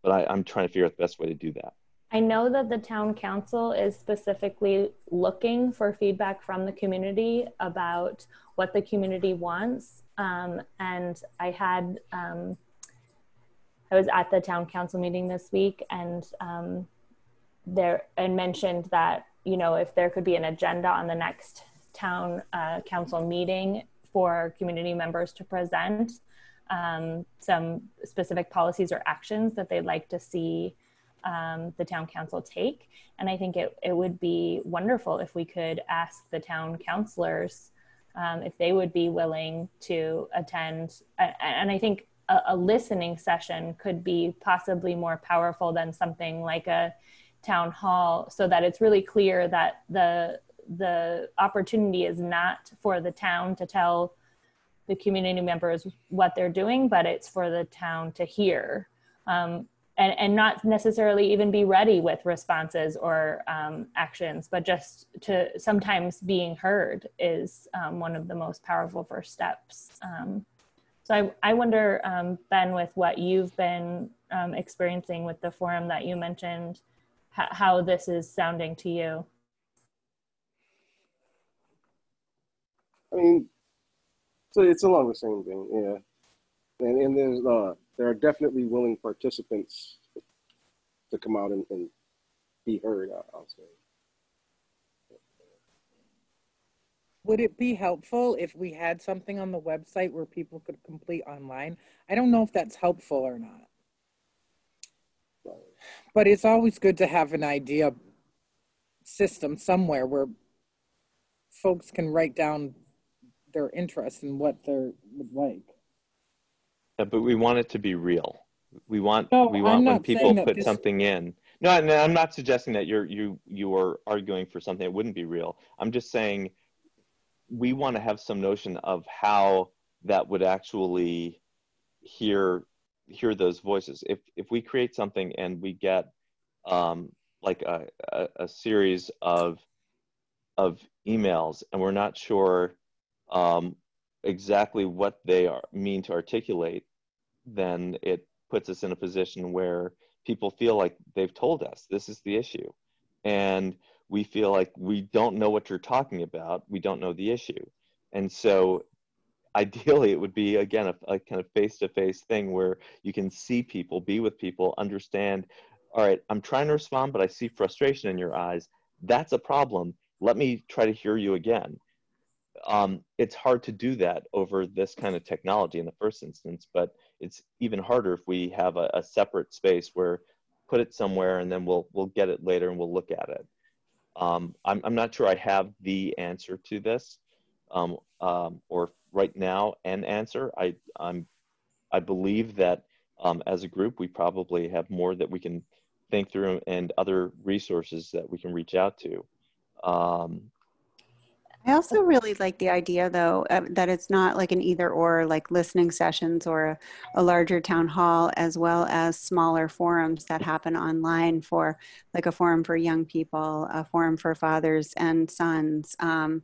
But I, I'm trying to figure out the best way to do that. I know that the town council is specifically looking for feedback from the community about what the community wants. Um, and I had, um, I was at the town council meeting this week and um, there, and mentioned that, you know, if there could be an agenda on the next town uh, council meeting for community members to present um, some specific policies or actions that they'd like to see um, the town council take. And I think it, it would be wonderful if we could ask the town councilors um, if they would be willing to attend. And I think a, a, listening session could be possibly more powerful than something like a town hall so that it's really clear that the the opportunity is not for the town to tell the community members what they're doing, but it's for the town to hear um, and, and not necessarily even be ready with responses or um, actions, but just to sometimes being heard is um, one of the most powerful first steps. Um, so I, I wonder, um, Ben, with what you've been um, experiencing with the forum that you mentioned, how this is sounding to you. I mean, so it's along the same thing, yeah. And and there's uh there are definitely willing participants to come out and, and be heard. I'll say. Would it be helpful if we had something on the website where people could complete online? I don't know if that's helpful or not. But it's always good to have an idea system somewhere where folks can write down their interest and what they would like. Yeah, but we want it to be real. We want no, we want when people put this... something in. No, I'm not suggesting that you're you you are arguing for something that wouldn't be real. I'm just saying we want to have some notion of how that would actually hear hear those voices. If if we create something and we get um, like a, a, a series of of emails and we're not sure um, exactly what they are mean to articulate, then it puts us in a position where people feel like they've told us this is the issue. And we feel like we don't know what you're talking about. We don't know the issue. And so ideally it would be again a, a kind of face-to-face thing where you can see people be with people understand all right i'm trying to respond but i see frustration in your eyes. That's a problem. Let me try to hear you again um, it's hard to do that over this kind of technology in the first instance but it's even harder if we have a, a separate space where put it somewhere and then we'll we'll get it later and we'll look at it um, I'm, I'm not sure i have the answer to this um, um, or right now an answer. I I'm I believe that um, as a group we probably have more that we can think through and other resources that we can reach out to. Um, I also really like the idea, though, uh, that it's not like an either or, like listening sessions or a, a, larger town hall, as well as smaller forums that happen online for, like a forum for young people, a forum for fathers and sons. Um,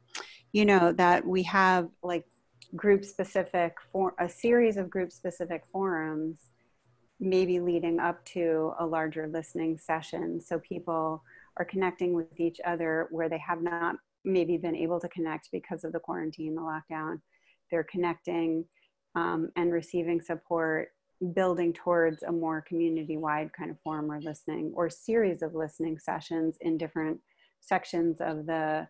you know, that we have like group specific for a series of group specific forums maybe leading up to a larger listening session so people are connecting with each other where they have not maybe been able to connect because of the quarantine the lockdown they're connecting um, and receiving support building towards a more community-wide kind of forum or listening or series of listening sessions in different sections of the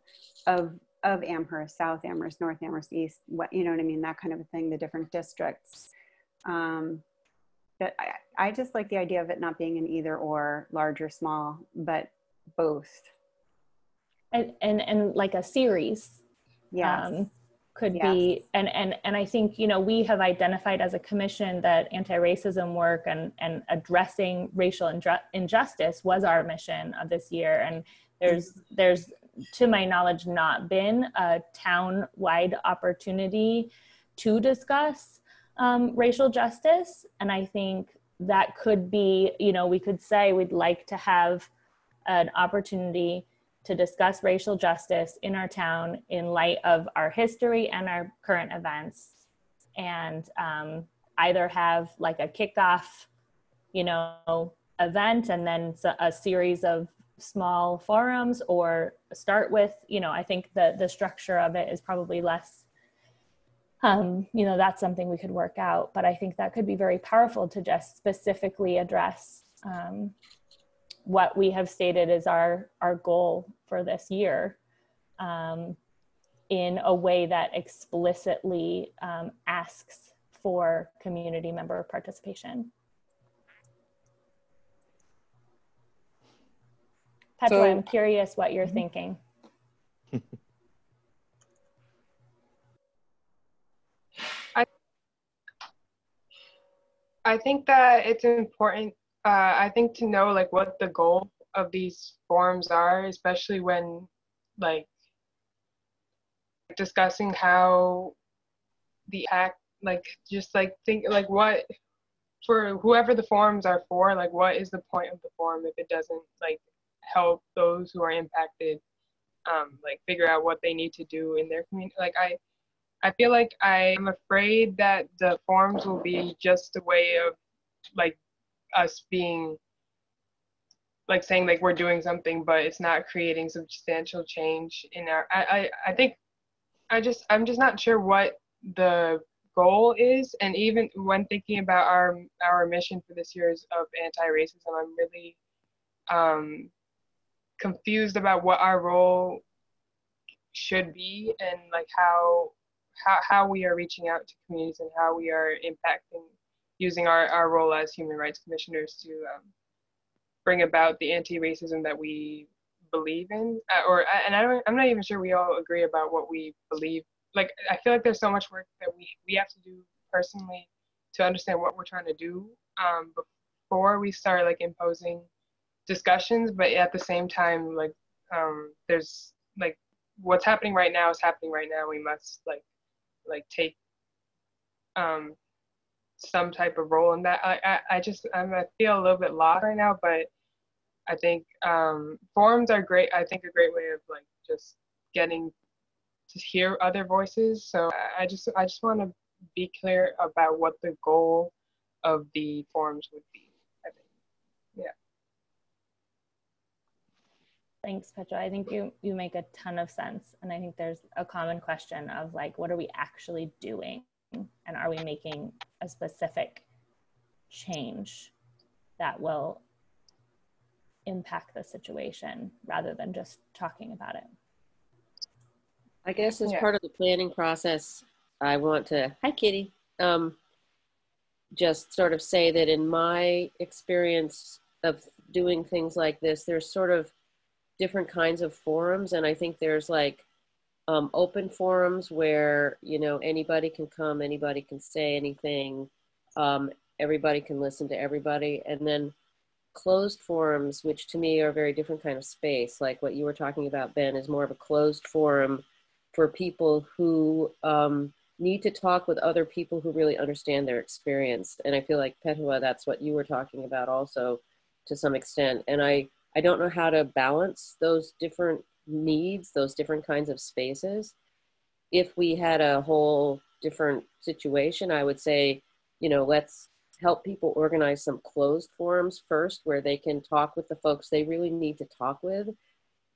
of of Amherst, South Amherst, North Amherst, East, what, you know what I mean? That kind of a thing, the different districts. Um, but I, I just like the idea of it not being an either or, large or small, but both. And, and, and like a series. Yeah. Um, could yes. be and and and i think you know we have identified as a commission that anti-racism work and and addressing racial injustice was our mission of this year and there's there's to my knowledge, not been a town-wide opportunity to discuss um, racial justice. And I think that could be, you know, we could say we'd like to have an opportunity to discuss racial justice in our town in light of our history and our current events. And um, either have like a kickoff you know event and then a series of small forums or start with you know i think the the structure of it is probably less um, you know that's something we could work out. But i think that could be very powerful to just specifically address um, what we have stated is our our goal for this year um, in a way that explicitly um, asks for community member participation Petra, so, I'm curious what you're mm-hmm. thinking. [LAUGHS] I, I think that it's important, uh, I think to know like what the goal of these forums are, especially when like discussing how the act, like just like think like what for whoever the forums are for, like what is the point of the forum if it doesn't like help those who are impacted um, like figure out what they need to do in their community like i i feel like i'm afraid that the forums will be just a way of like us being like saying like we're doing something but it's not creating substantial change in our i i, I think i just i'm just not sure what the goal is. And even when thinking about our our mission for this year's of anti-racism i'm really um confused about what our role should be and like how how, how we are reaching out to communities and how we are impacting using our, our role as human rights commissioners to um, bring about the anti-racism that we believe in uh, or and I don't, i'm not even sure we all agree about what we believe. Like i feel like there's so much work that we we have to do personally to understand what we're trying to do um, before we start like imposing discussions but at the same time like um there's like what's happening right now is happening right now. We must like like take um some type of role in that i i, I just I'm, i feel a little bit lost right now but i think um forums are great i think a great way of like just getting to hear other voices so i just i just want to be clear about what the goal of the forums would be I think, Yeah. Thanks, Petra. I think you you make a ton of sense, and I think there's a common question of like, what are we actually doing, and are we making a specific change that will impact the situation rather than just talking about it. I guess as Yeah. part of the planning process, I want to, hi Kitty, um, just sort of say that in my experience of doing things like this, there's sort of different kinds of forums. And I think there's like um, open forums where, you know, anybody can come, anybody can say anything, um, everybody can listen to everybody. And then closed forums, which to me are a very different kind of space. Like what you were talking about, Ben, is more of a closed forum for people who um, need to talk with other people who really understand their experience. And I feel like Petwa, that's what you were talking about also to some extent. And I, I don't know how to balance those different needs, those different kinds of spaces. If we had a whole different situation, I would say, you know, let's help people organize some closed forums first where they can talk with the folks they really need to talk with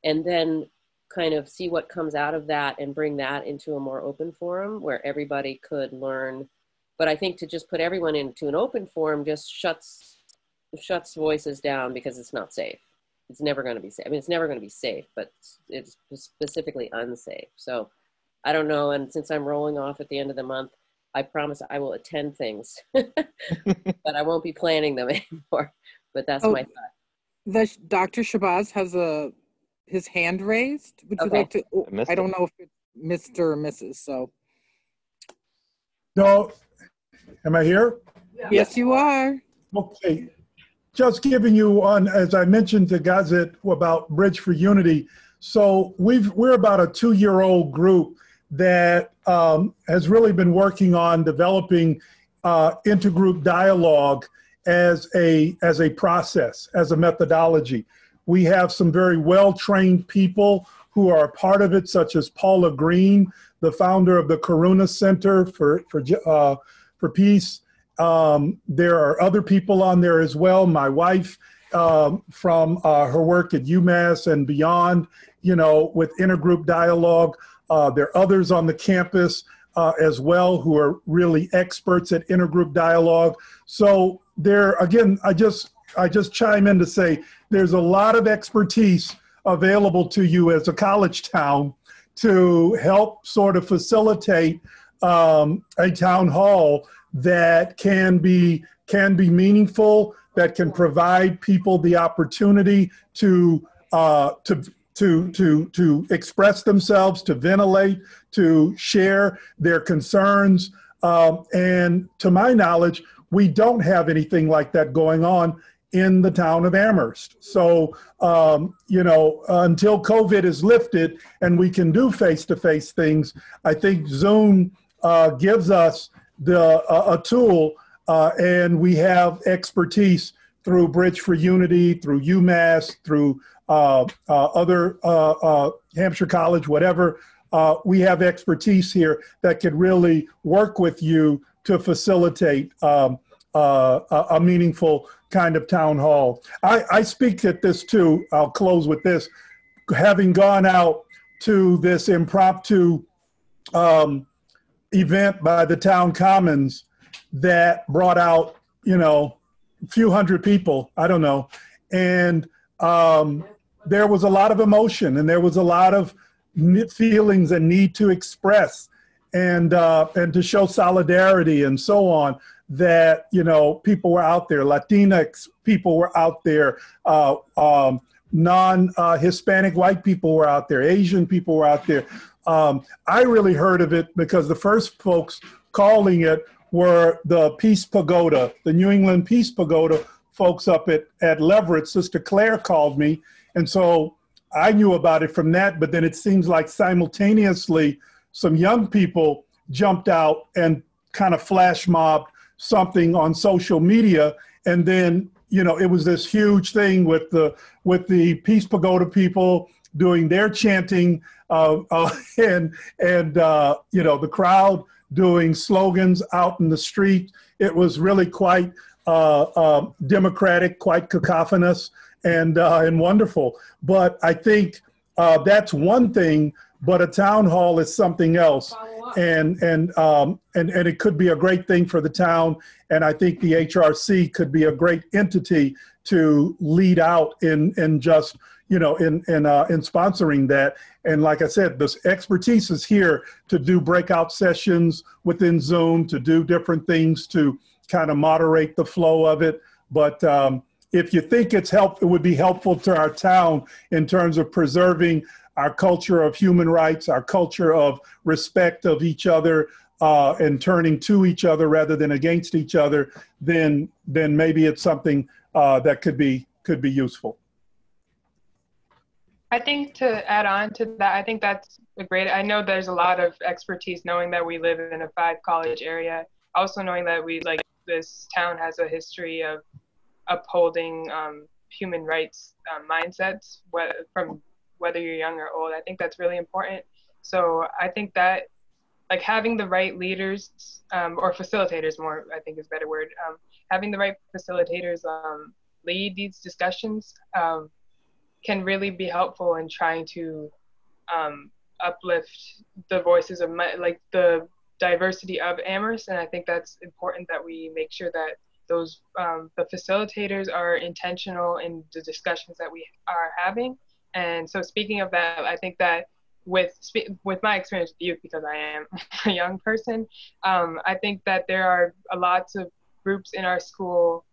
and then kind of see what comes out of that and bring that into a more open forum where everybody could learn but i think to just put everyone into an open forum just shuts shuts voices down because it's not safe it's never going to be safe i mean it's never going to be safe but it's specifically unsafe so i don't know and since i'm rolling off at the end of the month i promise i will attend things [LAUGHS] but i won't be planning them [LAUGHS] anymore but that's Oh, my thought The Dr. Shabazz has a his hand raised. Would you like to? oh, I I don't it. know if it's Mr. or Mrs. So No, am I here? yes, you are. Okay, just giving you on, as I mentioned to Gazette about Bridge for Unity. So we've, we're about a two-year-old group that um, has really been working on developing uh, intergroup dialogue as a, as a process, as a methodology. We have some very well-trained people who are a part of it, such as Paula Green, the founder of the Karuna Center for, for, uh, for Peace. Um, there are other people on there as well. My wife, um, from uh, her work at UMass and beyond, you know, with intergroup dialogue. Uh, there are others on the campus uh, as well who are really experts at intergroup dialogue. So there, again, I just I just chime in to say there's a lot of expertise available to you as a college town to help sort of facilitate um, a town hall that can be can be meaningful, that can provide people the opportunity to uh, to to to to express themselves, to ventilate, to share their concerns. Um, and to my knowledge, we don't have anything like that going on in the town of Amherst. So, um, you know, until COVID is lifted and we can do face-to-face things, I think Zoom uh, gives us the uh, a tool, uh, and we have expertise through Bridge for Unity, through UMass, through uh, other uh, uh, Hampshire College, whatever. Uh, we have expertise here that could really work with you to facilitate um, uh, a, a meaningful kind of town hall. I, I speak at this too. I'll close with this. Having gone out to this impromptu um, event by the town commons that brought out, you know, a few hundred people, I don't know. And um, there was a lot of emotion and there was a lot of feelings and need to express and uh, and to show solidarity and so on that you know people were out there. Latinx people were out there uh, um, non uh, hispanic white people were out there. Asian people were out there um, i really heard of it because the first folks calling it were the peace pagoda the new england peace pagoda folks up at, at leverett sister claire called me and so I knew about it from that, but then it seems like simultaneously some young people jumped out and kind of flash mobbed something on social media. And then, you know, it was this huge thing with the with the Peace Pagoda people doing their chanting uh, uh, [LAUGHS] and and uh, you know the crowd doing slogans out in the street. It was really quite uh, uh, democratic, quite cacophonous, and uh, and wonderful. But I think uh, that's one thing. But a town hall is something else, and and um, and and it could be a great thing for the town. And I think the HRC could be a great entity to lead out in in just you know in in uh, in sponsoring that. And like I said, this expertise is here to do breakout sessions within Zoom, to do different things to kind of moderate the flow of it. But um, if you think it's help, it would be helpful to our town in terms of preserving our culture of human rights, our culture of respect of each other, uh, and turning to each other rather than against each other, then then maybe it's something uh, that could be could be useful. I think to add on to that, I think that's a great. I know there's a lot of expertise knowing that we live in a five college area. Also knowing that we like this town has a history of upholding um, human rights um, mindsets from whether you're young or old. I think that's really important. So I think that like having the right leaders um, or facilitators more i think is a better word um, having the right facilitators um, lead these discussions um, can really be helpful in trying to um, uplift the voices of my, like the diversity of amherst. And i think that's important that we make sure that those um, the facilitators are intentional in the discussions that we are having. And so speaking of that i think that with with my experience with youth because I am [LAUGHS] a young person, um, I think that there are a lots of groups in our school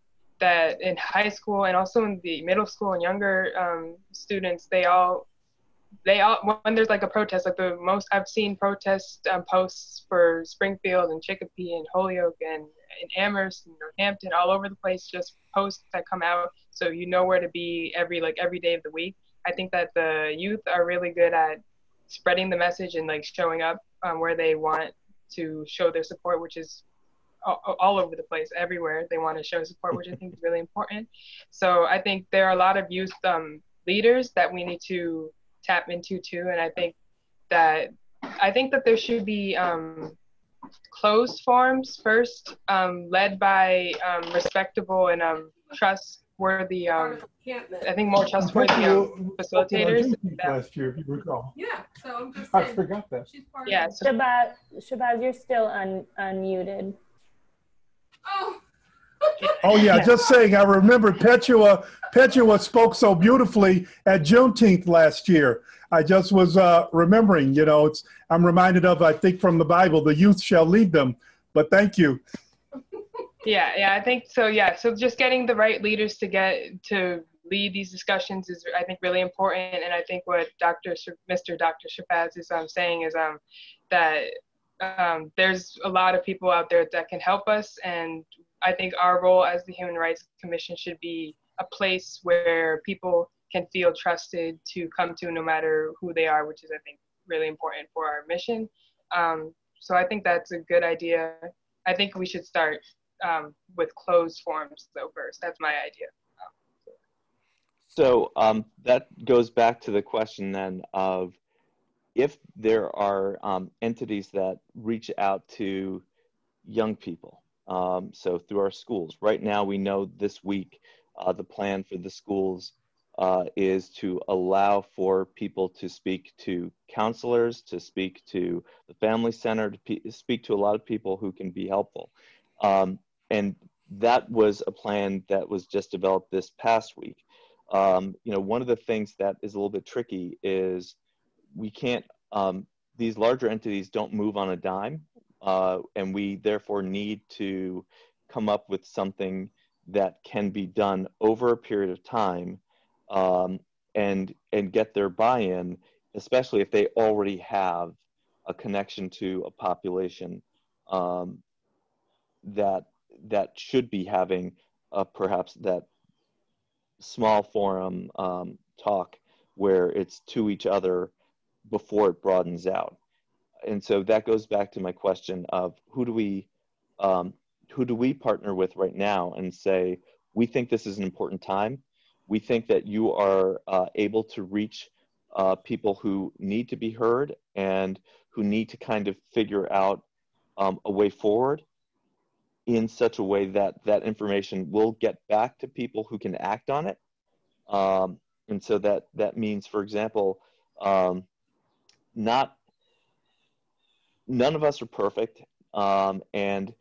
that in high school and also in the middle school and younger um, students they all they all when there's like a protest like the most I've seen protest um, posts for Springfield and Chicopee and Holyoke and in Amherst and Northampton all over the place just posts that come out so you know where to be every like every day of the week. I think that the youth are really good at spreading the message and like showing up um, where they want to show their support, which is all, all, over the place, everywhere they want to show support, which I think is really [LAUGHS] important. So I think there are a lot of youth um, leaders that we need to tap into too, and I think that I think that there should be um, closed forums first, um, led by um, respectable and um, trust the um, I think more trustworthy um, facilitators. Last year, if you recall. Yeah, so I'm just I forgot that. she's part Yeah, of so- Shabazz, Shabazz, you're still un- unmuted. Oh, yeah, just saying. I remember Petua. Petua spoke so beautifully at Juneteenth last year. I just was uh, remembering. You know, it's I'm reminded of. I think from the Bible, the youth shall lead them. But thank you. Yeah, yeah, I think so. Yeah, so just getting the right leaders to get to lead these discussions is, I think, really important. And I think what Dr. Sh- Mr. Dr. Shabazz is um, saying is um, that um, there's a lot of people out there that can help us, and I think our role as the Human Rights Commission should be a place where people can feel trusted to come to no matter who they are, which is, I think, really important for our mission. Um, so I think that's a good idea. I think we should start um, with closed forms though first. That's my idea. So um, that goes back to the question then of if there are um, entities that reach out to young people, um, so through our schools. Right now, we know this week uh, the plan for the schools uh, is to allow for people to speak to counselors, to speak to the family center, to speak to a lot of people who can be helpful. Um, and that was a plan that was just developed this past week. Um, you know, one of the things that is a little bit tricky is we can't, um, these larger entities don't move on a dime, uh, and we therefore need to come up with something that can be done over a period of time um, and and get their buy-in, especially if they already have a connection to a population um, that that should be having perhaps that small forum um, talk where it's to each other before it broadens out. And so that goes back to my question of who do we um, who do we partner with right now and say we think this is an important time. We think that you are uh, able to reach uh, people who need to be heard and who need to kind of figure out um, a way forward in such a way that that information will get back to people who can act on it. Um, and so that that means, for example, um, not none of us are perfect, um, and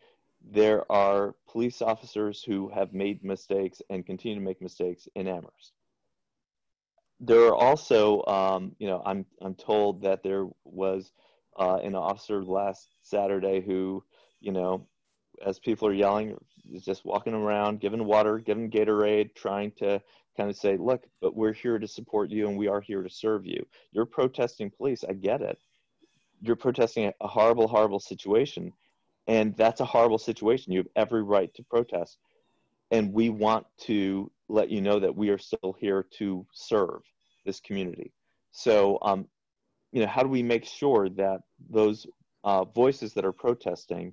there are police officers who have made mistakes and continue to make mistakes in Amherst. There are also, um, you know, I'm I'm told that there was uh, an officer last Saturday who, you know, as people are yelling, is just walking around, giving water, giving Gatorade, trying to kind of say, look, but we're here to support you and we are here to serve you. You're protesting police. I get it. You're protesting a horrible, horrible situation. And that's a horrible situation. You have every right to protest. And we want to let you know that we are still here to serve this community. So, um, you know, how do we make sure that those uh, voices that are protesting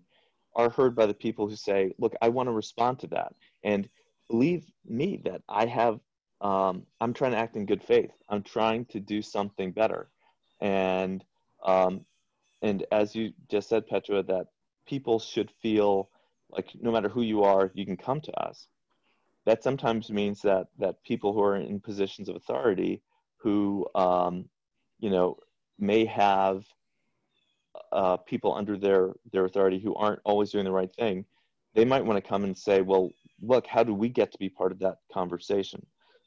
are heard by the people who say, look, I want to respond to that. And believe me that I have um, I'm trying to act in good faith. I'm trying to do something better. And um, and as you just said, Petra, that people should feel like no matter who you are, you can come to us. That sometimes means that that people who are in positions of authority, who um, you know may have uh, people under their their authority who aren't always doing the right thing, they might want to come and say, well, look, how do we get to be part of that conversation?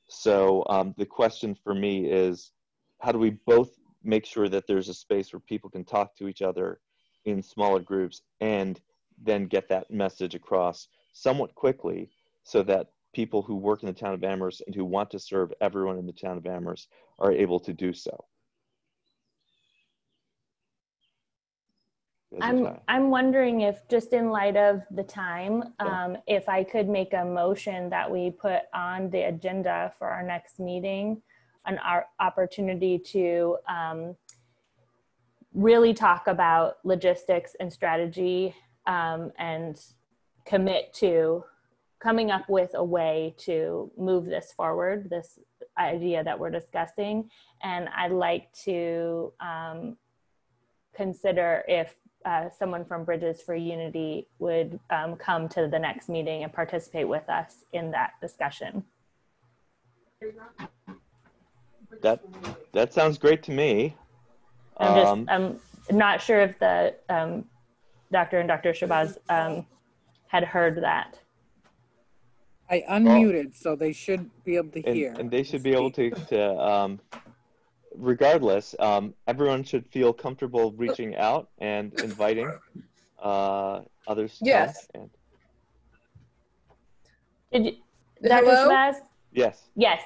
So um, the question for me is, how do we both make sure that there's a space where people can talk to each other in smaller groups and then get that message across somewhat quickly so that people who work in the town of Amherst and who want to serve everyone in the town of Amherst are able to do so. I'm I'm wondering if just in light of the time, um, if I could make a motion that we put on the agenda for our next meeting, an opportunity to um, really talk about logistics and strategy um, and commit to coming up with a way to move this forward, this idea that we're discussing. And I'd like to um, consider if uh, someone from Bridges for Unity would um, come to the next meeting and participate with us in that discussion. That that sounds great to me. I'm just Um, I'm not sure if the um, Dr. and Dr. Shabazz um, had heard that. I unmuted, so they should be able to and, hear. and they should be able to, to um, regardless, um, everyone should feel comfortable reaching out and inviting uh, others. Yes. And, Did you, Dr. Hello? Shabazz? yes. Yes.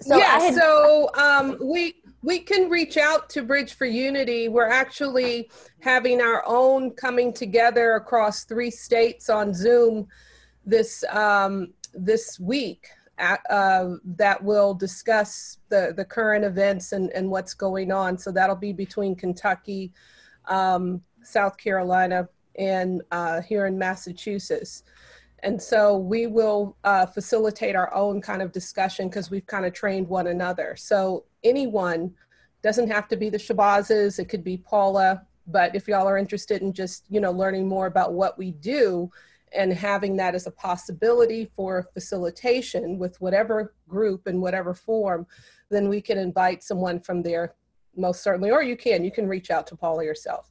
So yeah, had- so um, we we can reach out to Bridge for Unity. We're actually having our own coming together across three states on Zoom this um, this week uh, that will discuss the the current events and and what's going on. So that'll be between Kentucky, um, South Carolina, and uh, here in Massachusetts. And so we will uh, facilitate our own kind of discussion because we've kind of trained one another. So anyone doesn't have to be the Shabazzes, it could be Paula, but if y'all are interested in just, you know, learning more about what we do and having that as a possibility for facilitation with whatever group in whatever form, then we can invite someone from there most certainly, or you can, you can reach out to Paula yourself.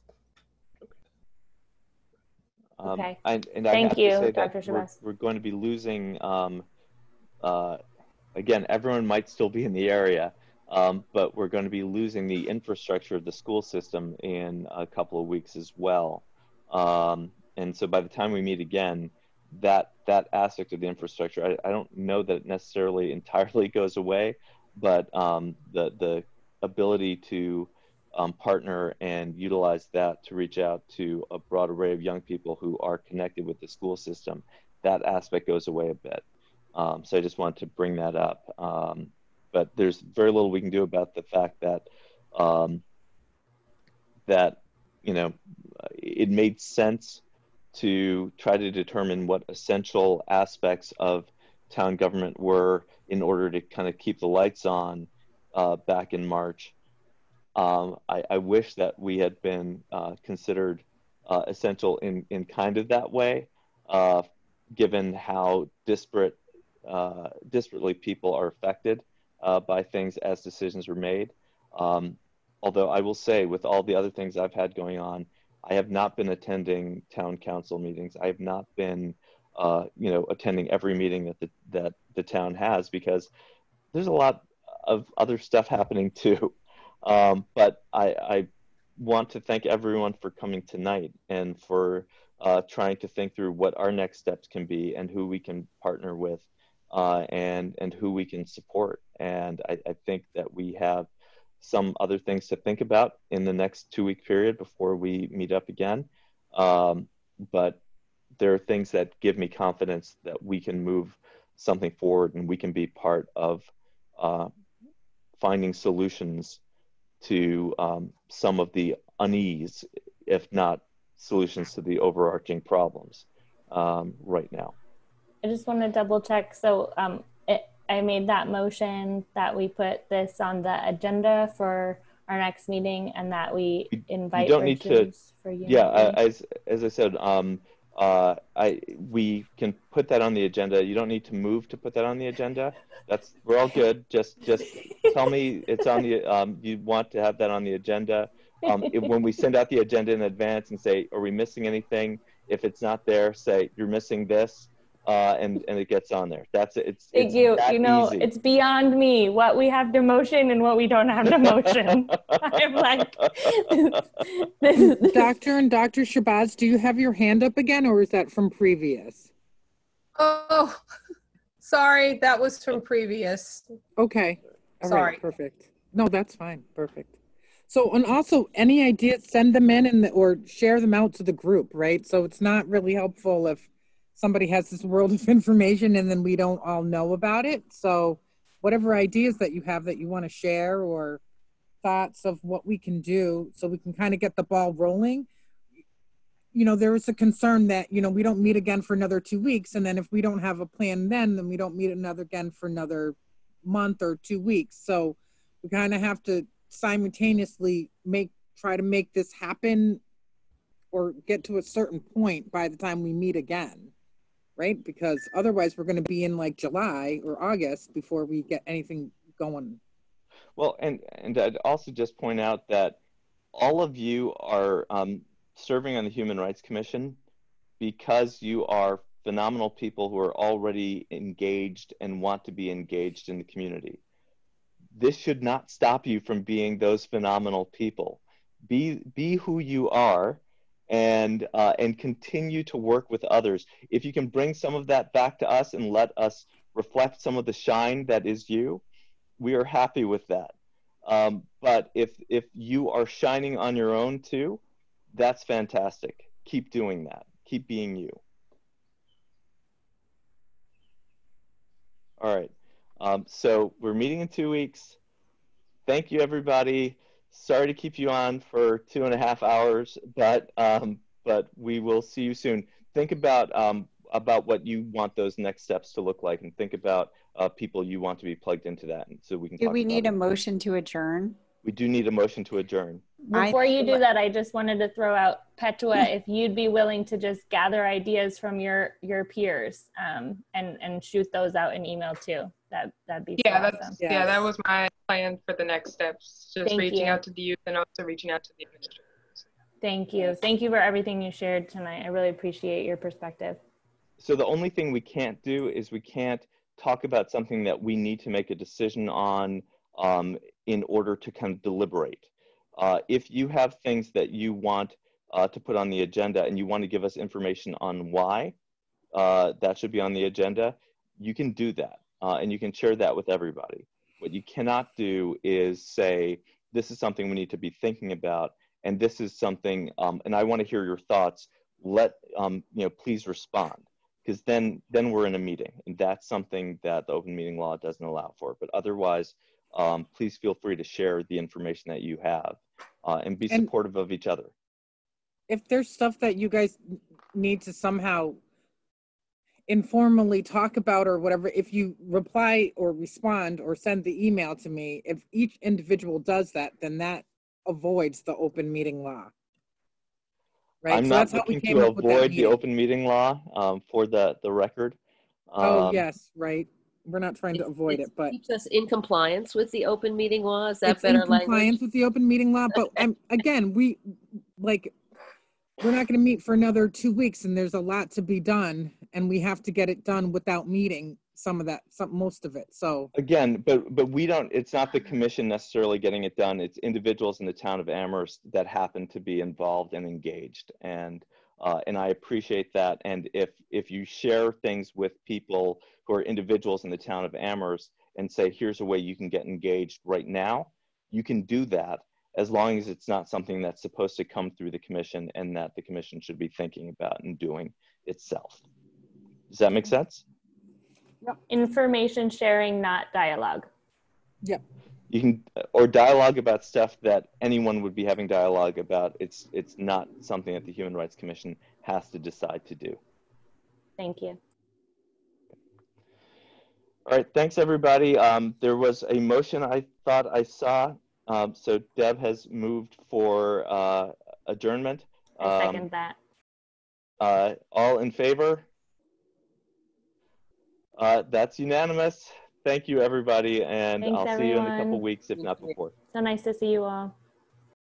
Um, Okay. I, and I Thank you, to say that Dr. we're, we're going to be losing. Um, uh, again, everyone might still be in the area, um, but we're going to be losing the infrastructure of the school system in a couple of weeks as well. Um, and so by the time we meet again, that that aspect of the infrastructure, I, I don't know that it necessarily [LAUGHS] entirely goes away, but um, the the ability to um, partner and utilize that to reach out to a broad array of young people who are connected with the school system, that aspect goes away a bit. Um, so I just wanted to bring that up. Um, but there's very little we can do about the fact that um, that you know it made sense to try to determine what essential aspects of town government were in order to kind of keep the lights on uh, back in March. Um, I, I wish that we had been uh, considered uh, essential in, in kind of that way, uh, given how disparate, uh, disparately people are affected uh, by things as decisions are made. Um, although I will say, with all the other things I've had going on, I have not been attending town council meetings. I have not been, uh, you know, attending every meeting that the, that the town has because there's a lot of other stuff happening too. [LAUGHS] Um, but I, I want to thank everyone for coming tonight and for uh, trying to think through what our next steps can be and who we can partner with uh, and and who we can support. And I, I, think that we have some other things to think about in the next two week period before we meet up again. Um, but there are things that give me confidence that we can move something forward and we can be part of uh, finding solutions to um, some of the unease, if not solutions to the overarching problems um, right now. I just want to double check. So um, it, I made that motion that we put this on the agenda for our next meeting and that we invite you don't need to, for you. Yeah, as, as I said, um, uh, I we can put that on the agenda. You don't need to move to put that on the agenda. That's we're all good. Just just tell me it's on the. Um, you want to have that on the agenda. Um, when we send out the agenda in advance and say, are we missing anything? If it's not there, say you're missing this uh, and and it gets on there. That's it. It's, Thank it's you. You know, easy. it's beyond me what we have to motion and what we don't have to motion. [LAUGHS] I'm like, [LAUGHS] Doctor and Dr. Shabazz, do you have your hand up again, or is that from previous? Oh, sorry, that was from previous. Okay. All right, Sorry. perfect. No, that's fine. Perfect. So, and also, any ideas, send them in and or share them out to the group, right? So it's not really helpful if somebody has this world of [LAUGHS] information and then we don't all know about it. So, whatever ideas that you have that you want to share or thoughts of what we can do so we can kind of get the ball rolling. You know, there is a concern that, you know, we don't meet again for another two weeks. And then if we don't have a plan then, then we don't meet another again for another month or two weeks. So we kind of have to simultaneously make, try to make this happen or get to a certain point by the time we meet again right? Because otherwise, we're going to be in like July or August before we get anything going. Well, and and I'd also just point out that all of you are um, serving on the Human Rights Commission because you are phenomenal people who are already engaged and want to be engaged in the community. This should not stop you from being those phenomenal people. Be be who you are and uh, and continue to work with others. If you can bring some of that back to us and let us reflect some of the shine that is you, we are happy with that. Um, but if if you are shining on your own too, that's fantastic. Keep doing that. Keep being you. All right. Um, so we're meeting in two weeks. Thank you, everybody sorry to keep you on for two and a half hours, but um, but we will see you soon. Think about um, about what you want those next steps to look like, and think about uh, people you want to be plugged into that, and so we can. Do talk we about need it. a motion to adjourn? We do need a motion to adjourn. Before you do that, I just wanted to throw out Petua, if you'd be willing to just gather ideas from your your peers um, and and shoot those out in email too. That that'd be Yeah, so that's awesome. yeah, that was my plan for the next steps. Just Thank reaching you. out to the youth and also reaching out to the administrators. Thank you. Thank you for everything you shared tonight. I really appreciate your perspective. So the only thing we can't do is we can't talk about something that we need to make a decision on um, in order to kind of deliberate. Uh, if you have things that you want uh, to put on the agenda and you want to give us information on why uh, that should be on the agenda, you can do that uh, and you can share that with everybody. What you cannot do is say, this is something we need to be thinking about and this is something, um, and I want to hear your thoughts. Let, um, you know, please respond. Because then then we're in a meeting and that's something that the open meeting law doesn't allow for. But otherwise um, please feel free to share the information that you have uh, and be And- supportive of each other. If there's stuff that you guys need to somehow informally talk about or whatever, if you reply or respond or send the email to me, if each individual does that, then that avoids the open meeting law. right? I'm So not that's how we looking came to up with that avoid the open meeting law um, for the, the record. Oh, Um, yes, right. We're not trying to avoid it, but Keeps us in compliance with the open meeting law. Is that it's in better language? compliance with the open meeting law, but I'm, again, we, like, we're not gonna meet for another two weeks and there's a lot to be done and we have to get it done without meeting some of that, some, most of it, so. Again, but, but we don't, it's not the commission necessarily getting it done. It's individuals in the town of Amherst that happen to be involved and engaged. And, uh, and I appreciate that. And if, if you share things with people who are individuals in the town of Amherst and say, here's a way you can get engaged right now, you can do that as long as it's not something that's supposed to come through the commission and that the commission should be thinking about and doing itself. Does that make sense? Information sharing, not dialogue. Yep. you can or dialogue about stuff that anyone would be having dialogue about it's it's not something that the human rights commission has to decide to do Thank you. all right thanks everybody um, there was a motion i thought i saw um, so deb has moved for uh, adjournment. I um, second that. uh, all in favor? Uh, that's unanimous. Thank you everybody and Thanks, i'll see you in a couple weeks if not before. So nice to see you all.